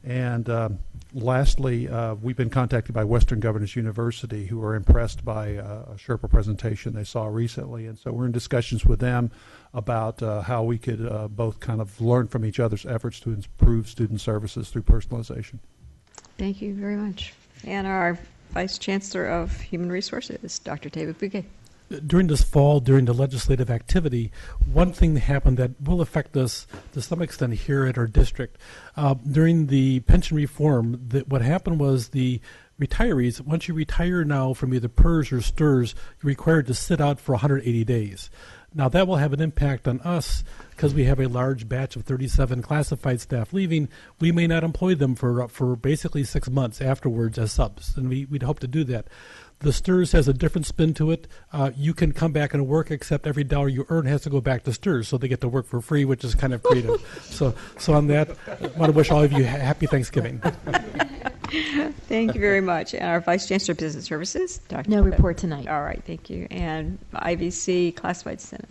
And um, lastly, uh, we've been contacted by Western Governors University, who are impressed by uh, a Sherpa presentation they saw recently, and so we're in discussions with them about uh, how we could uh, both kind of learn from each other's efforts to improve student services through personalization. Thank you very much. And our Vice Chancellor of Human Resources, Dr. David Bugay. During this fall, during the legislative activity, one thing that happened that will affect us to some extent here at our district. Uh, during the pension reform, that what happened was the retirees, once you retire now from either PERS or STRS, you're required to sit out for 180 days. Now, that will have an impact on us because we have a large batch of 37 classified staff leaving. We may not employ them for, for basically six months afterwards as subs, and we, we'd hope to do that. The STRS has a different spin to it. Uh, you can come back and work, except every dollar you earn has to go back to STRS, so they get to work for free, which is kind of creative. so, so on that, I want to wish all of you ha- happy Thanksgiving. Thank you very much. And our Vice Chancellor of Business Services, Dr. No report tonight. All right, thank you. And IVC Classified Senate.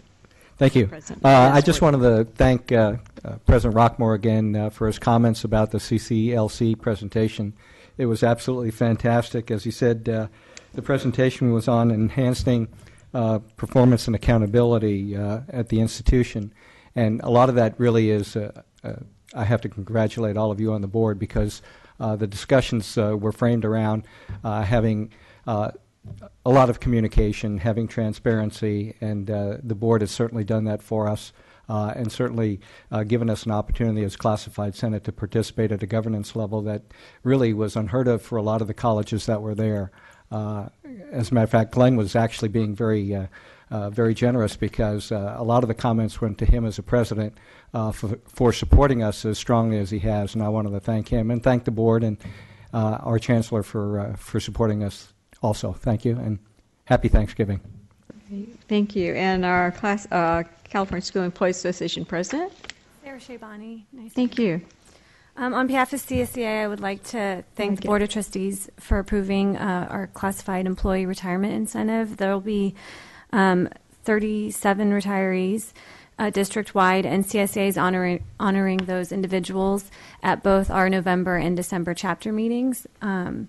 Thank you. President. Uh, I just wanted to thank uh, uh, President Roquemore again uh, for his comments about the CCLC presentation. It was absolutely fantastic. As he said, uh, the presentation was on enhancing uh, performance and accountability uh, at the institution. And a lot of that really is, uh, uh, I have to congratulate all of you on the board because uh, the discussions uh, were framed around having a lot of communication, having transparency, and the board has certainly done that for us. And certainly given us an opportunity as classified senate to participate at a governance level that really was unheard of for a lot of the colleges that were there. Uh, as a matter of fact, Glenn was actually being very, uh, uh, very generous because uh, a lot of the comments went to him as a president uh, for, for supporting us as strongly as he has, and I wanted to thank him and thank the board and uh, our chancellor for uh, for supporting us also. Thank you and happy Thanksgiving. Thank you. And our class, uh, California School Employees Association President. Sarah Shabani. Nice to Thank you. Um, on behalf of CSEA, I would like to thank the Board of Trustees for approving uh, our classified employee retirement incentive. There will be um, 37 retirees uh, district-wide, and CSEA is honoring, honoring those individuals at both our November and December chapter meetings. Um,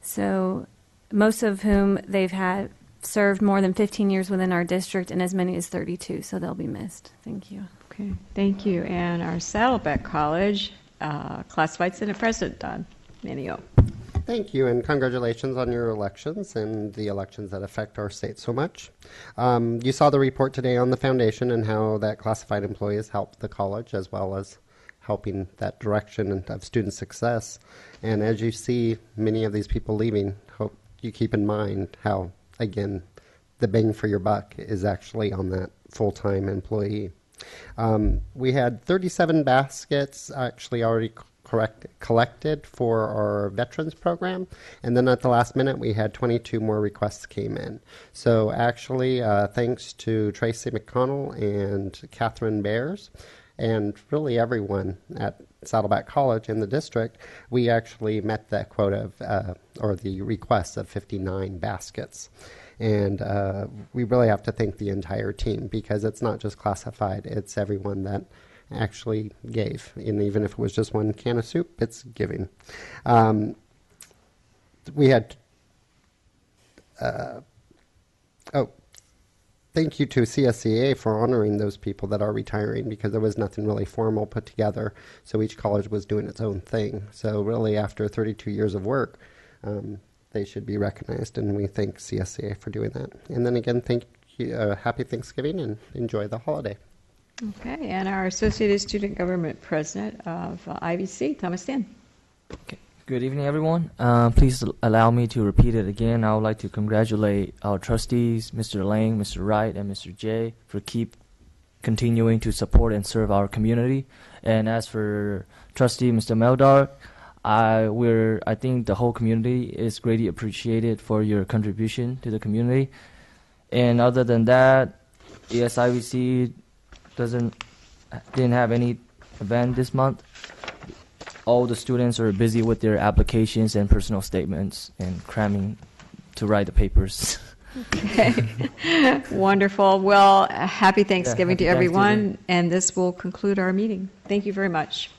so, most of whom they've had served more than 15 years within our district, and as many as 32. So they'll be missed. Thank you. Okay, thank you. And our Saddleback College uh, Classified Senate President, Don Manio. Thank you, and congratulations on your elections and the elections that affect our state so much. Um, you saw the report today on the foundation and how that classified employees help the college as well as helping that direction of student success. And as you see many of these people leaving, hope you keep in mind how, again, the bang for your buck is actually on that full time employee. Um, we had 37 baskets actually already correct, collected for our veterans program, and then at the last minute we had 22 more requests came in. So actually, uh, thanks to Tracy McConnell and Catherine Bears, and really everyone at Saddleback College in the district, we actually met that quota of, uh, or the request of 59 baskets. And uh, we really have to thank the entire team because it's not just classified, it's everyone that actually gave. And even if it was just one can of soup, it's giving. Um, we had, uh, oh, thank you to CSEA for honoring those people that are retiring because there was nothing really formal put together. So each college was doing its own thing. So really, after 32 years of work, um, they should be recognized, and we thank CSEA for doing that. And then again, thank you, uh, happy Thanksgiving, and enjoy the holiday. Okay, and our Associated Student Government President of uh, IVC, Thomas Stan. Okay. Good evening, everyone. Uh, please allow me to repeat it again. I would like to congratulate our trustees, Mr. Lang, Mr. Wright, and Mr. Jay, for keep continuing to support and serve our community. And as for Trustee Mr. Meldau, I we're I think the whole community is greatly appreciated for your contribution to the community. And other than that, ASIVC doesn't didn't have any event this month. All the students are busy with their applications and personal statements and cramming to write the papers. Okay. Wonderful. Well, happy Thanksgiving happy to everyone, Thanksgiving. and this will conclude our meeting. Thank you very much.